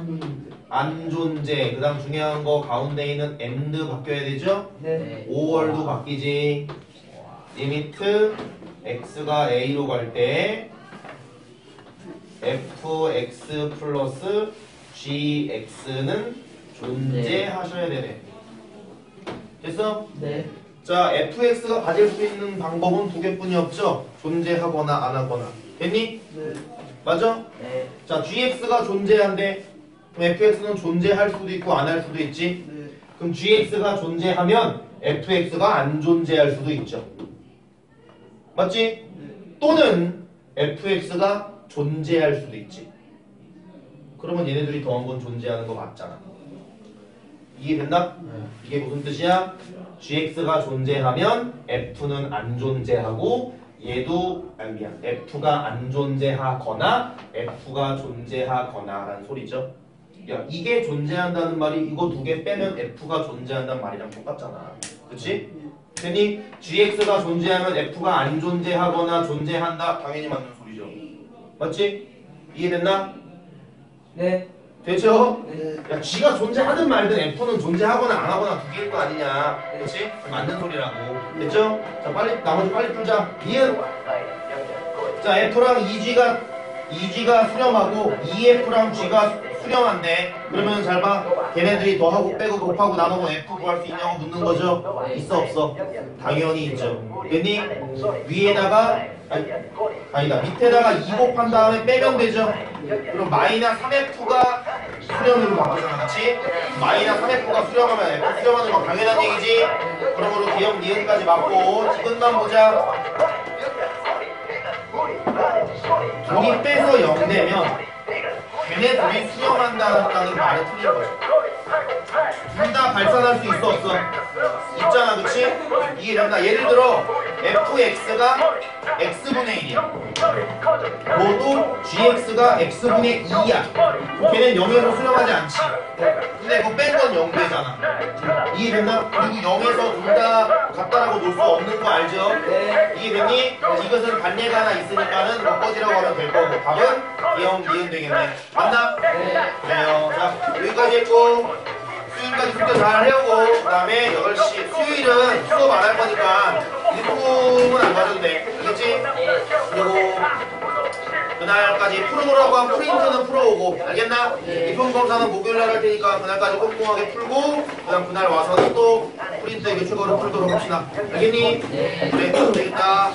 안 존재 그 다음 중요한 거 가운데 있는 and 바뀌어야 되죠? 네. 5월도 바뀌지 limit x가 a로 갈 때 fx 플러스 gx는 존재하셔야 되네 됐어? 네. 자 fx가 가질 수 있는 방법은 두 개뿐이 없죠 존재하거나 안 하거나 됐니? 네. 맞아? 네. 자 gx가 존재한데 fx는 존재할 수도 있고 안 할 수도 있지 네. 그럼 gx가 존재하면 fx가 안 존재할 수도 있죠. 맞지? 또는 fx가 존재할 수도 있지. 그러면 얘네들이 더한 건 존재하는 거 맞잖아. 이해됐나? 이게 무슨 뜻이야? gx가 존재하면 f는 안 존재하고 얘도 아니 미안 f가 안 존재하거나 f가 존재하거나 라는 소리죠. 야 이게 존재한다는 말이 이거 두 개 빼면 f가 존재한다는 말이랑 똑같잖아. 그치? 괜히 gx가 존재하면 f가 안 존재하거나 존재한다 당연히 맞는 소리죠. 맞지? 이해됐나? 네. 되죠? 네. 야 g가 존재하든 말든 f는 존재하거나 안 하거나 두 개인 거 아니냐. 그치? 맞는 소리라고. 됐죠? 자 빨리 나머지 빨리 풀자. 이은 자 f랑 2g가 2g가 수렴하고 2f랑 g가 수렴한데 그러면 잘 봐. 걔네들이 더하고 빼고 곱하고 나누고 f 구할 수 있냐고 묻는 거죠. 있어 없어? 당연히 있죠. 됐니? 위에다가 아니, 아니다 밑에다가 2 곱한 다음에 빼면 되죠. 그럼 마이너 3f가 수렴으로 바뀌잖아, 그렇지? 마이너 3f가 수렴하면 f 수렴하는 건 당연한 얘기지. 그러므로 기억 니은까지 맞고 지금만 보자. 둘이 빼서 0 되면 걔네 둘이 수렴한다는 말은 틀린 거죠. 둘 다 발산할 수 있어 없어? 있잖아 그치? 이해된다 예를 들어 fx가 x분의 1이야 너도 gx가 x분의 2야 걔는 0에서 수렴하지 않지 근데 그거 뺀건 0되잖아 이해됐나? 그리고 0에서 둘 다 같다라고 놓을 수 없는 거 알죠? 이해됐니? 이것은 반례가 하나 있으니까는 먹거지라고 하면 될 거고 답은 기억 니은 되겠네 맞나? 그래요 자 여기까지 했고 수요일까지 숙제 잘 해오고 그 다음에 8시 수요일은 수업 안 할 거니까 일품은 안 가져도 돼 알겠지? 그리고 그날까지 풀어오라고 하면 프린트는 풀어오고 알겠나? 입품 검사는 목요일날 할 테니까 그날까지 꼼꼼하게 풀고 그 다음 그날 와서는 또 프린트 교체거를 풀도록 합시다 알겠니? 그래 그럼 되겠다